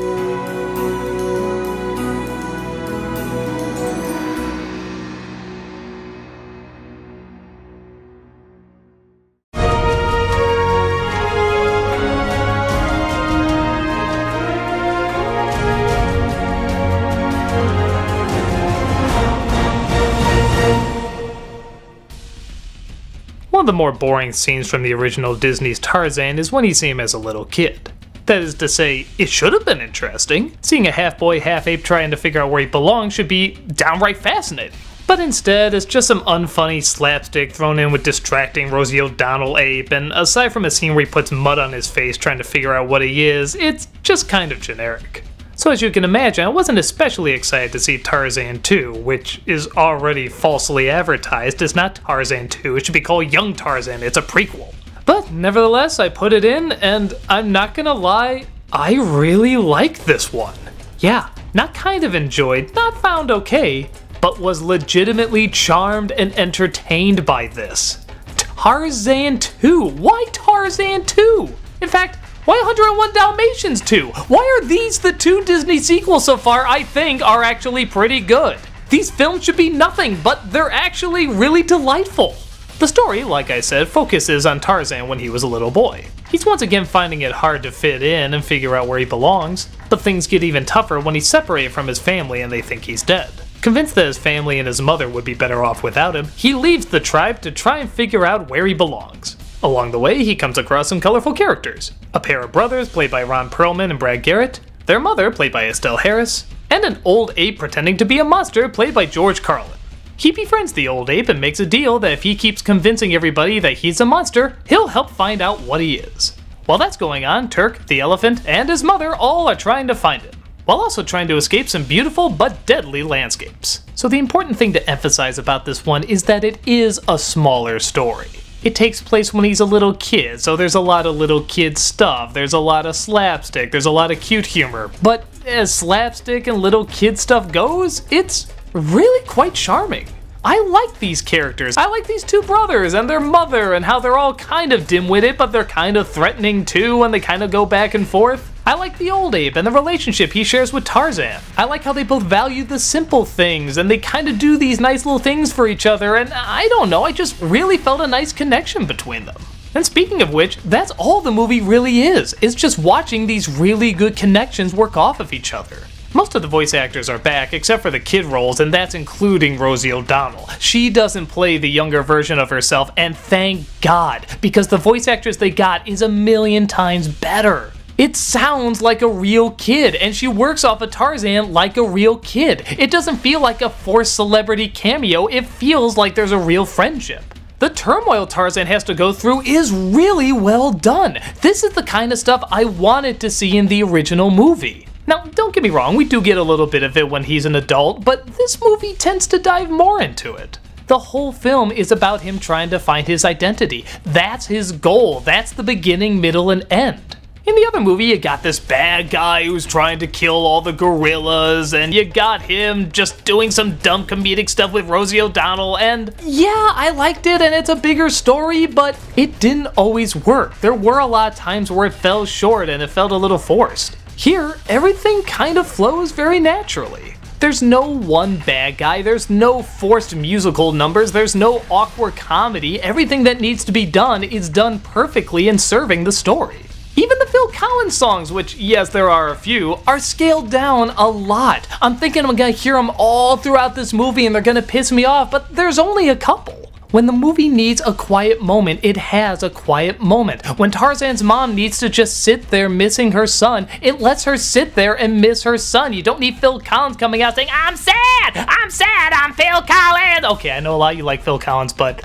The more boring scenes from the original Disney's Tarzan is when you see him as a little kid. That is to say, it should have been interesting. Seeing a half boy, half ape trying to figure out where he belongs should be downright fascinating. But instead, it's just some unfunny slapstick thrown in with distracting Rosie O'Donnell ape, and aside from a scene where he puts mud on his face trying to figure out what he is, it's just kind of generic. So as you can imagine, I wasn't especially excited to see Tarzan 2, which is already falsely advertised as not Tarzan 2, it should be called Young Tarzan, it's a prequel. But nevertheless, I put it in, and I'm not gonna lie, I really like this one. Yeah, not kind of enjoyed, not found okay, but was legitimately charmed and entertained by this. Tarzan 2! Why Tarzan 2? In fact, why 101 Dalmatians 2? Why are these the two Disney sequels so far I think are actually pretty good? These films should be nothing, but they're actually really delightful. The story, like I said, focuses on Tarzan when he was a little boy. He's once again finding it hard to fit in and figure out where he belongs, but things get even tougher when he's separated from his family and they think he's dead. Convinced that his family and his mother would be better off without him, he leaves the tribe to try and figure out where he belongs. Along the way, he comes across some colorful characters a pair of brothers, played by Ron Perlman and Brad Garrett, their mother, played by Estelle Harris, and an old ape pretending to be a monster, played by George Carlin. He befriends the old ape and makes a deal that if he keeps convincing everybody that he's a monster, he'll help find out what he is. While that's going on, Terk, the elephant, and his mother all are trying to find him, while also trying to escape some beautiful but deadly landscapes. So the important thing to emphasize about this one is that it is a smaller story. It takes place when he's a little kid, so there's a lot of little kid stuff. There's a lot of slapstick, there's a lot of cute humor. But as slapstick and little kid stuff goes, it's really quite charming. I like these characters. I like these two brothers and their mother and how they're all kind of dim-witted, but they're kind of threatening too, and they kind of go back and forth. I like the old ape and the relationship he shares with Tarzan. I like how they both value the simple things and they kind of do these nice little things for each other, and I don't know, I just really felt a nice connection between them. And speaking of which, that's all the movie really is. It's just watching these really good connections work off of each other. Most of the voice actors are back, except for the kid roles, and that's including Rosie O'Donnell. She doesn't play the younger version of herself, and thank God, because the voice actress they got is a million times better. It sounds like a real kid, and she works off of Tarzan like a real kid. It doesn't feel like a forced celebrity cameo, it feels like there's a real friendship. The turmoil Tarzan has to go through is really well done. This is the kind of stuff I wanted to see in the original movie. Now, don't get me wrong, we do get a little bit of it when he's an adult, but this movie tends to dive more into it. The whole film is about him trying to find his identity. That's his goal. That's the beginning, middle, and end. In the other movie, you got this bad guy who's trying to kill all the gorillas, and you got him just doing some dumb comedic stuff with Rosie O'Donnell, and yeah, I liked it, and it's a bigger story, but it didn't always work. There were a lot of times where it fell short and it felt a little forced. Here, everything kind of flows very naturally. There's no one bad guy, there's no forced musical numbers, there's no awkward comedy. Everything that needs to be done is done perfectly in serving the story. Even the Phil Collins songs, which, yes, there are a few, are scaled down a lot. I'm thinking I'm gonna hear them all throughout this movie and they're gonna piss me off, but there's only a couple. When the movie needs a quiet moment, it has a quiet moment. When Tarzan's mom needs to just sit there missing her son, it lets her sit there and miss her son. You don't need Phil Collins coming out saying, I'm sad! I'm sad! I'm Phil Collins! Okay, I know a lot of you like Phil Collins, but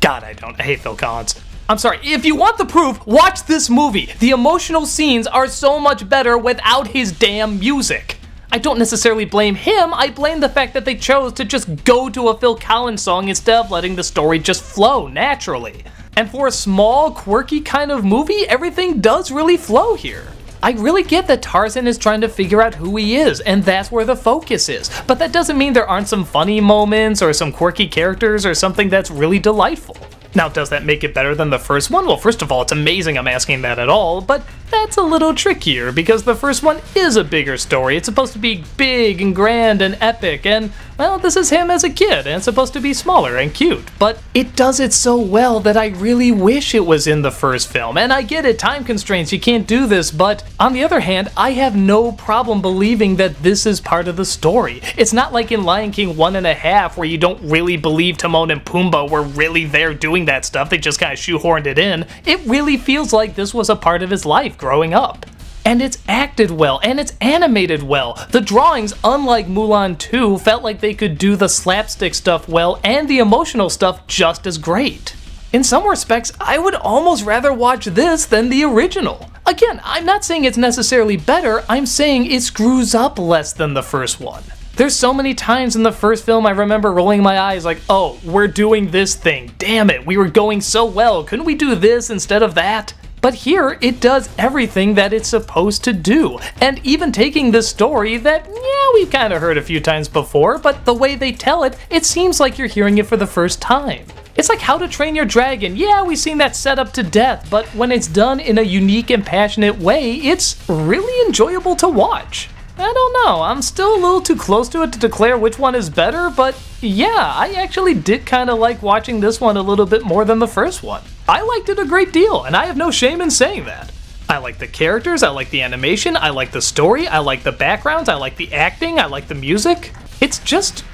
God, I don't. I hate Phil Collins. I'm sorry, if you want the proof, watch this movie. The emotional scenes are so much better without his damn music. I don't necessarily blame him, I blame the fact that they chose to just go to a Phil Collins song instead of letting the story just flow naturally. And for a small, quirky kind of movie, everything does really flow here. I really get that Tarzan is trying to figure out who he is, and that's where the focus is. But that doesn't mean there aren't some funny moments or some quirky characters or something that's really delightful. Now, does that make it better than the first one? Well, first of all, it's amazing I'm asking that at all, but that's a little trickier because the first one is a bigger story. It's supposed to be big and grand and epic, and well, this is him as a kid, and it's supposed to be smaller and cute. But it does it so well that I really wish it was in the first film. And I get it, time constraints, you can't do this, but on the other hand, I have no problem believing that this is part of the story. It's not like in Lion King 1 and a half where you don't really believe Timon and Pumbaa were really there doing that stuff, they just kind of shoehorned it in. It really feels like this was a part of his life growing up. And it's acted well, and it's animated well. The drawings, unlike Mulan 2, felt like they could do the slapstick stuff well and the emotional stuff just as great. In some respects, I would almost rather watch this than the original. Again, I'm not saying it's necessarily better, I'm saying it screws up less than the first one. There's so many times in the first film I remember rolling my eyes like, oh, we're doing this thing. Damn it, we were going so well. Couldn't we do this instead of that? But here, it does everything that it's supposed to do. And even taking this story that, yeah, we've kind of heard a few times before, but the way they tell it, it seems like you're hearing it for the first time. It's like How to Train Your Dragon. Yeah, we've seen that set up to death, but when it's done in a unique and passionate way, it's really enjoyable to watch. I don't know, I'm still a little too close to it to declare which one is better, but yeah, I actually did kind of like watching this one a little bit more than the first one. I liked it a great deal, and I have no shame in saying that. I like the characters, I like the animation, I like the story, I like the backgrounds, I like the acting, I like the music. It's just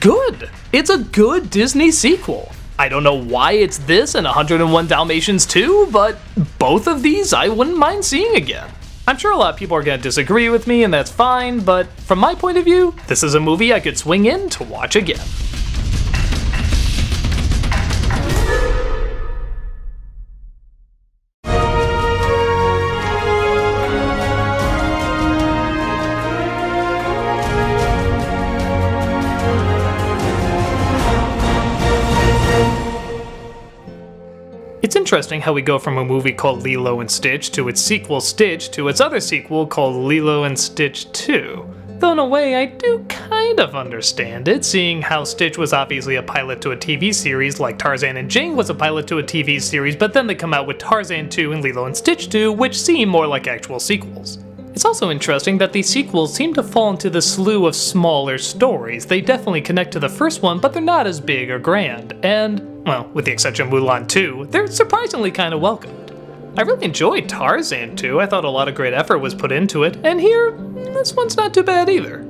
good. It's a good Disney sequel. I don't know why it's this and 101 Dalmatians 2, but both of these I wouldn't mind seeing again. I'm sure a lot of people are going to disagree with me, and that's fine, but from my point of view, this is a movie I could swing in to watch again. Interesting how we go from a movie called Lilo and Stitch to its sequel Stitch to its other sequel called Lilo and Stitch 2. Though in a way I do kind of understand it, seeing how Stitch was obviously a pilot to a TV series like Tarzan and Jane was a pilot to a TV series, but then they come out with Tarzan 2 and Lilo and Stitch 2, which seem more like actual sequels. It's also interesting that these sequels seem to fall into the slew of smaller stories. They definitely connect to the first one, but they're not as big or grand, and, well, with the exception of Mulan 2, they're surprisingly kind of welcomed. I really enjoyed Tarzan 2, I thought a lot of great effort was put into it, and here, this one's not too bad either.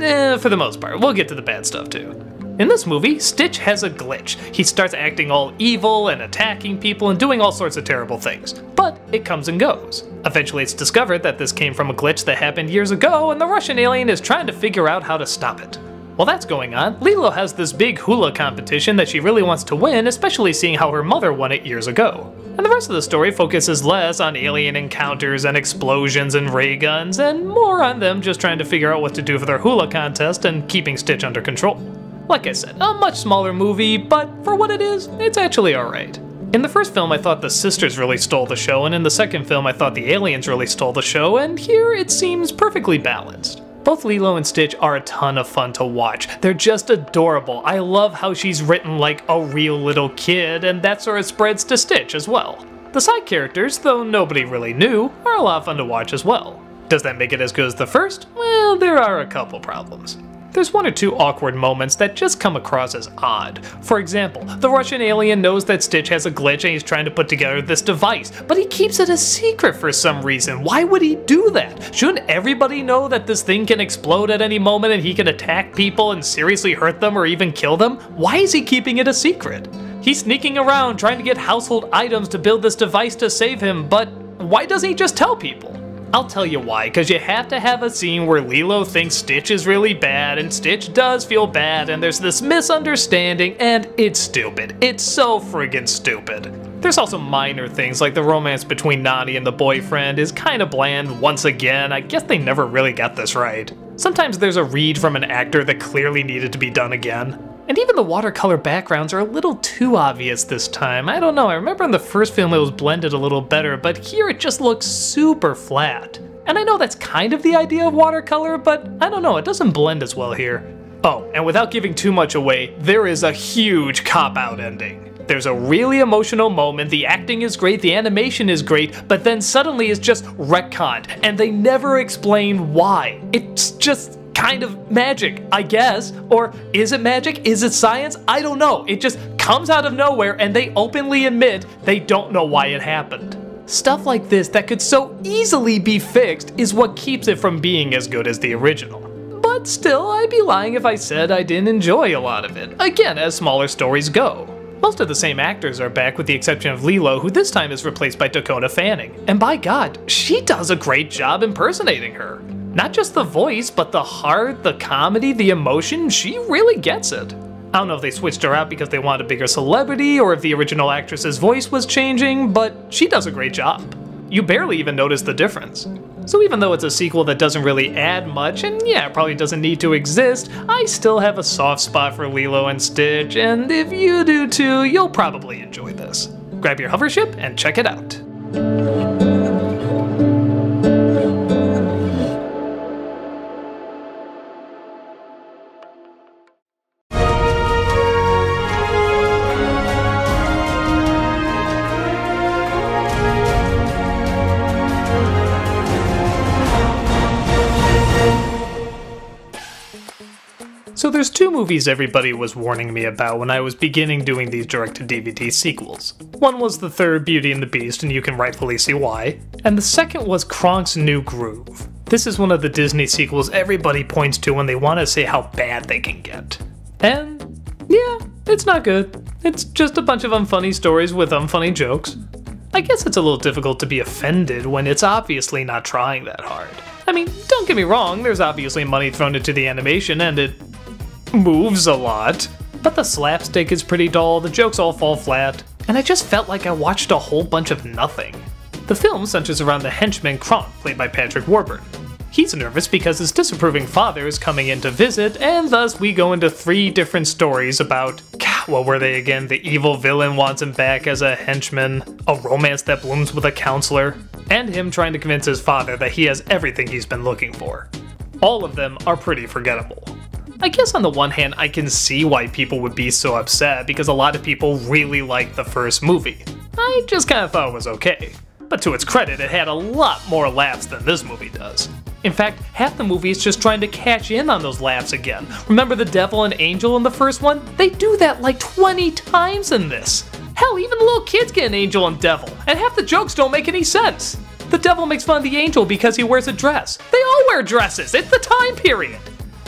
Eh, for the most part, we'll get to the bad stuff too. In this movie, Stitch has a glitch. He starts acting all evil and attacking people and doing all sorts of terrible things. But it comes and goes. Eventually, it's discovered that this came from a glitch that happened years ago, and the Russian alien is trying to figure out how to stop it. While that's going on, Lilo has this big hula competition that she really wants to win, especially seeing how her mother won it years ago. And the rest of the story focuses less on alien encounters and explosions and ray guns, and more on them just trying to figure out what to do for their hula contest and keeping Stitch under control. Like I said, a much smaller movie, but for what it is, it's actually alright. In the first film, I thought the sisters really stole the show, and in the second film, I thought the aliens really stole the show, and here it seems perfectly balanced. Both Lilo and Stitch are a ton of fun to watch. They're just adorable. I love how she's written like a real little kid, and that sort of spreads to Stitch as well. The side characters, though nobody really knew, are a lot of fun to watch as well. Does that make it as good as the first? Well, there are a couple problems. There's one or two awkward moments that just come across as odd. For example, the Russian alien knows that Stitch has a glitch and he's trying to put together this device, but he keeps it a secret for some reason. Why would he do that? Shouldn't everybody know that this thing can explode at any moment and he can attack people and seriously hurt them or even kill them? Why is he keeping it a secret? He's sneaking around trying to get household items to build this device to save him, but why doesn't he just tell people? I'll tell you why, because you have to have a scene where Lilo thinks Stitch is really bad, and Stitch does feel bad, and there's this misunderstanding, and it's stupid. It's so friggin' stupid. There's also minor things like the romance between Nani and the boyfriend is kinda bland once again. I guess they never really got this right. Sometimes there's a read from an actor that clearly needed to be done again. And even the watercolor backgrounds are a little too obvious this time. I don't know, I remember in the first film it was blended a little better, but here it just looks super flat. And I know that's kind of the idea of watercolor, but I don't know, it doesn't blend as well here. Oh, and without giving too much away, there is a huge cop out ending. There's a really emotional moment, the acting is great, the animation is great, but then suddenly it's just retconned, and they never explain why. It's just kind of magic, I guess. Or is it magic? Is it science? I don't know. It just comes out of nowhere and they openly admit they don't know why it happened. Stuff like this that could so easily be fixed is what keeps it from being as good as the original. But still, I'd be lying if I said I didn't enjoy a lot of it, again, as smaller stories go. Most of the same actors are back with the exception of Lilo, who this time is replaced by Dakota Fanning. And by God, she does a great job impersonating her. Not just the voice, but the heart, the comedy, the emotion, she really gets it. I don't know if they switched her out because they wanted a bigger celebrity or if the original actress's voice was changing, but she does a great job. You barely even notice the difference. So even though it's a sequel that doesn't really add much, and yeah, probably doesn't need to exist, I still have a soft spot for Lilo and Stitch, and if you do too, you'll probably enjoy this. Grab your hover ship and check it out. Movies everybody was warning me about when I was beginning doing these direct-to-DVD sequels. One was the third Beauty and the Beast, and you can rightfully see why. And the second was Kronk's New Groove. This is one of the Disney sequels everybody points to when they want to say how bad they can get. And yeah, it's not good. It's just a bunch of unfunny stories with unfunny jokes. I guess it's a little difficult to be offended when it's obviously not trying that hard. I mean, don't get me wrong, there's obviously money thrown into the animation and it moves a lot. But the slapstick is pretty dull, the jokes all fall flat, and I just felt like I watched a whole bunch of nothing. The film centers around the henchman Kronk, played by Patrick Warburton. He's nervous because his disapproving father is coming in to visit, and thus we go into three different stories about what were they again? The evil villain wants him back as a henchman, a romance that blooms with a counselor, and him trying to convince his father that he has everything he's been looking for. All of them are pretty forgettable. I guess on the one hand, I can see why people would be so upset because a lot of people really liked the first movie. I just kind of thought it was okay. But to its credit, it had a lot more laughs than this movie does. In fact, half the movie is just trying to catch in on those laughs again. Remember the devil and angel in the first one? They do that like 20 times in this. Hell, even the little kids get an angel and devil, and half the jokes don't make any sense. The devil makes fun of the angel because he wears a dress. They all wear dresses, it's the time period.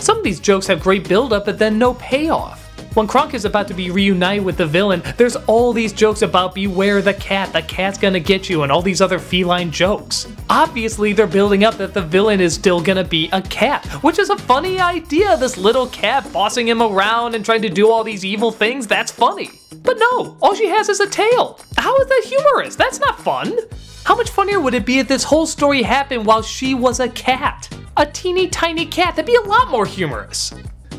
Some of these jokes have great build-up but then no payoff. When Kronk is about to be reunited with the villain, there's all these jokes about beware the cat, the cat's gonna get you, and all these other feline jokes. Obviously, they're building up that the villain is still gonna be a cat, which is a funny idea. This little cat bossing him around and trying to do all these evil things, that's funny. But no, all she has is a tail. How is that humorous? That's not fun. How much funnier would it be if this whole story happened while she was a cat? A teeny tiny cat, that'd be a lot more humorous.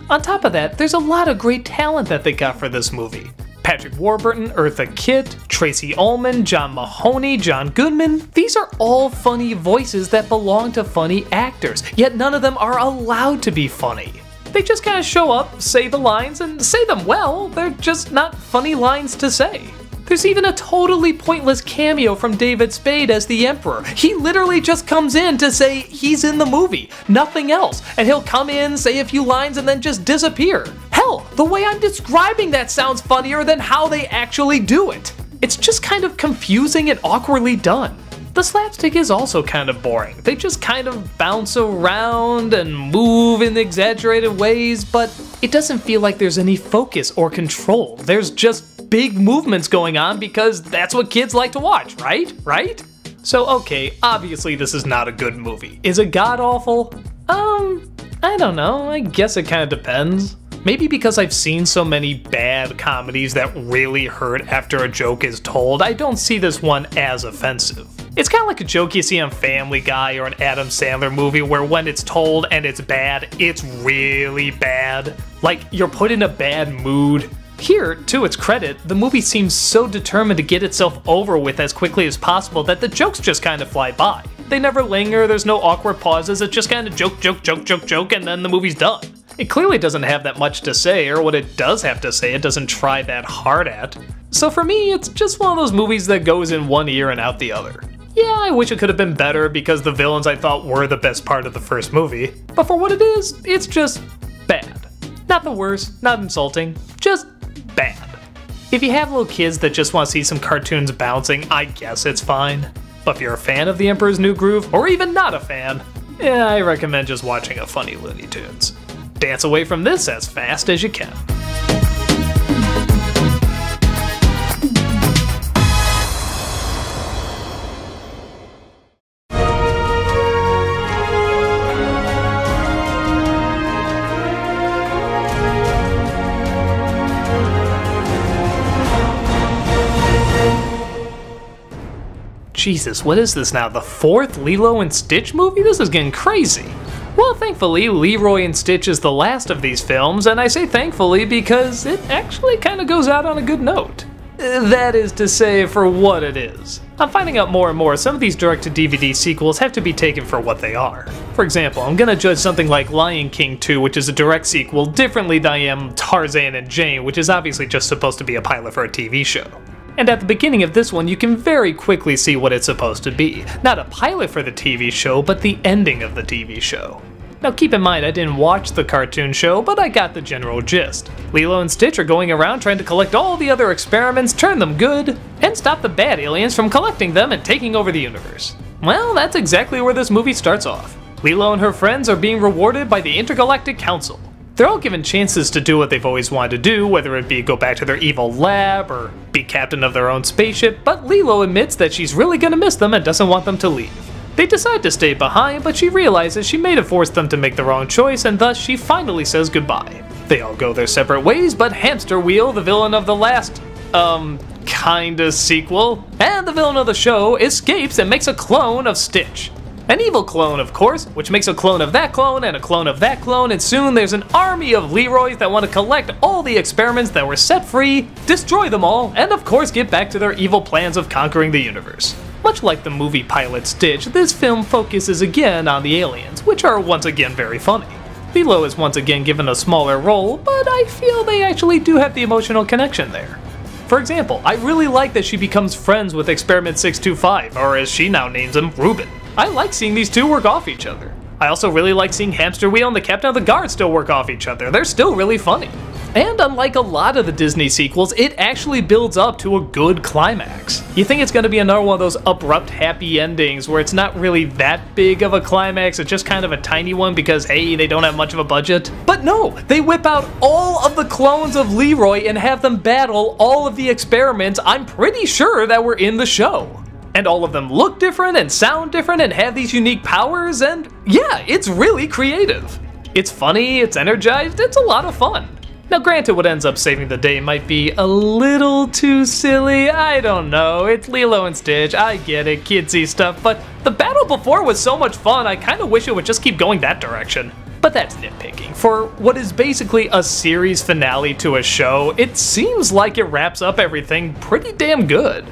On top of that, there's a lot of great talent that they got for this movie. Patrick Warburton, Eartha Kitt, Tracey Ullman, John Mahoney, John Goodman. These are all funny voices that belong to funny actors, yet none of them are allowed to be funny. They just kind of show up, say the lines, and say them well, they're just not funny lines to say. There's even a totally pointless cameo from David Spade as the Emperor. He literally just comes in to say he's in the movie, nothing else. And he'll come in, say a few lines, and then just disappear. Hell, the way I'm describing that sounds funnier than how they actually do it. It's just kind of confusing and awkwardly done. The slapstick is also kind of boring. They just kind of bounce around and move in exaggerated ways, but it doesn't feel like there's any focus or control. There's just big movements going on because that's what kids like to watch, right? Right? So, okay, obviously this is not a good movie. Is it god awful? Um, I don't know. I guess it kind of depends. Maybe because I've seen so many bad comedies that really hurt after a joke is told, I don't see this one as offensive. It's kind of like a joke you see on Family Guy or an Adam Sandler movie where when it's told and it's bad, it's really bad. Like, you're put in a bad mood, here, to its credit, the movie seems so determined to get itself over with as quickly as possible that the jokes just kind of fly by. They never linger, there's no awkward pauses, it's just kind of joke, joke, joke, joke, joke, and then the movie's done. It clearly doesn't have that much to say, or what it does have to say, it doesn't try that hard at. So for me, it's just one of those movies that goes in one ear and out the other. Yeah, I wish it could have been better because the villains I thought were the best part of the first movie, but for what it is, it's just bad. Not the worst, not insulting, just bad. If you have little kids that just want to see some cartoons bouncing, I guess it's fine. But if you're a fan of The Emperor's New Groove, or even not a fan, yeah, I recommend just watching a funny Looney Tunes. Dance away from this as fast as you can. Jesus, what is this now? The fourth Lilo and Stitch movie? This is getting crazy. Well, thankfully, Leroy and Stitch is the last of these films, and I say thankfully because it actually kind of goes out on a good note. That is to say, for what it is. I'm finding out more and more some of these direct to DVD sequels have to be taken for what they are. For example, I'm gonna judge something like Lion King 2, which is a direct sequel, differently than I am Tarzan and Jane, which is obviously just supposed to be a pilot for a TV show. And at the beginning of this one, you can very quickly see what it's supposed to be. Not a pilot for the TV show, but the ending of the TV show. Now keep in mind, I didn't watch the cartoon show, but I got the general gist. Lilo and Stitch are going around trying to collect all the other experiments, turn them good, and stop the bad aliens from collecting them and taking over the universe. Well, that's exactly where this movie starts off. Lilo and her friends are being rewarded by the Intergalactic Council. They're all given chances to do what they've always wanted to do, whether it be go back to their evil lab or be captain of their own spaceship, but Lilo admits that she's really gonna miss them and doesn't want them to leave. They decide to stay behind, but she realizes she may have forced them to make the wrong choice, and thus she finally says goodbye. They all go their separate ways, but Hamsterviel, the villain of the last, um, kinda sequel, and the villain of the show, escapes and makes a clone of Stitch. An evil clone, of course, which makes a clone of that clone and a clone of that clone, and soon there's an army of Leroys that want to collect all the experiments that were set free, destroy them all, and of course get back to their evil plans of conquering the universe. Much like the movie pilot Stitch, this film focuses again on the aliens, which are once again very funny. Lilo is once again given a smaller role, but I feel they actually do have the emotional connection there. For example, I really like that she becomes friends with Experiment 625, or as she now names him, Reuben. I like seeing these two work off each other. I also really like seeing Hamsterviel and the Captain of the Guard still work off each other. They're still really funny. And unlike a lot of the Disney sequels, it actually builds up to a good climax. You think it's going to be another one of those abrupt happy endings where it's not really that big of a climax, it's just kind of a tiny one because hey, they don't have much of a budget. But no, they whip out all of the clones of Leroy and have them battle all of the experiments I'm pretty sure that were in the show. And all of them look different and sound different and have these unique powers, and yeah, it's really creative. It's funny, it's energized, it's a lot of fun. Now, granted, what ends up saving the day might be a little too silly, I don't know. It's Lilo and Stitch, I get it, kidsy stuff, but the battle before was so much fun, I kinda wish it would just keep going that direction. But that's nitpicking. For what is basically a series finale to a show, it seems like it wraps up everything pretty damn good.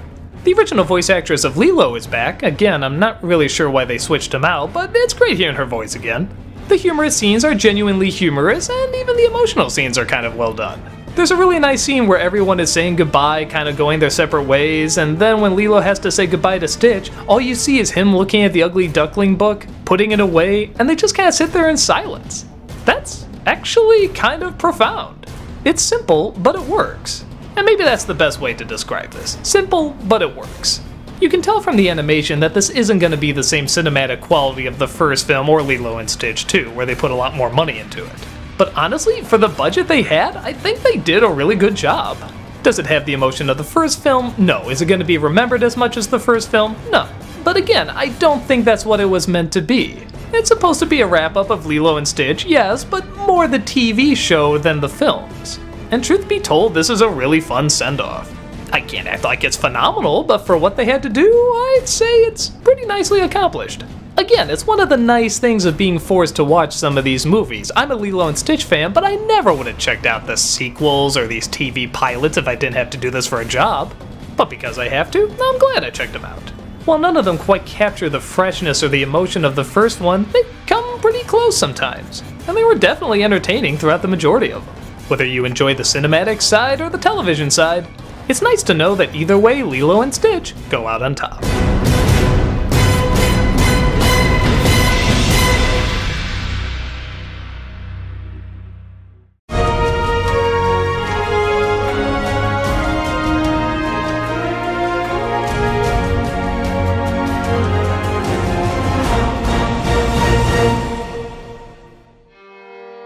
The original voice actress of Lilo is back. Again, I'm not really sure why they switched him out, but it's great hearing her voice again. The humorous scenes are genuinely humorous, and even the emotional scenes are kind of well done. There's a really nice scene where everyone is saying goodbye, kind of going their separate ways, and then when Lilo has to say goodbye to Stitch, all you see is him looking at the Ugly Duckling book, putting it away, and they just kind of sit there in silence. That's actually kind of profound. It's simple, but it works. And maybe that's the best way to describe this. Simple, but it works. You can tell from the animation that this isn't going to be the same cinematic quality of the first film or Lilo and Stitch 2, where they put a lot more money into it. But honestly, for the budget they had, I think they did a really good job. Does it have the emotion of the first film? No. Is it going to be remembered as much as the first film? No. But again, I don't think that's what it was meant to be. It's supposed to be a wrap up of Lilo and Stitch, yes, but more the TV show than the films. And truth be told, this is a really fun send off. I can't act like it's phenomenal, but for what they had to do, I'd say it's pretty nicely accomplished. Again, it's one of the nice things of being forced to watch some of these movies. I'm a Lilo and Stitch fan, but I never would have checked out the sequels or these TV pilots if I didn't have to do this for a job. But because I have to, I'm glad I checked them out. While none of them quite capture the freshness or the emotion of the first one, they come pretty close sometimes. And they were definitely entertaining throughout the majority of them. Whether you enjoy the cinematic side or the television side, it's nice to know that either way, Lilo and Stitch go out on top.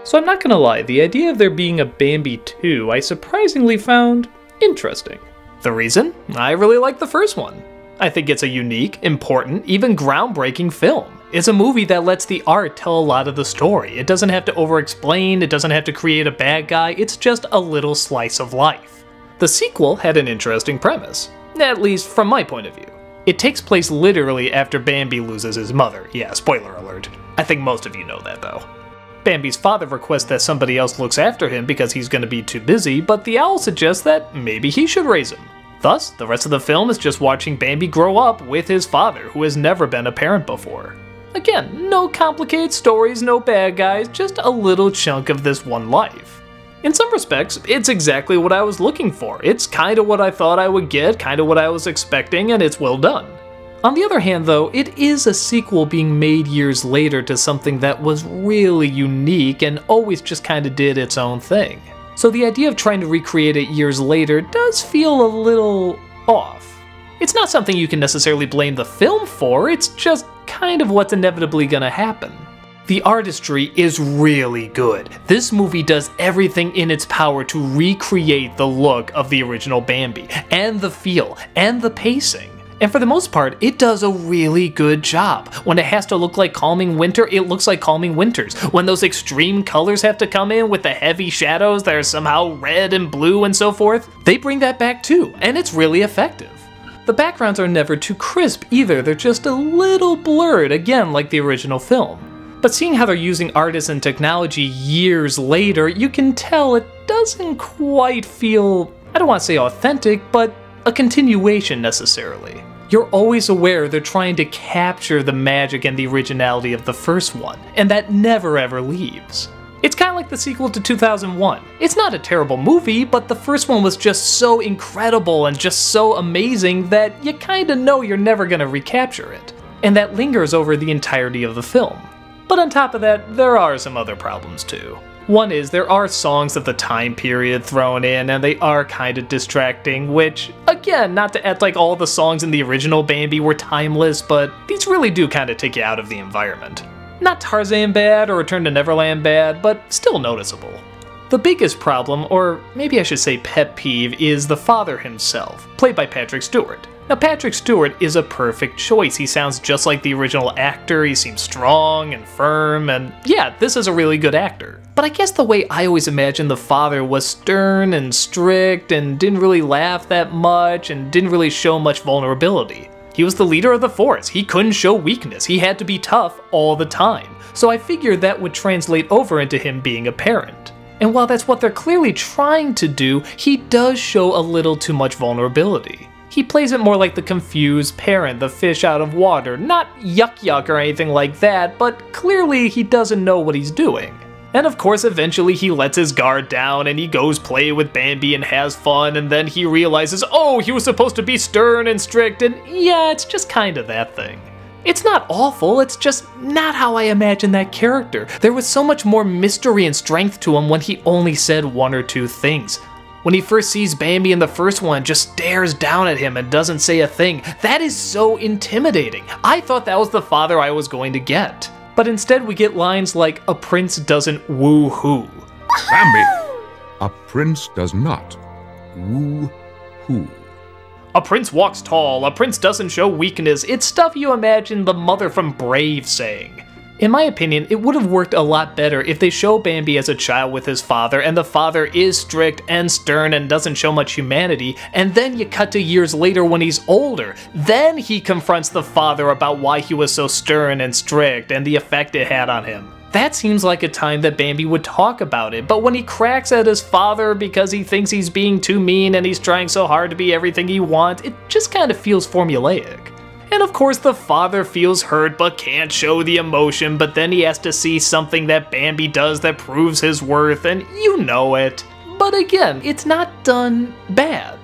So I'm not gonna lie, the idea of there being a Bambi 2 I surprisingly found interesting. The reason? I really like the first one. I think it's a unique, important, even groundbreaking film. It's a movie that lets the art tell a lot of the story. It doesn't have to over explain, it doesn't have to create a bad guy, it's just a little slice of life. The sequel had an interesting premise, at least from my point of view. It takes place literally after Bambi loses his mother. Yeah, spoiler alert. I think most of you know that though. Bambi's father requests that somebody else looks after him because he's going to be too busy, but the owl suggests that maybe he should raise him. Thus, the rest of the film is just watching Bambi grow up with his father, who has never been a parent before. Again, no complicated stories, no bad guys, just a little chunk of this one life. In some respects, it's exactly what I was looking for. It's kinda what I thought I would get, kinda what I was expecting, and it's well done. On the other hand, though, it is a sequel being made years later to something that was really unique and always just kinda did its own thing. So the idea of trying to recreate it years later does feel a little off. It's not something you can necessarily blame the film for, it's just kind of what's inevitably gonna happen. The artistry is really good. This movie does everything in its power to recreate the look of the original Bambi, and the feel, and the pacing. And for the most part, it does a really good job. When it has to look like Calming Winter, it looks like Calming Winters. When those extreme colors have to come in with the heavy shadows that are somehow red and blue and so forth, they bring that back too, and it's really effective. The backgrounds are never too crisp either, they're just a little blurred, again like the original film. But seeing how they're using artists and technology years later, you can tell it doesn't quite feel, I don't want to say authentic, but a continuation necessarily. You're always aware they're trying to capture the magic and the originality of the first one, and that never ever leaves. It's kind of like the sequel to 2001. It's not a terrible movie, but the first one was just so incredible and just so amazing that you kinda know you're never gonna recapture it. And that lingers over the entirety of the film. But on top of that, there are some other problems too. One is there are songs of the time period thrown in, and they are kind of distracting, which, again, not to act like all the songs in the original Bambi were timeless, but these really do kind of take you out of the environment. Not Tarzan bad or Return to Neverland bad, but still noticeable. The biggest problem, or maybe I should say pet peeve, is the father himself, played by Patrick Stewart. Now, Patrick Stewart is a perfect choice. He sounds just like the original actor, he seems strong and firm, and yeah, this is a really good actor. But I guess the way I always imagined the father was stern and strict and didn't really laugh that much and didn't really show much vulnerability. He was the leader of the force, he couldn't show weakness, he had to be tough all the time. So I figured that would translate over into him being a parent. And while that's what they're clearly trying to do, he does show a little too much vulnerability. He plays it more like the confused parent, the fish out of water, not yuck yuck or anything like that, but clearly he doesn't know what he's doing. And of course, eventually he lets his guard down and he goes play with Bambi and has fun, and then he realizes, oh, he was supposed to be stern and strict, and yeah, it's just kind of that thing. It's not awful, it's just not how I imagined that character. There was so much more mystery and strength to him when he only said one or two things. When he first sees Bambi in the first one, just stares down at him and doesn't say a thing. That is so intimidating. I thought that was the father I was going to get. But instead, we get lines like, a prince doesn't woo hoo. Bambi, a prince does not woo who. A prince walks tall, a prince doesn't show weakness. It's stuff you imagine the mother from Brave saying. In my opinion, it would have worked a lot better if they show Bambi as a child with his father, and the father is strict and stern and doesn't show much humanity, and then you cut to years later when he's older. Then he confronts the father about why he was so stern and strict and the effect it had on him. That seems like a time that Bambi would talk about it, but when he cracks at his father because he thinks he's being too mean and he's trying so hard to be everything he wants, it just kind of feels formulaic. And of course, the father feels hurt but can't show the emotion, but then he has to see something that Bambi does that proves his worth, and you know it. But again, it's not done bad.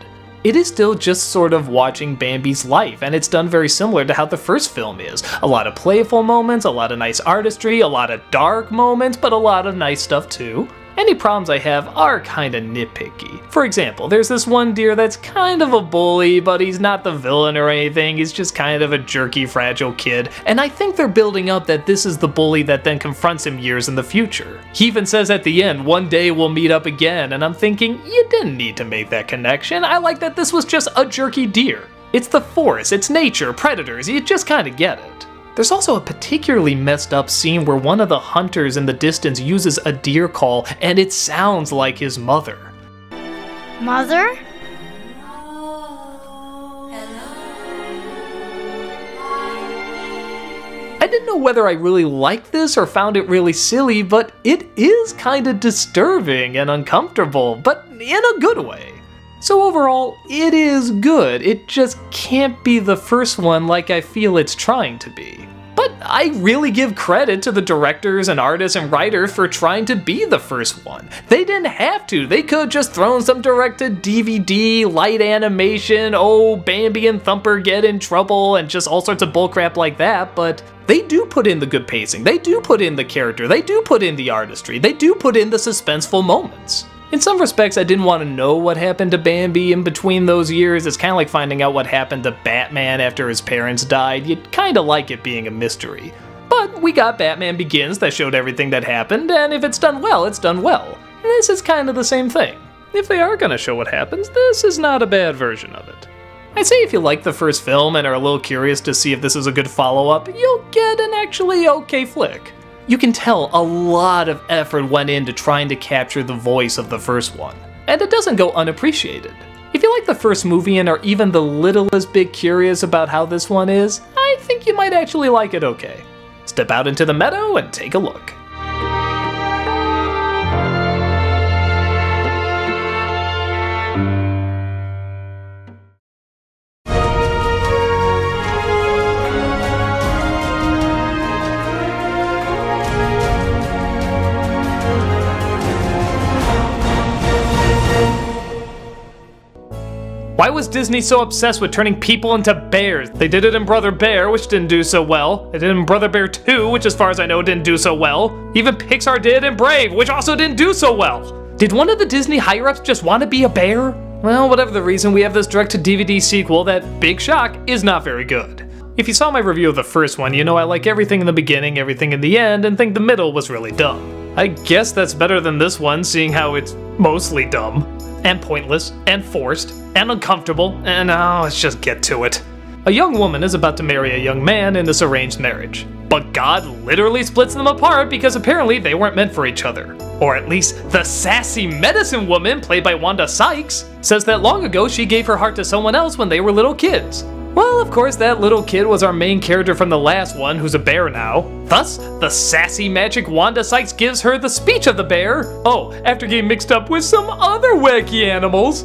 It is still just sort of watching Bambi's life, and it's done very similar to how the first film is. A lot of playful moments, a lot of nice artistry, a lot of dark moments, but a lot of nice stuff too. Any problems I have are kinda nitpicky. For example, there's this one deer that's kind of a bully, but he's not the villain or anything, he's just kind of a jerky, fragile kid, and I think they're building up that this is the bully that then confronts him years in the future. He even says at the end, one day we'll meet up again, and I'm thinking, you didn't need to make that connection, I like that this was just a jerky deer. It's the forest, it's nature, predators, you just kinda get it. There's also a particularly messed up scene where one of the hunters in the distance uses a deer call and it sounds like his mother. Mother? I didn't know whether I really liked this or found it really silly, but it is kinda disturbing and uncomfortable, but in a good way. So overall, it is good, it just can't be the first one like I feel it's trying to be. But I really give credit to the directors and artists and writers for trying to be the first one. They didn't have to, they could just thrown some direct to DVD, light animation, oh, Bambi and Thumper get in trouble, and just all sorts of bullcrap like that, but they do put in the good pacing, they do put in the character, they do put in the artistry, they do put in the suspenseful moments. In some respects, I didn't want to know what happened to Bambi in between those years. It's kind of like finding out what happened to Batman after his parents died. You'd kind of like it being a mystery. But we got Batman Begins that showed everything that happened, and if it's done well, it's done well. This is kind of the same thing. If they are going to show what happens, this is not a bad version of it. I'd say if you like the first film and are a little curious to see if this is a good follow up, you'll get an actually okay flick. You can tell a lot of effort went into trying to capture the voice of the first one, and it doesn't go unappreciated. If you like the first movie and are even the littlest bit curious about how this one is, I think you might actually like it okay. Step out into the meadow and take a look. Why was Disney so obsessed with turning people into bears? They did it in Brother Bear, which didn't do so well. They did it in Brother Bear 2, which as far as I know didn't do so well. Even Pixar did in Brave, which also didn't do so well. Did one of the Disney higher-ups just want to be a bear? Well, whatever the reason, we have this direct-to-DVD sequel that, big shock, is not very good. If you saw my review of the first one, you know I like everything in the beginning, everything in the end, and think the middle was really dumb. I guess that's better than this one, seeing how it's mostly dumb and pointless, and forced, and uncomfortable, and oh, let's just get to it. A young woman is about to marry a young man in this arranged marriage. But God literally splits them apart because apparently they weren't meant for each other. Or at least the sassy medicine woman, played by Wanda Sykes, says that long ago she gave her heart to someone else when they were little kids. Well, of course, that little kid was our main character from the last one, who's a bear now. Thus, the sassy magic Wanda Sykes gives her the speech of the bear. Oh, after getting mixed up with some other wacky animals.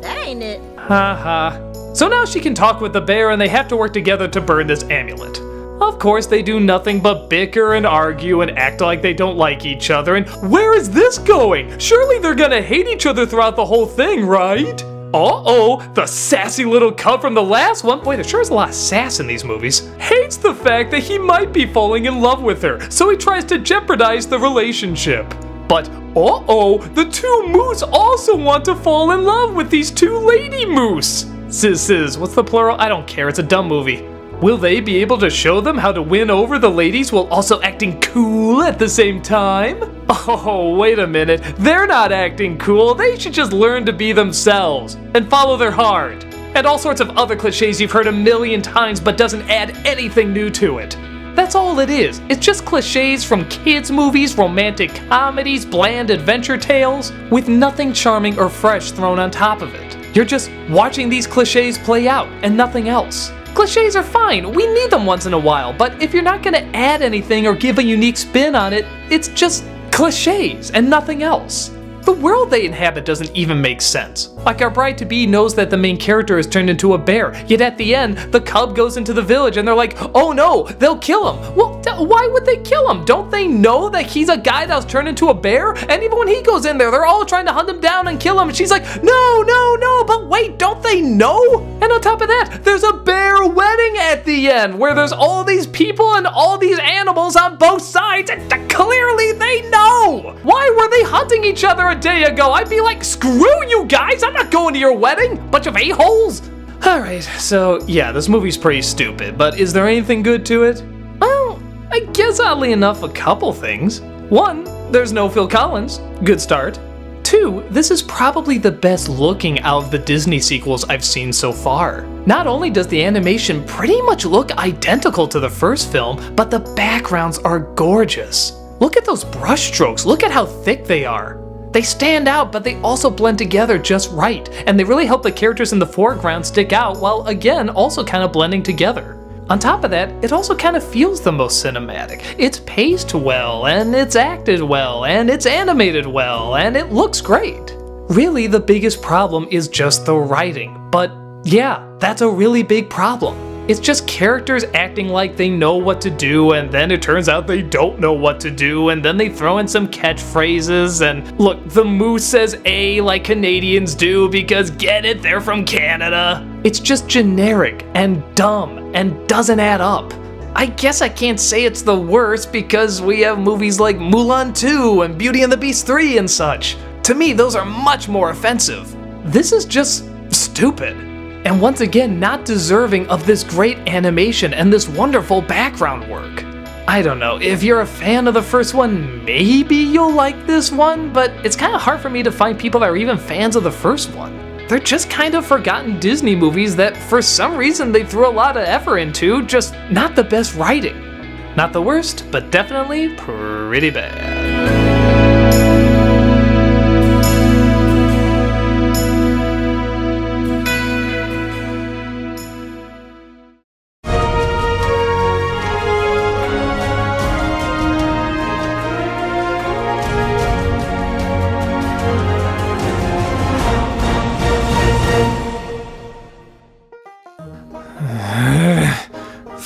That ain't it. Haha. so now she can talk with the bear and they have to work together to burn this amulet. Of course, they do nothing but bicker and argue and act like they don't like each other. And where is this going? Surely they're gonna hate each other throughout the whole thing, right? Uh oh, the sassy little cub from the last one, boy, there sure is a lot of sass in these movies, hates the fact that he might be falling in love with her, so he tries to jeopardize the relationship. But uh oh, the two moose also want to fall in love with these two lady moose. Sis, what's the plural? I don't care, it's a dumb movie. Will they be able to show them how to win over the ladies while also acting cool at the same time? Oh, wait a minute. They're not acting cool. They should just learn to be themselves and follow their heart. And all sorts of other cliches you've heard a million times but doesn't add anything new to it. That's all it is. It's just cliches from kids' movies, romantic comedies, bland adventure tales, with nothing charming or fresh thrown on top of it. You're just watching these cliches play out and nothing else. Cliches are fine, we need them once in a while, but if you're not gonna add anything or give a unique spin on it, it's just cliches and nothing else. The world they inhabit doesn't even make sense. Like our bride to be knows that the main character is turned into a bear, yet at the end, the cub goes into the village and they're like, oh no, they'll kill him. Well, why would they kill him? Don't they know that he's a guy that was turned into a bear? And even when he goes in there, they're all trying to hunt him down and kill him. And she's like, no, no, no, but wait, don't they know? And on top of that, there's a bear wedding at the end where there's all these people and all these animals on both sides. And clearly they know. Why were they hunting each other day ago? I'd be like, screw you guys, I'm not going to your wedding. Bunch of a-holes. Alright, so yeah, this movie's pretty stupid, but is there anything good to it? Well, I guess oddly enough, a couple things. One, there's no Phil Collins. Good start. Two, this is probably the best looking out of the Disney sequels I've seen so far. Not only does the animation pretty much look identical to the first film, but the backgrounds are gorgeous. Look at those brushstrokes, look at how thick they are. They stand out, but they also blend together just right, and they really help the characters in the foreground stick out while again also kind of blending together. On top of that, it also kind of feels the most cinematic. It's paced well, and it's acted well, and it's animated well, and it looks great. Really, the biggest problem is just the writing, but yeah, that's a really big problem. It's just characters acting like they know what to do, and then it turns out they don't know what to do, and then they throw in some catchphrases. And look, the moose says A like Canadians do because get it, they're from Canada. It's just generic and dumb and doesn't add up. I guess I can't say it's the worst because we have movies like Mulan 2 and Beauty and the Beast 3 and such. To me, those are much more offensive. This is just stupid and once again not deserving of this great animation and this wonderful background work. I don't know, if you're a fan of the first one, maybe you'll like this one, but it's kind of hard for me to find people that are even fans of the first one. They're just kind of forgotten Disney movies that for some reason they threw a lot of effort into, just not the best writing. Not the worst, but definitely pretty bad.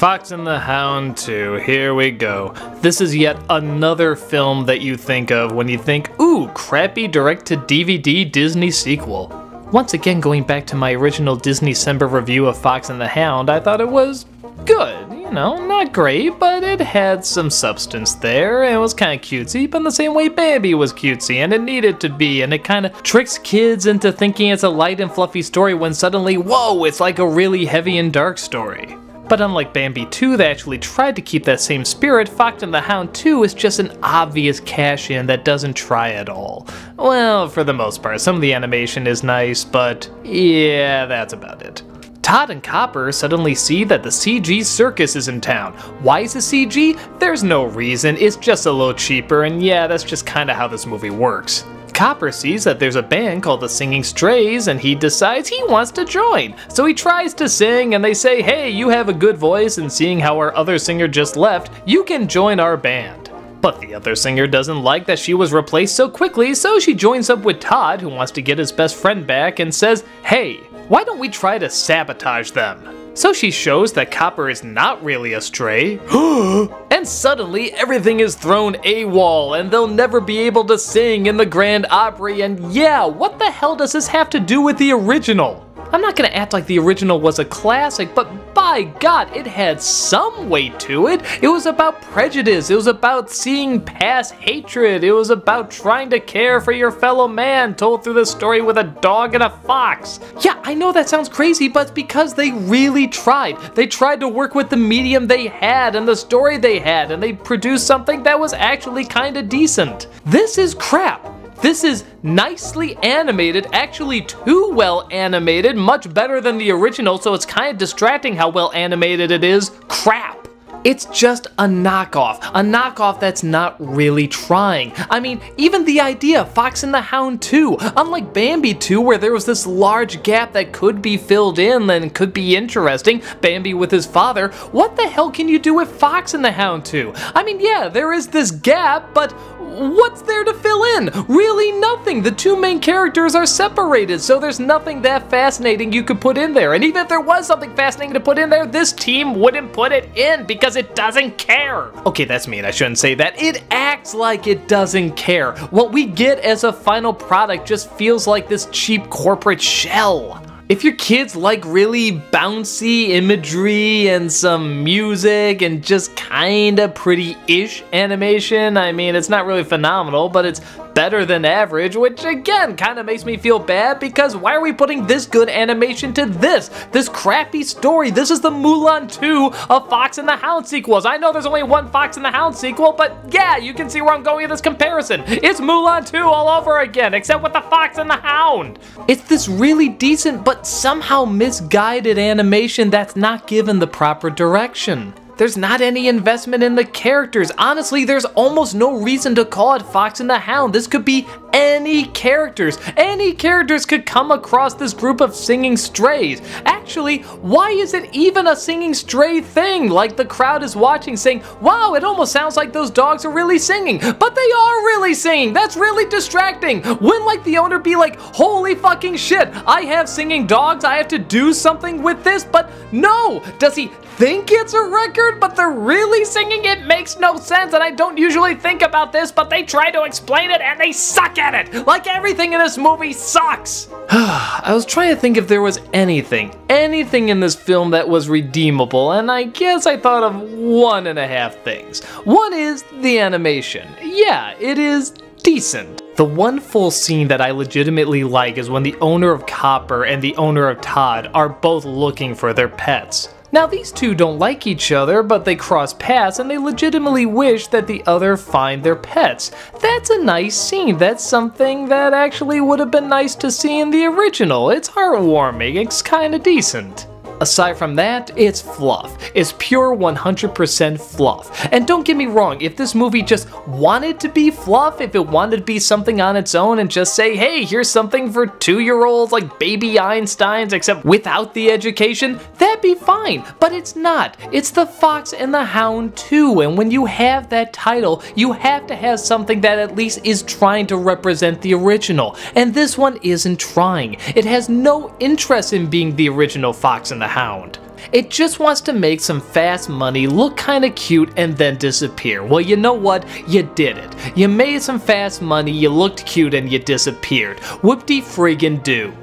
Fox and the Hound 2, here we go. This is yet another film that you think of when you think, ooh, crappy direct to DVD Disney sequel. Once again, going back to my original Disneycember review of Fox and the Hound, I thought it was good. You know, not great, but it had some substance there, it was kind of cutesy, but in the same way Bambi was cutesy, and it needed to be, and it kind of tricks kids into thinking it's a light and fluffy story when suddenly, whoa, it's like a really heavy and dark story. But unlike Bambi 2 that actually tried to keep that same spirit, Fox and the Hound 2 is just an obvious cash-in that doesn't try at all. Well, for the most part, some of the animation is nice, but yeah, that's about it. Todd and Copper suddenly see that the CG circus is in town. Why is it CG? There's no reason, it's just a little cheaper, and yeah, that's just kinda how this movie works. Copper sees that there's a band called the Singing Strays and he decides he wants to join. So he tries to sing and they say, hey, you have a good voice and seeing how our other singer just left, you can join our band. But the other singer doesn't like that she was replaced so quickly, so she joins up with Todd, who wants to get his best friend back, and says, Hey, why don't we try to sabotage them? So she shows that Copper is not really a stray. and suddenly everything is thrown AWOL and they'll never be able to sing in the Grand Opry and yeah, what the hell does this have to do with the original? I'm not gonna act like the original was a classic, but by God, it had some weight to it. It was about prejudice, it was about seeing past hatred, it was about trying to care for your fellow man, told through the story with a dog and a fox. Yeah, I know that sounds crazy, but it's because they really tried. They tried to work with the medium they had and the story they had, and they produced something that was actually kinda decent. This is crap. This is nicely animated, actually too well animated, much better than the original, so it's kind of distracting how well animated it is. Crap! It's just a knockoff. A knockoff that's not really trying. I mean, even the idea, Fox and the Hound 2, unlike Bambi 2, where there was this large gap that could be filled in and could be interesting, Bambi with his father, what the hell can you do with Fox and the Hound 2? I mean, yeah, there is this gap, but what's there to fill in? Really nothing. The two main characters are separated, so there's nothing that fascinating you could put in there. And even if there was something fascinating to put in there, this team wouldn't put it in because it doesn't care. Okay, that's mean. I shouldn't say that. It acts like it doesn't care. What we get as a final product just feels like this cheap corporate shell. If your kids like really bouncy imagery and some music and just kinda pretty-ish animation, I mean, it's not really phenomenal, but it's better than average, which again kind of makes me feel bad because why are we putting this good animation to this? This crappy story. This is the Mulan 2 of Fox and the Hound sequels. I know there's only one Fox and the Hound sequel, but yeah, you can see where I'm going with this comparison. It's Mulan 2 all over again, except with the Fox and the Hound. It's this really decent but somehow misguided animation that's not given the proper direction. There's not any investment in the characters. Honestly, there's almost no reason to call it Fox and the Hound. This could be any characters. Any characters could come across this group of singing strays. Actually, why is it even a singing stray thing? Like the crowd is watching saying, wow, it almost sounds like those dogs are really singing. But they are really singing. That's really distracting. Wouldn't like the owner be like, holy fucking shit, I have singing dogs, I have to do something with this? But no, does he think it's a record, but they're really singing it makes no sense, and I don't usually think about this, but they try to explain it and they suck at it! Like everything in this movie sucks! I was trying to think if there was anything, anything in this film that was redeemable, and I guess I thought of one and a half things. One is the animation. Yeah, it is decent. The one full scene that I legitimately like is when the owner of Copper and the owner of Todd are both looking for their pets. Now, these two don't like each other, but they cross paths and they legitimately wish that the other find their pets. That's a nice scene. That's something that actually would have been nice to see in the original. It's heartwarming, it's kinda decent. Aside from that, it's fluff. It's pure 100% fluff. And don't get me wrong, if this movie just wanted to be fluff, if it wanted to be something on its own and just say, hey, here's something for two-year-olds like baby Einsteins, except without the education, that'd be fine. But it's not. It's The Fox and the Hound 2, and when you have that title, you have to have something that at least is trying to represent the original. And this one isn't trying. It has no interest in being the original Fox and the Hound. It just wants to make some fast money, look kinda cute, and then disappear. Well, you know what? You did it. You made some fast money, you looked cute, and you disappeared. Whoop-de friggin' do.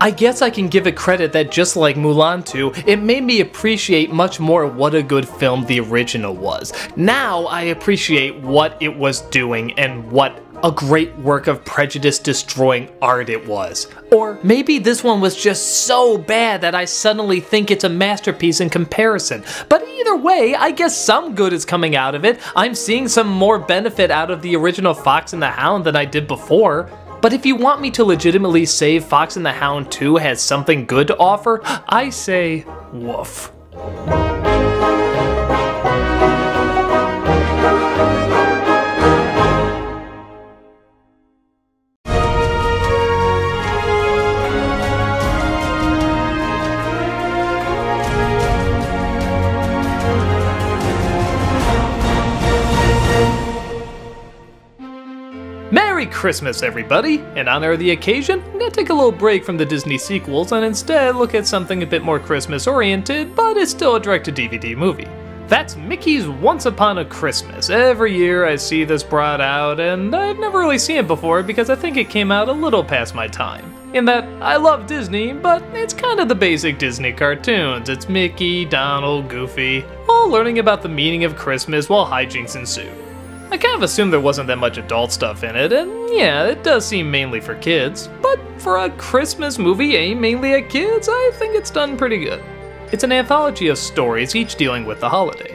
I guess I can give it credit that just like Mulan 2, it made me appreciate much more what a good film the original was. Now I appreciate what it was doing and what a great work of prejudice destroying art it was. Or maybe this one was just so bad that I suddenly think it's a masterpiece in comparison. But either way, I guess some good is coming out of it. I'm seeing some more benefit out of the original Fox and the Hound than I did before. But if you want me to legitimately say Fox and the Hound 2 has something good to offer, I say woof. Christmas, everybody! In honor of the occasion, I'm gonna take a little break from the Disney sequels and instead look at something a bit more Christmas oriented, but it's still a direct to DVD movie. That's Mickey's Once Upon a Christmas. Every year I see this brought out, and I've never really seen it before because I think it came out a little past my time. In that, I love Disney, but it's kind of the basic Disney cartoons. It's Mickey, Donald, Goofy, all learning about the meaning of Christmas while hijinks ensue. I kind of assumed there wasn't that much adult stuff in it, and yeah, it does seem mainly for kids, but for a Christmas movie aimed mainly at kids, I think it's done pretty good. It's an anthology of stories, each dealing with the holiday.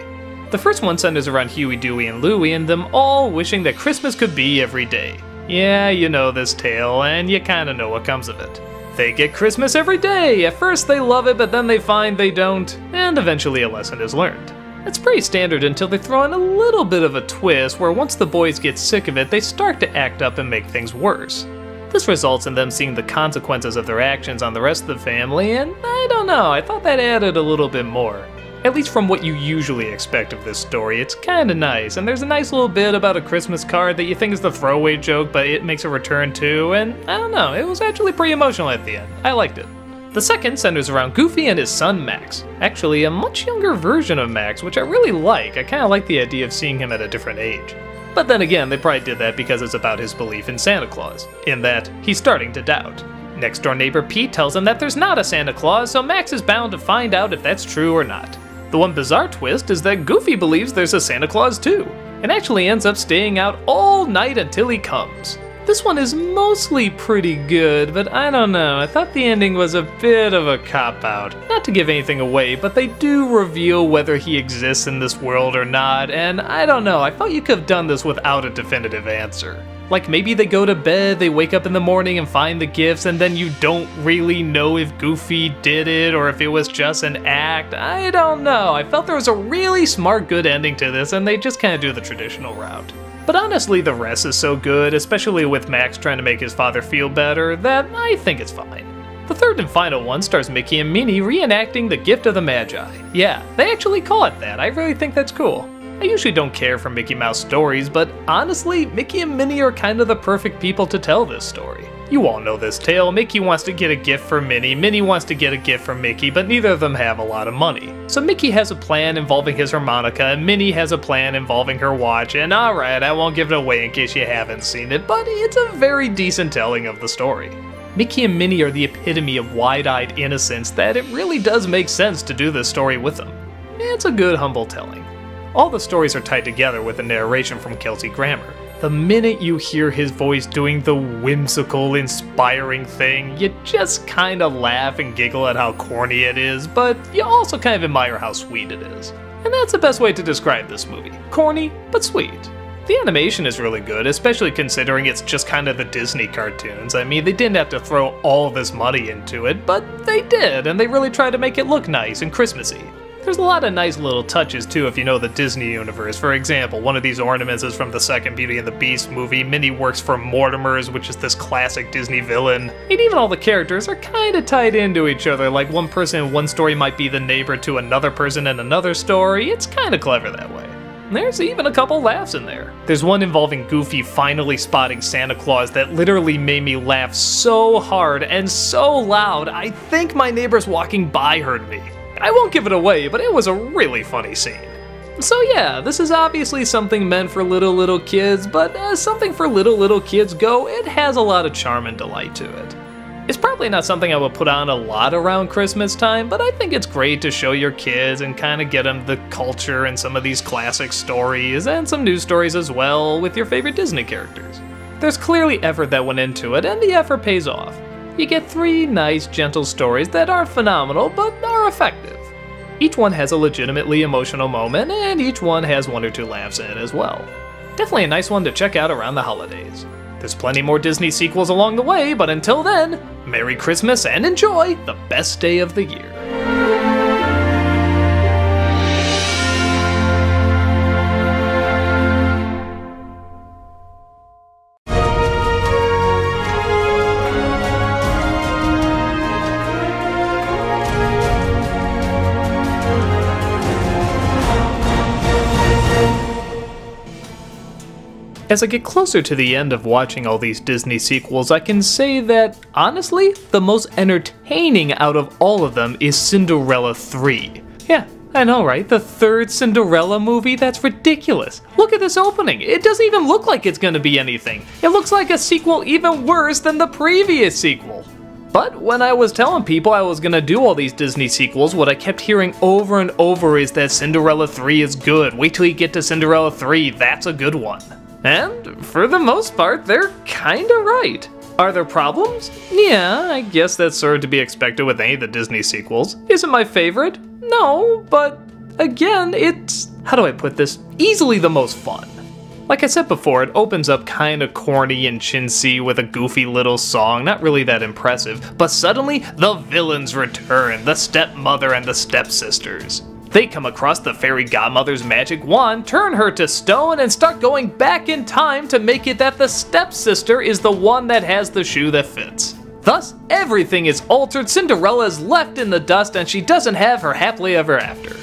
The first one centers around Huey, Dewey, and Louie, and them all wishing that Christmas could be every day. Yeah, you know this tale, and you kinda know what comes of it. They get Christmas every day! At first they love it, but then they find they don't, and eventually a lesson is learned. It's pretty standard until they throw in a little bit of a twist where once the boys get sick of it, they start to act up and make things worse. This results in them seeing the consequences of their actions on the rest of the family, and I don't know, I thought that added a little bit more. At least from what you usually expect of this story, it's kinda nice, and there's a nice little bit about a Christmas card that you think is the throwaway joke, but it makes a return too, and I don't know, it was actually pretty emotional at the end. I liked it. The second centers around Goofy and his son Max. Actually, a much younger version of Max, which I really like. I kinda like the idea of seeing him at a different age. But then again, they probably did that because it's about his belief in Santa Claus, in that he's starting to doubt. Next door neighbor Pete tells him that there's not a Santa Claus, so Max is bound to find out if that's true or not. The one bizarre twist is that Goofy believes there's a Santa Claus too, and actually ends up staying out all night until he comes. This one is mostly pretty good, but I don't know, I thought the ending was a bit of a cop out. Not to give anything away, but they do reveal whether he exists in this world or not, and I don't know, I felt you could have done this without a definitive answer. Like maybe they go to bed, they wake up in the morning and find the gifts, and then you don't really know if Goofy did it or if it was just an act. I don't know. I felt there was a really smart, good ending to this, and they just kind of do the traditional route. But honestly, the rest is so good, especially with Max trying to make his father feel better, that I think it's fine. The third and final one stars Mickey and Minnie reenacting the Gift of the Magi. Yeah, they actually call it that. I really think that's cool. I usually don't care for Mickey Mouse stories, but honestly, Mickey and Minnie are kind of the perfect people to tell this story. You all know this tale. Mickey wants to get a gift for Minnie, Minnie wants to get a gift for Mickey, but neither of them have a lot of money. So Mickey has a plan involving his harmonica, and Minnie has a plan involving her watch, and alright, I won't give it away in case you haven't seen it, but it's a very decent telling of the story. Mickey and Minnie are the epitome of wide eyed innocence that it really does make sense to do this story with them. It's a good, humble telling. All the stories are tied together with a narration from Kelsey Grammer. The minute you hear his voice doing the whimsical, inspiring thing, you just kinda laugh and giggle at how corny it is, but you also kind of admire how sweet it is. And that's the best way to describe this movie corny, but sweet. The animation is really good, especially considering it's just kind of the Disney cartoons. I mean, they didn't have to throw all this money into it, but they did, and they really tried to make it look nice and Christmassy. There's a lot of nice little touches too if you know the Disney universe. For example, one of these ornaments is from the second Beauty and the Beast movie. Minnie works for Mortimer's, which is this classic Disney villain. And even all the characters are kind of tied into each other, like one person in one story might be the neighbor to another person in another story. It's kind of clever that way. There's even a couple laughs in there. There's one involving Goofy finally spotting Santa Claus that literally made me laugh so hard and so loud, I think my neighbors walking by heard me. I won't give it away, but it was a really funny scene. So yeah, this is obviously something meant for little little kids, but as something for little little kids go, it has a lot of charm and delight to it. It's probably not something I would put on a lot around Christmas time, but I think it's great to show your kids and kind of get them the culture and some of these classic stories and some new stories as well with your favorite Disney characters. There's clearly effort that went into it, and the effort pays off. You get three nice, gentle stories that aren't phenomenal, but are effective. Each one has a legitimately emotional moment, and each one has one or two laughs in it as well. Definitely a nice one to check out around the holidays. There's plenty more Disney sequels along the way, but until then, Merry Christmas and enjoy the best day of the year. As I get closer to the end of watching all these Disney sequels, I can say that, honestly, the most entertaining out of all of them is Cinderella 3. Yeah, I know, right? The third Cinderella movie? That's ridiculous. Look at this opening. It doesn't even look like it's gonna be anything. It looks like a sequel even worse than the previous sequel. But when I was telling people I was gonna do all these Disney sequels, what I kept hearing over and over is that Cinderella 3 is good. Wait till you get to Cinderella 3, that's a good one. And for the most part, they're kinda right. Are there problems? Yeah, I guess that's sort of to be expected with any of the Disney sequels. Is it my favorite? No, but again, it's, how do I put this, easily the most fun. Like I said before, it opens up kinda corny and chintzy with a goofy little song, not really that impressive, but suddenly the villains return, the stepmother and the stepsisters. They come across the fairy godmother's magic wand, turn her to stone, and start going back in time to make it that the stepsister is the one that has the shoe that fits. Thus, everything is altered, Cinderella is left in the dust, and she doesn't have her happily ever after.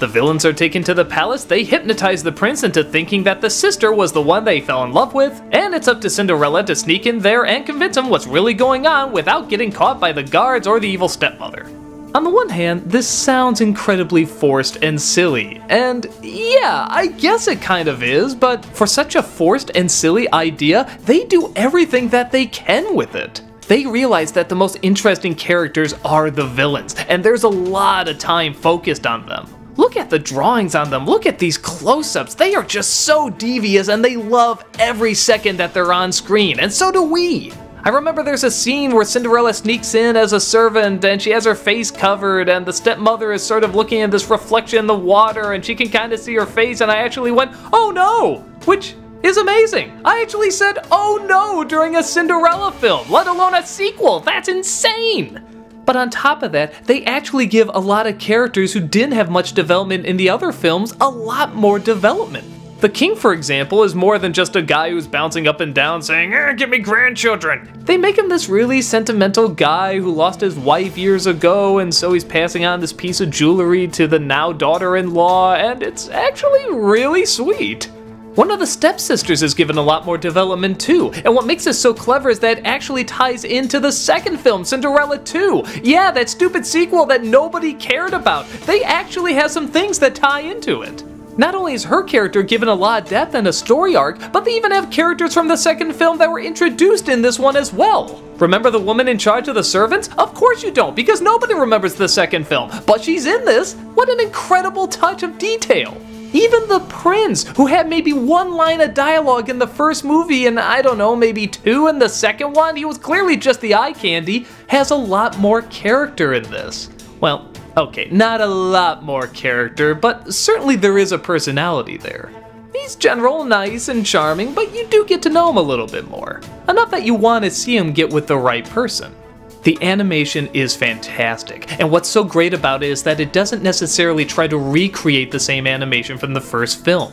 The villains are taken to the palace, they hypnotize the prince into thinking that the sister was the one they fell in love with, and it's up to Cinderella to sneak in there and convince him what's really going on without getting caught by the guards or the evil stepmother. On the one hand, this sounds incredibly forced and silly, and yeah, I guess it kind of is, but for such a forced and silly idea, they do everything that they can with it. They realize that the most interesting characters are the villains, and there's a lot of time focused on them. Look at the drawings on them, look at these close ups. They are just so devious and they love every second that they're on screen, and so do we. I remember there's a scene where Cinderella sneaks in as a servant and she has her face covered, and the stepmother is sort of looking at this reflection in the water and she can kind of see her face, and I actually went, oh no! Which is amazing. I actually said, oh no, during a Cinderella film, let alone a sequel. That's insane. But on top of that, they actually give a lot of characters who didn't have much development in the other films a lot more development. The king, for example, is more than just a guy who's bouncing up and down saying, eh, give me grandchildren. They make him this really sentimental guy who lost his wife years ago, and so he's passing on this piece of jewelry to the now daughter in law, and it's actually really sweet. One of the stepsisters is given a lot more development too, and what makes this so clever is that it actually ties into the second film, Cinderella 2. Yeah, that stupid sequel that nobody cared about. They actually have some things that tie into it. Not only is her character given a lot of depth and a story arc, but they even have characters from the second film that were introduced in this one as well. Remember the woman in charge of the servants? Of course you don't, because nobody remembers the second film, but she's in this. What an incredible touch of detail. Even the prince, who had maybe one line of dialogue in the first movie and I don't know, maybe two in the second one, he was clearly just the eye candy, has a lot more character in this. Well, Okay, not a lot more character, but certainly there is a personality there. He's general, nice, and charming, but you do get to know him a little bit more. Enough that you want to see him get with the right person. The animation is fantastic, and what's so great about it is that it doesn't necessarily try to recreate the same animation from the first film.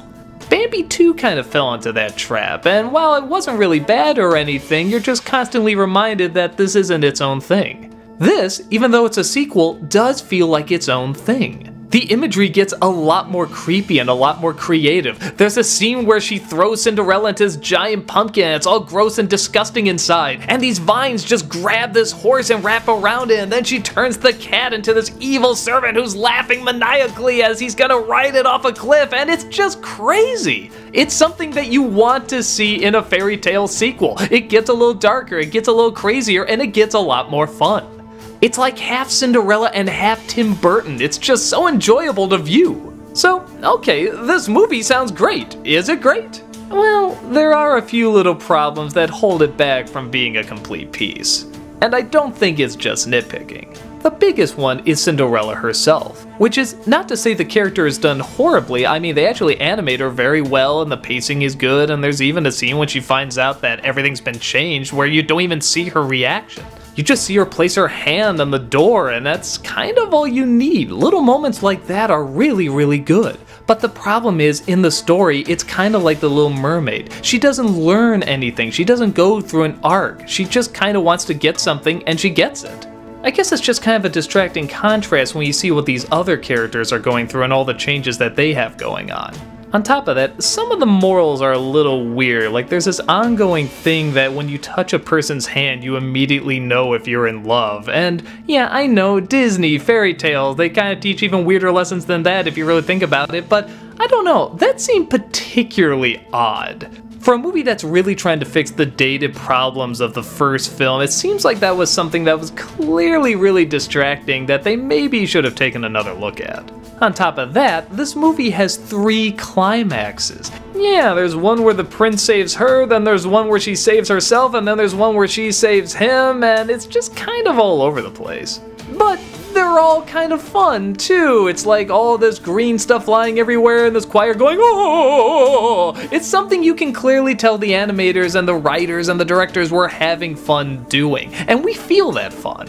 Bambi 2 kind of fell into that trap, and while it wasn't really bad or anything, you're just constantly reminded that this isn't its own thing. This, even though it's a sequel, does feel like its own thing. The imagery gets a lot more creepy and a lot more creative. There's a scene where she throws Cinderella into this giant pumpkin it's all gross and disgusting inside. And these vines just grab this horse and wrap around it and then she turns the cat into this evil servant who's laughing maniacally as he's gonna ride it off a cliff and it's just crazy. It's something that you want to see in a fairy tale sequel. It gets a little darker, it gets a little crazier, and it gets a lot more fun. It's like half Cinderella and half Tim Burton. It's just so enjoyable to view. So, okay, this movie sounds great. Is it great? Well, there are a few little problems that hold it back from being a complete piece. And I don't think it's just nitpicking. The biggest one is Cinderella herself, which is not to say the character is done horribly, I mean they actually animate her very well and the pacing is good and there's even a scene when she finds out that everything's been changed where you don't even see her reaction. You just see her place her hand on the door, and that's kind of all you need. Little moments like that are really, really good. But the problem is, in the story, it's kind of like the Little Mermaid. She doesn't learn anything, she doesn't go through an arc. She just kind of wants to get something, and she gets it. I guess it's just kind of a distracting contrast when you see what these other characters are going through and all the changes that they have going on. On top of that, some of the morals are a little weird. Like, there's this ongoing thing that when you touch a person's hand, you immediately know if you're in love. And yeah, I know Disney, fairy tales, they kind of teach even weirder lessons than that if you really think about it, but I don't know, that seemed particularly odd. For a movie that's really trying to fix the dated problems of the first film, it seems like that was something that was clearly really distracting that they maybe should have taken another look at. On top of that, this movie has three climaxes. Yeah, there's one where the prince saves her, then there's one where she saves herself, and then there's one where she saves him, and it's just kind of all over the place. But they're all kind of fun too. It's like all this green stuff flying everywhere and this choir going, oh! It's something you can clearly tell the animators and the writers and the directors were having fun doing, and we feel that fun.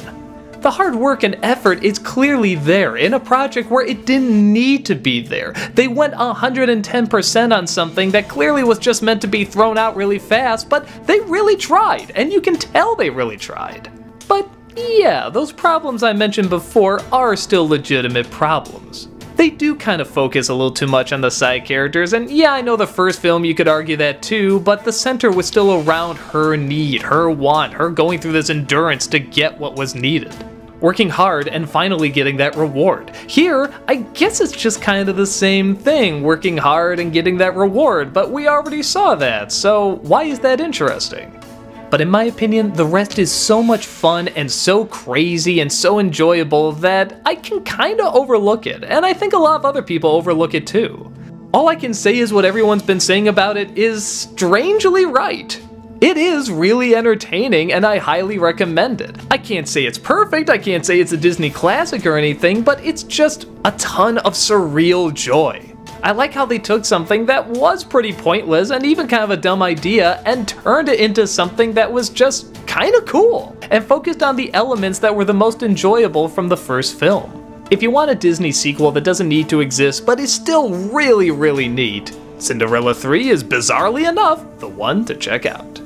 The hard work and effort is clearly there in a project where it didn't need to be there. They went 110% on something that clearly was just meant to be thrown out really fast, but they really tried, and you can tell they really tried. But yeah, those problems I mentioned before are still legitimate problems. They do kind of focus a little too much on the side characters, and yeah, I know the first film you could argue that too, but the center was still around her need, her want, her going through this endurance to get what was needed. Working hard and finally getting that reward. Here, I guess it's just kind of the same thing, working hard and getting that reward, but we already saw that, so why is that interesting? But in my opinion, the rest is so much fun and so crazy and so enjoyable that I can kinda overlook it, and I think a lot of other people overlook it too. All I can say is what everyone's been saying about it is strangely right. It is really entertaining and I highly recommend it. I can't say it's perfect, I can't say it's a Disney classic or anything, but it's just a ton of surreal joy. I like how they took something that was pretty pointless and even kind of a dumb idea and turned it into something that was just kind of cool and focused on the elements that were the most enjoyable from the first film. If you want a Disney sequel that doesn't need to exist but is still really, really neat, Cinderella 3 is bizarrely enough the one to check out.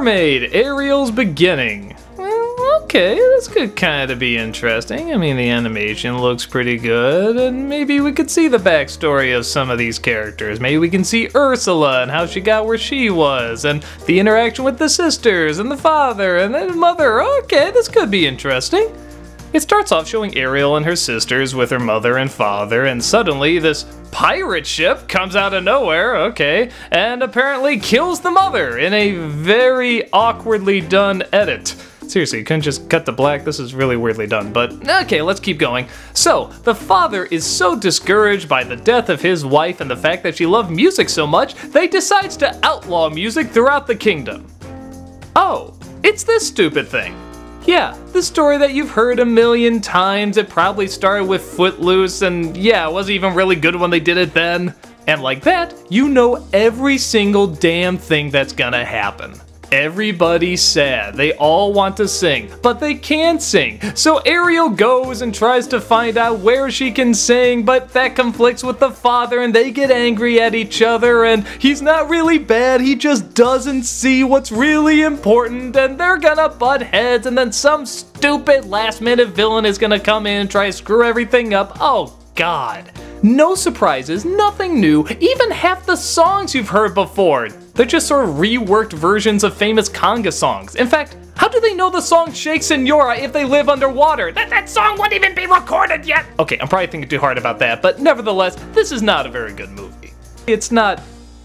Mermaid, Ariel's Beginning. Well, okay, this could kind of be interesting. I mean, the animation looks pretty good, and maybe we could see the backstory of some of these characters. Maybe we can see Ursula and how she got where she was, and the interaction with the sisters, and the father, and the mother. Okay, this could be interesting. It starts off showing Ariel and her sisters with her mother and father, and suddenly this pirate ship comes out of nowhere, okay, and apparently kills the mother in a very awkwardly done edit. Seriously, you couldn't just cut the black. This is really weirdly done, but okay, let's keep going. So, the father is so discouraged by the death of his wife and the fact that she loved music so much, they decides to outlaw music throughout the kingdom. Oh, it's this stupid thing. Yeah, the story that you've heard a million times. It probably started with Footloose, and yeah, it wasn't even really good when they did it then. And like that, you know every single damn thing that's gonna happen. Everybody's sad. They all want to sing, but they can't sing. So Ariel goes and tries to find out where she can sing, but that conflicts with the father and they get angry at each other and he's not really bad, he just doesn't see what's really important and they're gonna butt heads and then some stupid last minute villain is gonna come in and try to screw everything up. Oh god. No surprises, nothing new, even half the songs you've heard before. They're just sort of reworked versions of famous conga songs. In fact, how do they know the song Shake Senora if they live underwater? That, that song wouldn't even be recorded yet! Okay, I'm probably thinking too hard about that, but nevertheless, this is not a very good movie. It's not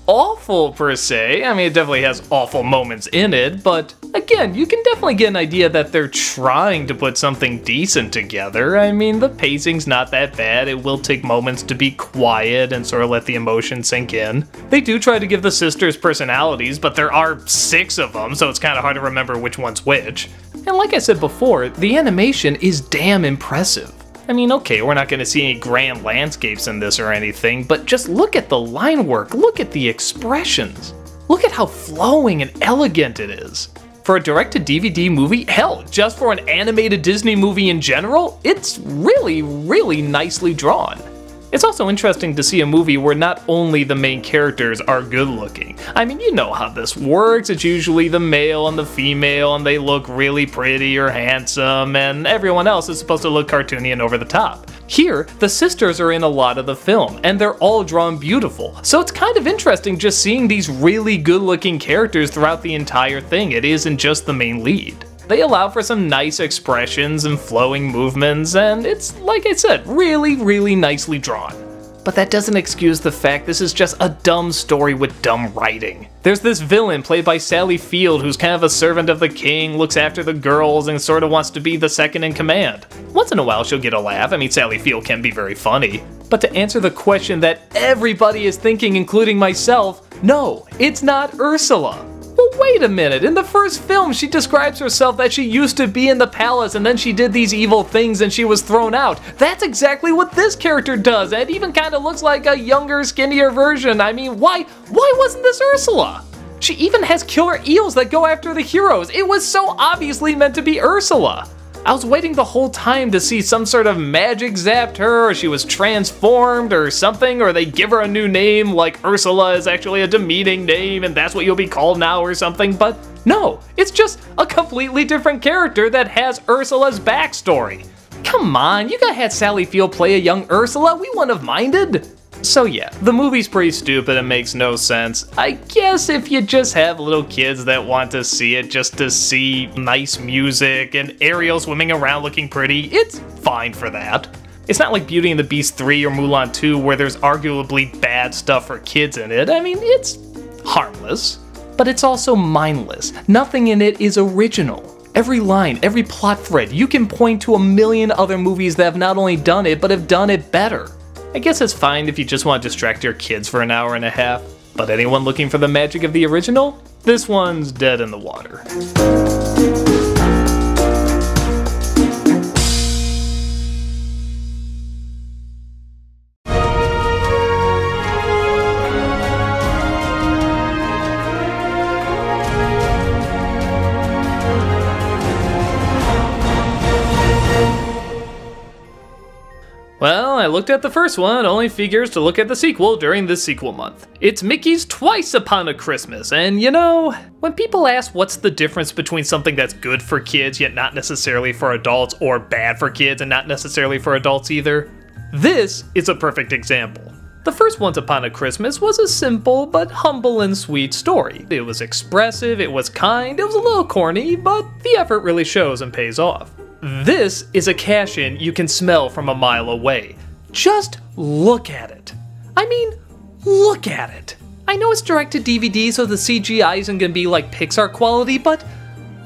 awful per se. I mean, it definitely has awful moments in it, but again, you can definitely get an idea that they're trying to put something decent together. I mean, the pacing's not that bad. It will take moments to be quiet and sort of let the emotion sink in. They do try to give the sisters personalities, but there are six of them, so it's kind of hard to remember which one's which. And like I said before, the animation is damn impressive. I mean, okay, we're not going to see any grand landscapes in this or anything, but just look at the line work, look at the expressions. Look at how flowing and elegant it is. For a direct to DVD movie, hell, just for an animated Disney movie in general, it's really, really nicely drawn. It's also interesting to see a movie where not only the main characters are good looking. I mean, you know how this works. It's usually the male and the female, and they look really pretty or handsome, and everyone else is supposed to look cartoony and over the top. Here, the sisters are in a lot of the film, and they're all drawn beautiful. So it's kind of interesting just seeing these really good looking characters throughout the entire thing. It isn't just the main lead. They allow for some nice expressions and flowing movements, and it's, like I said, really, really nicely drawn. But that doesn't excuse the fact this is just a dumb story with dumb writing. There's this villain played by Sally Field who's kind of a servant of the king, looks after the girls, and sort of wants to be the second in command. Once in a while she'll get a laugh, I mean Sally Field can be very funny. But to answer the question that everybody is thinking, including myself, no, it's not Ursula. Well, wait a minute. In the first film, she describes herself that she used to be in the palace and then she did these evil things and she was thrown out. That's exactly what this character does. It even kind of looks like a younger, skinnier version. I mean, why why wasn't this Ursula? She even has killer eels that go after the heroes. It was so obviously meant to be Ursula. I was waiting the whole time to see some sort of magic zapped her, or she was transformed, or something, or they give her a new name, like Ursula is actually a demeaning name, and that's what you'll be called now, or something, but no, it's just a completely different character that has Ursula's backstory. Come on, you could have Sally Field play a young Ursula, we wouldn't have minded. So yeah, the movie's pretty stupid and makes no sense. I guess if you just have little kids that want to see it just to see nice music and Ariel swimming around looking pretty, it's fine for that. It's not like Beauty and the Beast 3 or Mulan 2 where there's arguably bad stuff for kids in it. I mean, it's harmless, but it's also mindless. Nothing in it is original. Every line, every plot thread, you can point to a million other movies that have not only done it, but have done it better. I guess it's fine if you just want to distract your kids for an hour and a half, but anyone looking for the magic of the original? This one's dead in the water. I looked at the first one, only figures to look at the sequel during this sequel month. It's Mickey's Twice Upon a Christmas, and you know, when people ask what's the difference between something that's good for kids yet not necessarily for adults, or bad for kids and not necessarily for adults either, this is a perfect example. The first Once Upon a Christmas was a simple but humble and sweet story. It was expressive, it was kind, it was a little corny, but the effort really shows and pays off. This is a cash in you can smell from a mile away. Just look at it. I mean, look at it. I know it's direct to DVD, so the CGI isn't gonna be like Pixar quality, but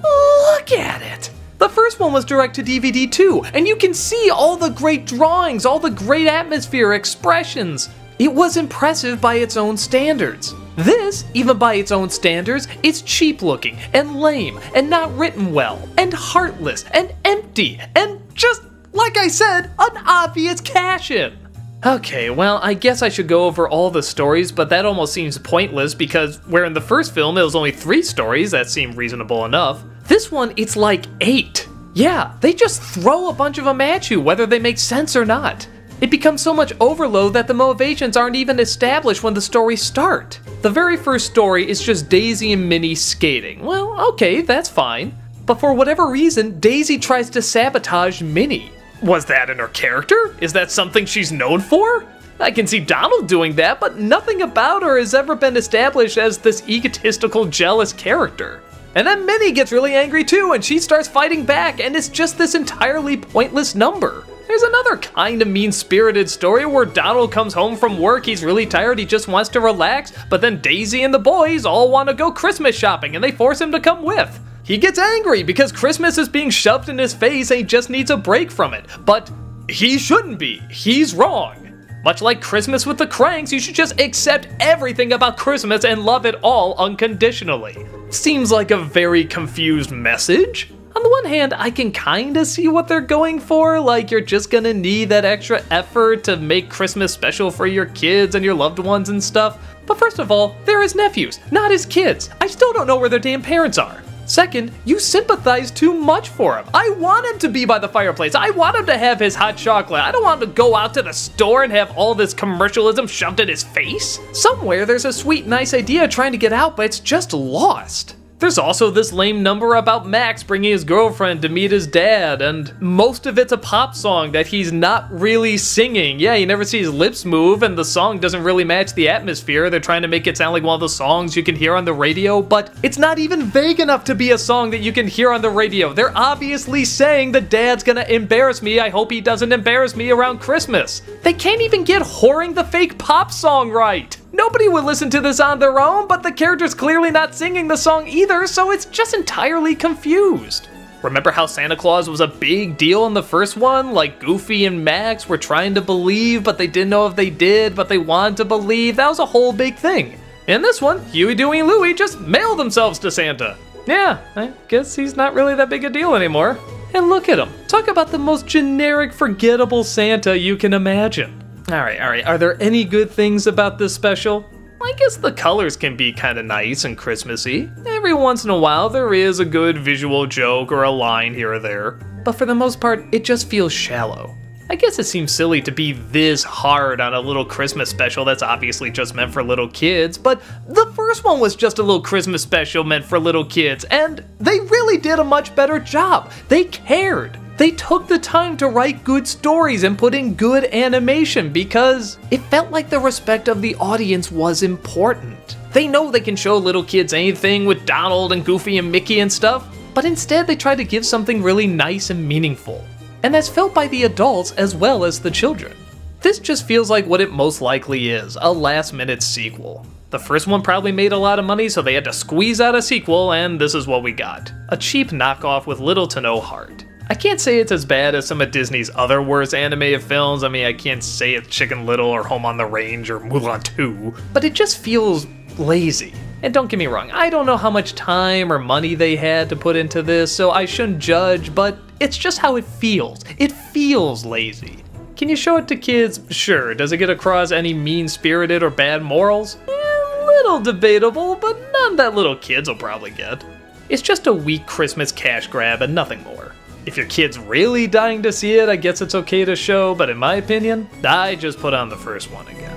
look at it. The first one was direct to DVD too, and you can see all the great drawings, all the great atmosphere, expressions. It was impressive by its own standards. This, even by its own standards, is cheap looking and lame and not written well and heartless and empty and just, like I said, an obvious cash in. Okay, well, I guess I should go over all the stories, but that almost seems pointless because where in the first film it was only three stories that seemed reasonable enough, this one it's like eight. Yeah, they just throw a bunch of them at you, whether they make sense or not. It becomes so much overload that the motivations aren't even established when the stories start. The very first story is just Daisy and Minnie skating. Well, okay, that's fine. But for whatever reason, Daisy tries to sabotage Minnie. Was that in her character? Is that something she's known for? I can see Donald doing that, but nothing about her has ever been established as this egotistical, jealous character. And then Minnie gets really angry too, and she starts fighting back, and it's just this entirely pointless number. There's another kind of mean spirited story where Donald comes home from work, he's really tired, he just wants to relax, but then Daisy and the boys all want to go Christmas shopping and they force him to come with. He gets angry because Christmas is being shoved in his face and he just needs a break from it. But he shouldn't be. He's wrong. Much like Christmas with the Cranks, you should just accept everything about Christmas and love it all unconditionally. Seems like a very confused message. On the one hand, I can kinda see what they're going for, like you're just gonna need that extra effort to make Christmas special for your kids and your loved ones and stuff. But first of all, they're his nephews, not his kids. I still don't know where their damn parents are. Second, you sympathize too much for him. I want him to be by the fireplace. I want him to have his hot chocolate. I don't want him to go out to the store and have all this commercialism shoved in his face. Somewhere there's a sweet, nice idea trying to get out, but it's just lost. There's also this lame number about Max bringing his girlfriend to meet his dad, and most of it's a pop song that he's not really singing. Yeah, you never see his lips move, and the song doesn't really match the atmosphere. They're trying to make it sound like one of the songs you can hear on the radio, but it's not even vague enough to be a song that you can hear on the radio. They're obviously saying the dad's gonna embarrass me. I hope he doesn't embarrass me around Christmas. They can't even get whoring the fake pop song right. Nobody would listen to this on their own, but the character's clearly not singing the song either, so it's just entirely confused. Remember how Santa Claus was a big deal in the first one? Like Goofy and Max were trying to believe, but they didn't know if they did, but they wanted to believe. That was a whole big thing. In this one, Huey, Dewey, and Louie just mail themselves to Santa. Yeah, I guess he's not really that big a deal anymore. And look at him. Talk about the most generic, forgettable Santa you can imagine. Alright, alright, are there any good things about this special? I guess the colors can be kinda nice and Christmassy. Every once in a while, there is a good visual joke or a line here or there. But for the most part, it just feels shallow. I guess it seems silly to be this hard on a little Christmas special that's obviously just meant for little kids, but the first one was just a little Christmas special meant for little kids, and they really did a much better job. They cared. They took the time to write good stories and put in good animation because it felt like the respect of the audience was important. They know they can show little kids anything with Donald and Goofy and Mickey and stuff, but instead they try to give something really nice and meaningful. And that's felt by the adults as well as the children. This just feels like what it most likely is a last minute sequel. The first one probably made a lot of money, so they had to squeeze out a sequel, and this is what we got a cheap knockoff with little to no heart. I can't say it's as bad as some of Disney's other worst animated films. I mean, I can't say it's Chicken Little or Home on the Range or Mulan 2, but it just feels lazy. And don't get me wrong, I don't know how much time or money they had to put into this, so I shouldn't judge, but it's just how it feels. It feels lazy. Can you show it to kids? Sure. Does it get across any mean spirited or bad morals? Eh, little debatable, but none that little kids will probably get. It's just a weak Christmas cash grab and nothing more. If your kid's really dying to see it, I guess it's okay to show, but in my opinion, I just put on the first one again.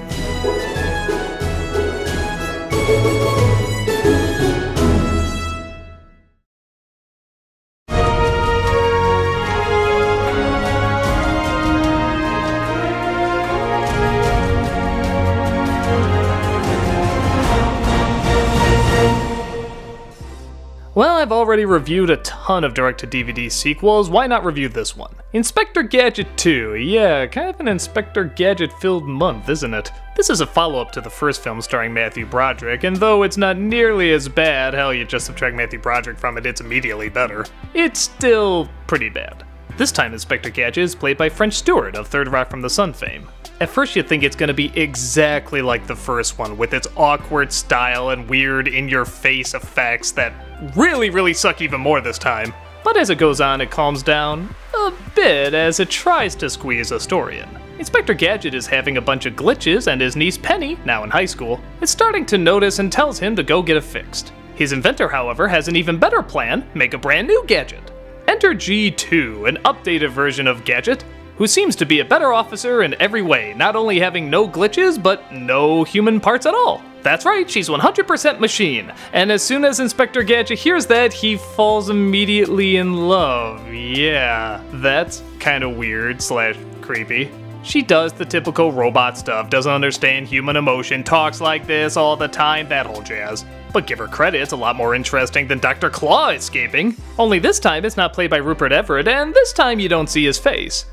Well, I've already reviewed a ton of direct to DVD sequels, why not review this one? Inspector Gadget 2. Yeah, kind of an Inspector Gadget filled month, isn't it? This is a follow up to the first film starring Matthew Broderick, and though it's not nearly as bad, hell, you just subtract Matthew Broderick from it, it's immediately better. It's still pretty bad. This time, Inspector Gadget is played by French Stewart of Third Rock from the Sun fame. At first, you think it's going to be exactly like the first one, with its awkward style and weird in your face effects that really, really suck even more this time. But as it goes on, it calms down a bit as it tries to squeeze a story in. Inspector Gadget is having a bunch of glitches, and his niece Penny, now in high school, is starting to notice and tells him to go get it fixed. His inventor, however, has an even better plan make a brand new gadget. Enter G2, an updated version of Gadget, who seems to be a better officer in every way, not only having no glitches, but no human parts at all. That's right, she's 100% machine. And as soon as Inspector Gadget hears that, he falls immediately in love. Yeah, that's kind of weird slash creepy. She does the typical robot stuff, doesn't understand human emotion, talks like this all the time, that whole jazz. But give her credit, it's a lot more interesting than Dr. Claw escaping. Only this time it's not played by Rupert Everett, and this time you don't see his face.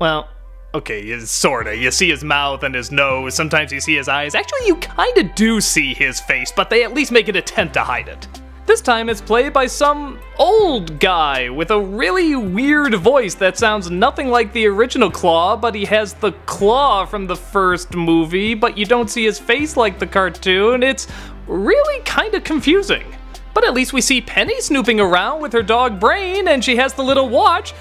Well, okay, sorta. You see his mouth and his nose, sometimes you see his eyes. Actually, you kinda do see his face, but they at least make an attempt to hide it. This time it's played by some old guy with a really weird voice that sounds nothing like the original Claw, but he has the claw from the first movie, but you don't see his face like the cartoon. It's really kinda confusing. But at least we see Penny snooping around with her dog Brain, and she has the little watch.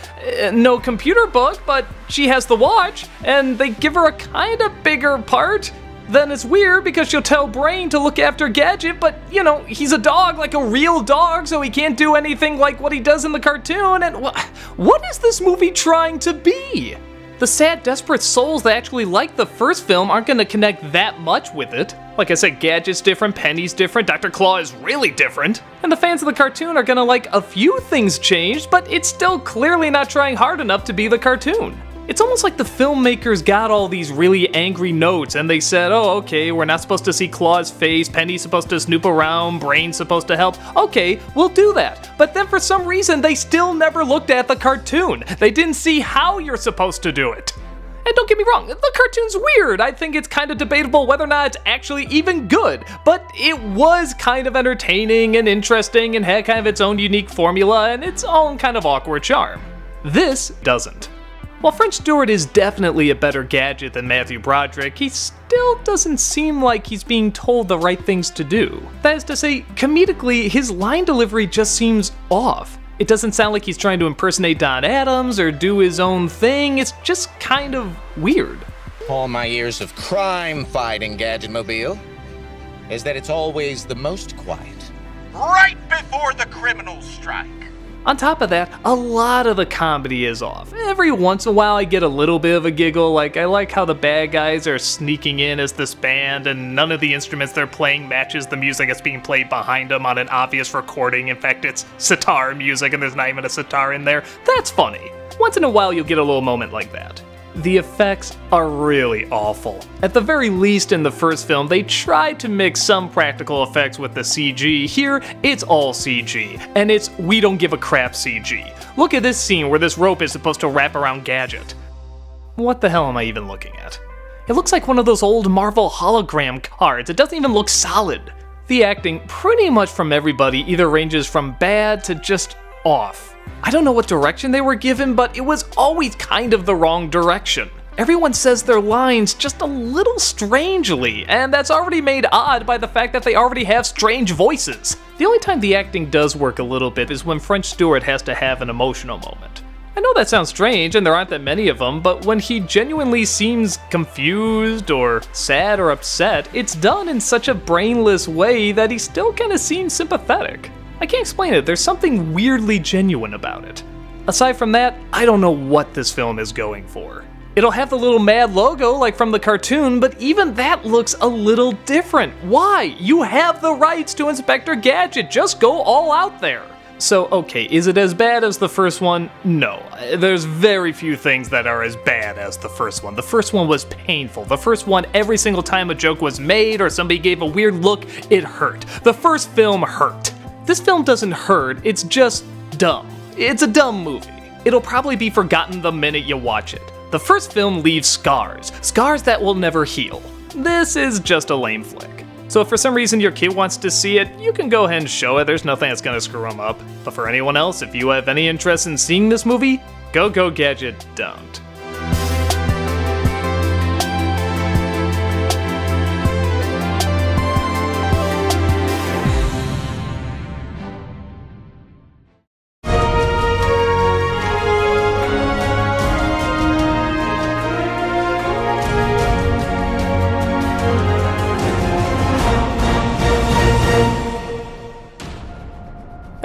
Uh, no computer book, but she has the watch, and they give her a kinda bigger part. Then it's weird because she'll tell Brain to look after Gadget, but you know, he's a dog, like a real dog, so he can't do anything like what he does in the cartoon. And wh- what is this movie trying to be? The sad, desperate souls that actually like the first film aren't gonna connect that much with it. Like I said, Gadget's different, Penny's different, Dr. Claw is really different. And the fans of the cartoon are gonna like a few things changed, but it's still clearly not trying hard enough to be the cartoon. It's almost like the filmmakers got all these really angry notes and they said, oh, okay, we're not supposed to see Claw's face, Penny's supposed to snoop around, Brain's supposed to help. Okay, we'll do that. But then for some reason, they still never looked at the cartoon. They didn't see how you're supposed to do it. And don't get me wrong, the cartoon's weird. I think it's kind of debatable whether or not it's actually even good, but it was kind of entertaining and interesting and had kind of its own unique formula and its own kind of awkward charm. This doesn't. While French Stewart is definitely a better gadget than Matthew Broderick, he still doesn't seem like he's being told the right things to do. That is to say, comedically, his line delivery just seems off. It doesn't sound like he's trying to impersonate Don Adams or do his own thing, it's just kind of weird. All my years of crime fighting Gadgetmobile is that it's always the most quiet. Right before the criminals strike. On top of that, a lot of the comedy is off. Every once in a while I get a little bit of a giggle, like I like how the bad guys are sneaking in as this band and none of the instruments they're playing matches the music that's being played behind them on an obvious recording. In fact, it's sitar music and there's not even a sitar in there. That's funny. Once in a while you'll get a little moment like that. The effects are really awful. At the very least, in the first film, they tried to mix some practical effects with the CG. Here, it's all CG, and it's we don't give a crap CG. Look at this scene where this rope is supposed to wrap around Gadget. What the hell am I even looking at? It looks like one of those old Marvel hologram cards. It doesn't even look solid. The acting, pretty much from everybody, either ranges from bad to just off. I don't know what direction they were given, but it was always kind of the wrong direction. Everyone says their lines just a little strangely, and that's already made odd by the fact that they already have strange voices. The only time the acting does work a little bit is when French Stewart has to have an emotional moment. I know that sounds strange, and there aren't that many of them, but when he genuinely seems confused or sad or upset, it's done in such a brainless way that he still kinda seems sympathetic. I can't explain it, there's something weirdly genuine about it. Aside from that, I don't know what this film is going for. It'll have the little mad logo like from the cartoon, but even that looks a little different. Why? You have the rights to Inspector Gadget, just go all out there. So, okay, is it as bad as the first one? No. There's very few things that are as bad as the first one. The first one was painful. The first one, every single time a joke was made or somebody gave a weird look, it hurt. The first film hurt. This film doesn't hurt, it's just dumb. It's a dumb movie. It'll probably be forgotten the minute you watch it. The first film leaves scars, scars that will never heal. This is just a lame flick. So if for some reason your kid wants to see it, you can go ahead and show it, there's nothing that's gonna screw them up. But for anyone else, if you have any interest in seeing this movie, go go gadget don't.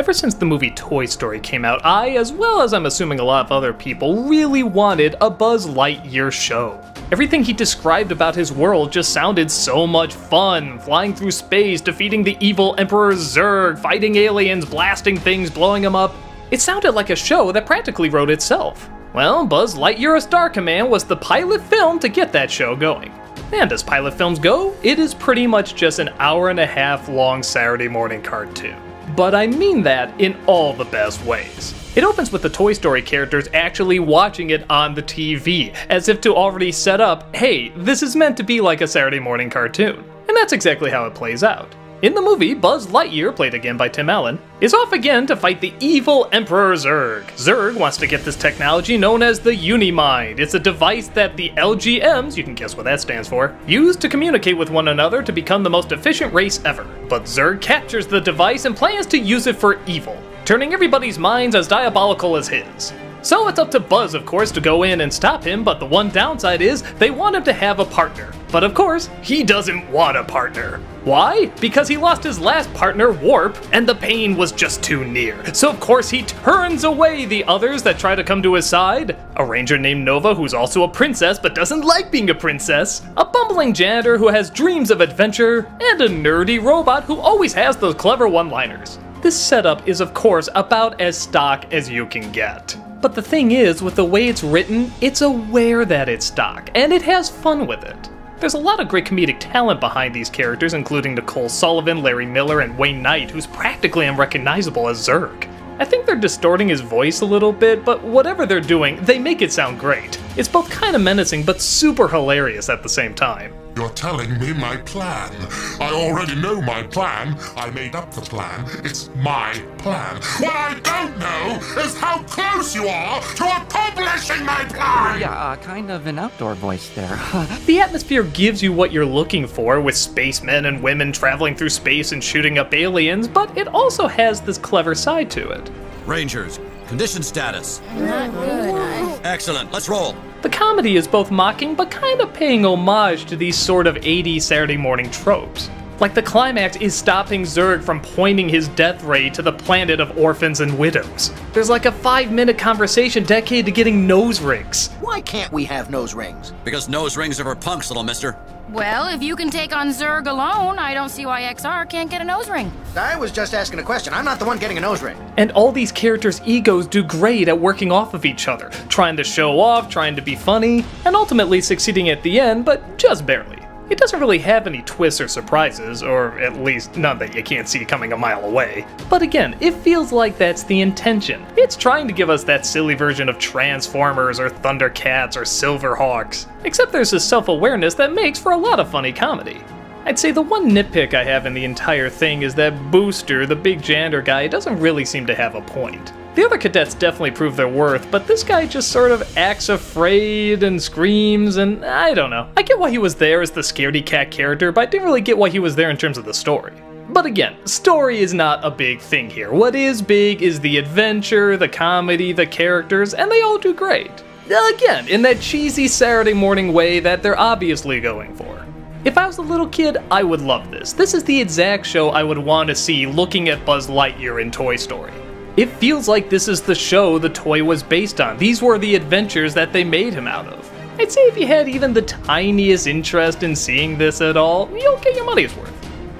Ever since the movie Toy Story came out, I, as well as I'm assuming a lot of other people, really wanted a Buzz Lightyear show. Everything he described about his world just sounded so much fun. Flying through space, defeating the evil Emperor Zurg, fighting aliens, blasting things, blowing them up. It sounded like a show that practically wrote itself. Well, Buzz Lightyear A Star Command was the pilot film to get that show going. And as pilot films go, it is pretty much just an hour and a half long Saturday morning cartoon but I mean that in all the best ways. It opens with the Toy Story characters actually watching it on the TV, as if to already set up, hey, this is meant to be like a Saturday morning cartoon. And that's exactly how it plays out. In the movie, Buzz Lightyear, played again by Tim Allen, is off again to fight the evil Emperor Zurg. Zurg wants to get this technology known as the Unimind. It's a device that the LGMs, you can guess what that stands for, use to communicate with one another to become the most efficient race ever. But Zurg captures the device and plans to use it for evil, turning everybody's minds as diabolical as his. So it's up to Buzz, of course, to go in and stop him, but the one downside is they want him to have a partner. But of course, he doesn't want a partner. Why? Because he lost his last partner, Warp, and the pain was just too near. So of course he turns away the others that try to come to his side. A ranger named Nova who's also a princess but doesn't like being a princess. A bumbling janitor who has dreams of adventure. And a nerdy robot who always has those clever one-liners. This setup is of course about as stock as you can get. But the thing is, with the way it's written, it's aware that it's stock, and it has fun with it. There's a lot of great comedic talent behind these characters, including Nicole Sullivan, Larry Miller, and Wayne Knight, who's practically unrecognizable as Zurg. I think they're distorting his voice a little bit, but whatever they're doing, they make it sound great. It's both kind of menacing, but super hilarious at the same time. You're telling me my plan. I already know my plan. I made up the plan. It's my plan. What I don't know is how close you are to accomplishing my plan! Yeah, uh, kind of an outdoor voice there. the atmosphere gives you what you're looking for, with spacemen and women traveling through space and shooting up aliens, but it also has this clever side to it. Rangers, condition status. Not good. Excellent, let's roll. The comedy is both mocking but kind of paying homage to these sort of 80s Saturday morning tropes. Like the climax is stopping Zurg from pointing his death ray to the planet of orphans and widows. There's like a five minute conversation dedicated to getting nose rings. Why can't we have nose rings? Because nose rings are for punks, little mister. Well, if you can take on Zurg alone, I don't see why XR can't get a nose ring. I was just asking a question. I'm not the one getting a nose ring. And all these characters' egos do great at working off of each other, trying to show off, trying to be funny, and ultimately succeeding at the end, but just barely. It doesn't really have any twists or surprises, or at least none that you can't see coming a mile away. But again, it feels like that's the intention. It's trying to give us that silly version of Transformers or Thundercats or Silverhawks. Except there's a self awareness that makes for a lot of funny comedy. I'd say the one nitpick I have in the entire thing is that Booster, the big janitor guy, doesn't really seem to have a point. The other cadets definitely prove their worth, but this guy just sort of acts afraid and screams, and I don't know. I get why he was there as the scaredy cat character, but I didn't really get why he was there in terms of the story. But again, story is not a big thing here. What is big is the adventure, the comedy, the characters, and they all do great. Again, in that cheesy Saturday morning way that they're obviously going for. If I was a little kid, I would love this. This is the exact show I would want to see looking at Buzz Lightyear in Toy Story. It feels like this is the show the toy was based on. These were the adventures that they made him out of. I'd say if you had even the tiniest interest in seeing this at all, you'll get your money's worth.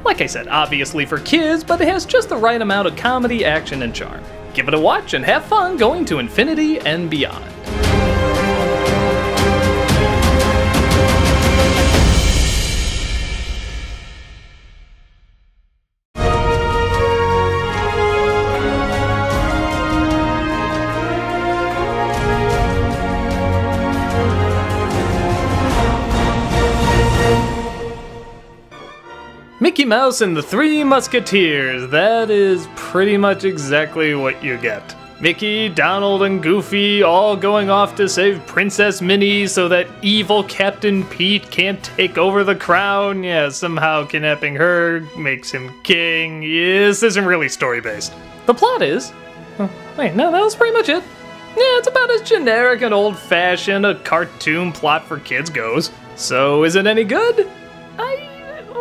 Like I said, obviously for kids, but it has just the right amount of comedy, action, and charm. Give it a watch and have fun going to infinity and beyond. Mickey Mouse and the Three Musketeers. That is pretty much exactly what you get. Mickey, Donald, and Goofy all going off to save Princess Minnie so that evil Captain Pete can't take over the crown. Yeah, somehow kidnapping her makes him king. This isn't really story based. The plot is. Wait, no, that was pretty much it. Yeah, it's about as generic and old fashioned a cartoon plot for kids goes. So, is it any good?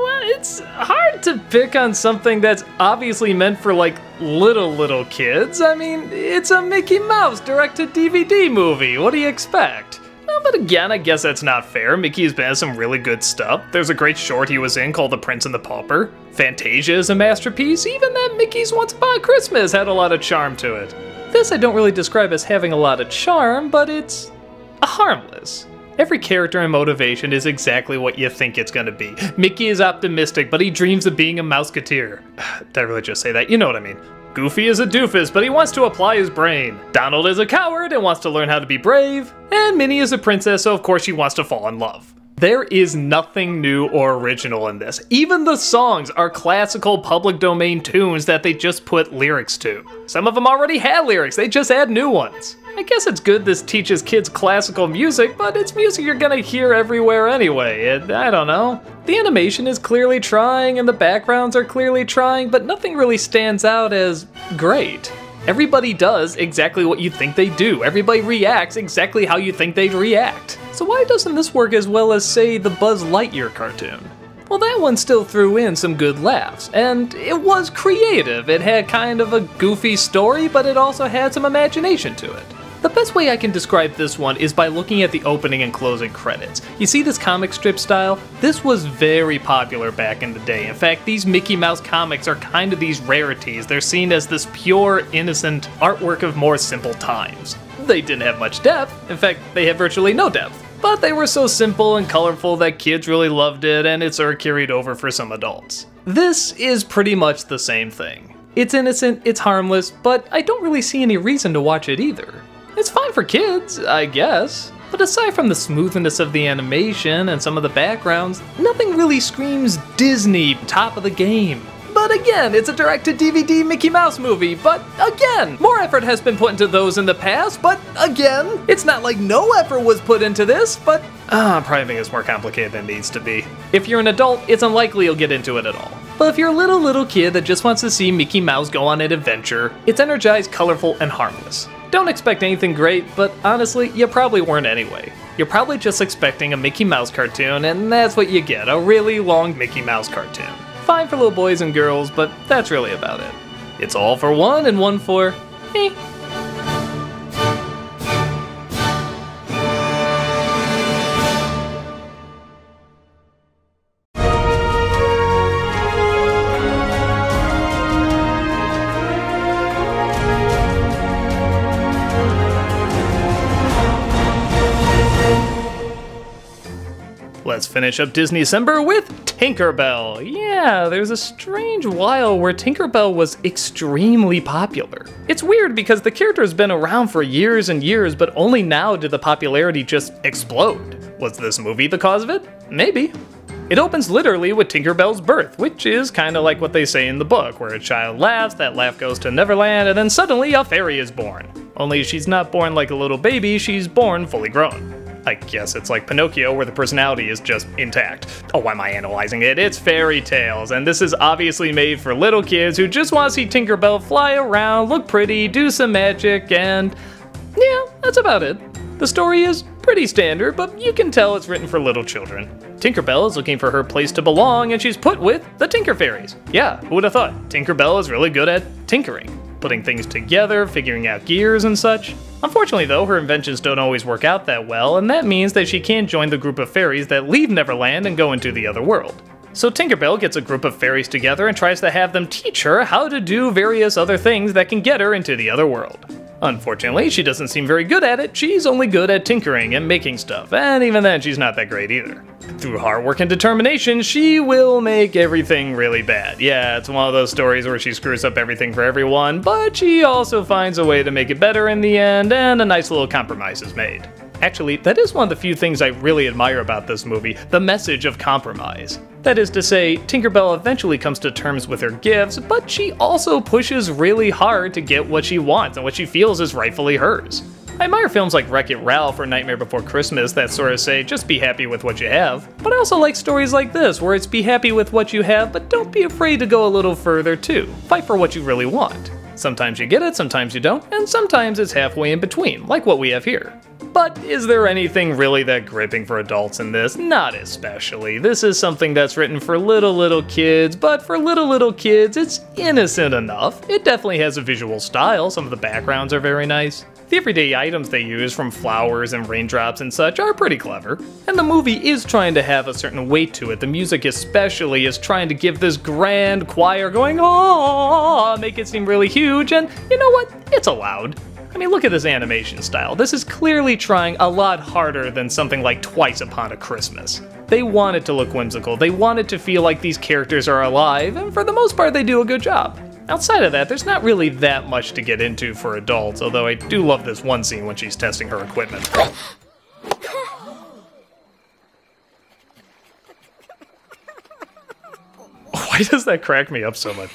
Well, it's hard to pick on something that's obviously meant for like little little kids. I mean, it's a Mickey Mouse direct-to DVD movie. What do you expect? Well, but again, I guess that's not fair. Mickey's been some really good stuff. There's a great short he was in called The Prince and the Pauper. Fantasia is a masterpiece. Even that Mickey's Once Upon Christmas had a lot of charm to it. This I don't really describe as having a lot of charm, but it's harmless. Every character and motivation is exactly what you think it's gonna be. Mickey is optimistic, but he dreams of being a Mouseketeer. Did I really just say that? You know what I mean. Goofy is a doofus, but he wants to apply his brain. Donald is a coward and wants to learn how to be brave. And Minnie is a princess, so of course she wants to fall in love. There is nothing new or original in this. Even the songs are classical public domain tunes that they just put lyrics to. Some of them already had lyrics, they just add new ones. I guess it's good this teaches kids classical music, but it's music you're gonna hear everywhere anyway. And I don't know. The animation is clearly trying and the backgrounds are clearly trying, but nothing really stands out as great. Everybody does exactly what you think they do. Everybody reacts exactly how you think they'd react. So why doesn't this work as well as, say, the Buzz Lightyear cartoon? Well, that one still threw in some good laughs, and it was creative. It had kind of a goofy story, but it also had some imagination to it. The best way I can describe this one is by looking at the opening and closing credits. You see this comic strip style? This was very popular back in the day. In fact, these Mickey Mouse comics are kind of these rarities. They're seen as this pure, innocent artwork of more simple times. They didn't have much depth. In fact, they had virtually no depth. But they were so simple and colorful that kids really loved it, and it's sort of carried over for some adults. This is pretty much the same thing. It's innocent, it's harmless, but I don't really see any reason to watch it either. It's fine for kids, I guess. But aside from the smoothness of the animation and some of the backgrounds, nothing really screams Disney top of the game. But again, it's a direct to DVD Mickey Mouse movie. But again, more effort has been put into those in the past. But again, it's not like no effort was put into this. But uh, probably think it's more complicated than it needs to be. If you're an adult, it's unlikely you'll get into it at all. But if you're a little, little kid that just wants to see Mickey Mouse go on an adventure, it's energized, colorful, and harmless. Don't expect anything great, but honestly, you probably weren't anyway. You're probably just expecting a Mickey Mouse cartoon, and that's what you get a really long Mickey Mouse cartoon. Fine for little boys and girls, but that's really about it. It's all for one and one for eh. Let's finish up Disneycember with Tinkerbell. Yeah, there's a strange while where Tinkerbell was extremely popular. It's weird because the character has been around for years and years, but only now did the popularity just explode. Was this movie the cause of it? Maybe. It opens literally with Tinkerbell's birth, which is kinda like what they say in the book, where a child laughs, that laugh goes to Neverland, and then suddenly a fairy is born. Only she's not born like a little baby, she's born fully grown. I guess it's like Pinocchio, where the personality is just intact. Oh, why am I analyzing it? It's fairy tales, and this is obviously made for little kids who just want to see Tinkerbell fly around, look pretty, do some magic, and yeah, that's about it. The story is pretty standard, but you can tell it's written for little children. Tinkerbell is looking for her place to belong, and she's put with the Tinker Fairies. Yeah, who would have thought? Tinkerbell is really good at tinkering putting things together, figuring out gears and such. Unfortunately, though, her inventions don't always work out that well, and that means that she can't join the group of fairies that leave Neverland and go into the other world. So Tinkerbell gets a group of fairies together and tries to have them teach her how to do various other things that can get her into the other world. Unfortunately, she doesn't seem very good at it, she's only good at tinkering and making stuff, and even then she's not that great either. Through hard work and determination, she will make everything really bad. Yeah, it's one of those stories where she screws up everything for everyone, but she also finds a way to make it better in the end, and a nice little compromise is made. Actually, that is one of the few things I really admire about this movie the message of compromise. That is to say, Tinkerbell eventually comes to terms with her gifts, but she also pushes really hard to get what she wants and what she feels is rightfully hers. I admire films like Wreck It Ralph or Nightmare Before Christmas that sort of say, just be happy with what you have. But I also like stories like this, where it's be happy with what you have, but don't be afraid to go a little further too. Fight for what you really want. Sometimes you get it, sometimes you don't, and sometimes it's halfway in between, like what we have here. But is there anything really that gripping for adults in this? Not especially. This is something that's written for little, little kids, but for little, little kids, it's innocent enough. It definitely has a visual style, some of the backgrounds are very nice. The everyday items they use, from flowers and raindrops and such, are pretty clever. And the movie is trying to have a certain weight to it. The music, especially, is trying to give this grand choir going, oh, make it seem really huge, and you know what? It's allowed. I mean, look at this animation style. This is clearly trying a lot harder than something like Twice Upon a Christmas. They want it to look whimsical, they want it to feel like these characters are alive, and for the most part, they do a good job. Outside of that, there's not really that much to get into for adults, although I do love this one scene when she's testing her equipment. Why does that crack me up so much?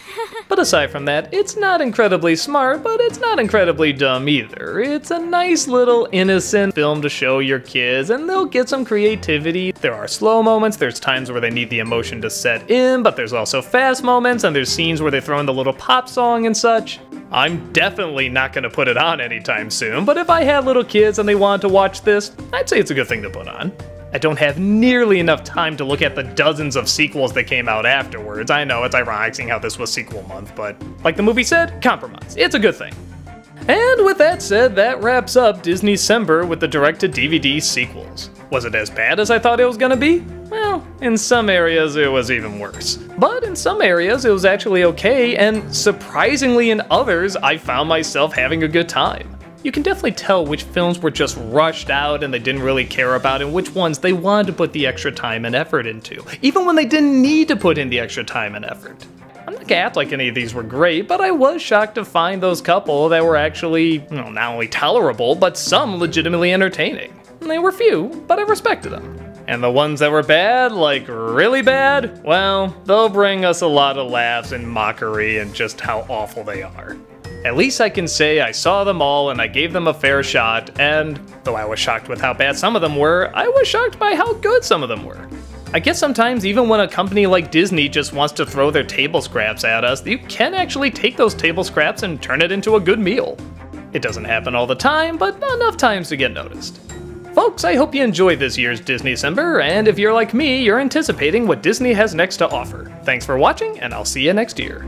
But aside from that, it's not incredibly smart, but it's not incredibly dumb either. It's a nice little innocent film to show your kids, and they'll get some creativity. There are slow moments, there's times where they need the emotion to set in, but there's also fast moments, and there's scenes where they throw in the little pop song and such. I'm definitely not to put it on anytime soon, but if I had little kids and they wanted to watch this, I'd say it's a good thing to put on. I don't have nearly enough time to look at the dozens of sequels that came out afterwards. I know it's ironic seeing how this was sequel month, but like the movie said, compromise. It's a good thing. And with that said, that wraps up Disneycember with the direct-to-DVD sequels. Was it as bad as I thought it was gonna be? Well, in some areas it was even worse. But in some areas it was actually okay, and surprisingly in others, I found myself having a good time. You can definitely tell which films were just rushed out and they didn't really care about, and which ones they wanted to put the extra time and effort into, even when they didn't need to put in the extra time and effort. I'm not gonna act like any of these were great, but I was shocked to find those couple that were actually, well, not only tolerable, but some legitimately entertaining. They were few, but I respected them. And the ones that were bad, like really bad, well, they'll bring us a lot of laughs and mockery and just how awful they are. At least I can say I saw them all and I gave them a fair shot, and though I was shocked with how bad some of them were, I was shocked by how good some of them were. I guess sometimes even when a company like Disney just wants to throw their table scraps at us, you can actually take those table scraps and turn it into a good meal. It doesn't happen all the time, but enough times to get noticed. Folks, I hope you enjoyed this year's Disneycember, and if you're like me, you're anticipating what Disney has next to offer. Thanks for watching, and I'll see you next year.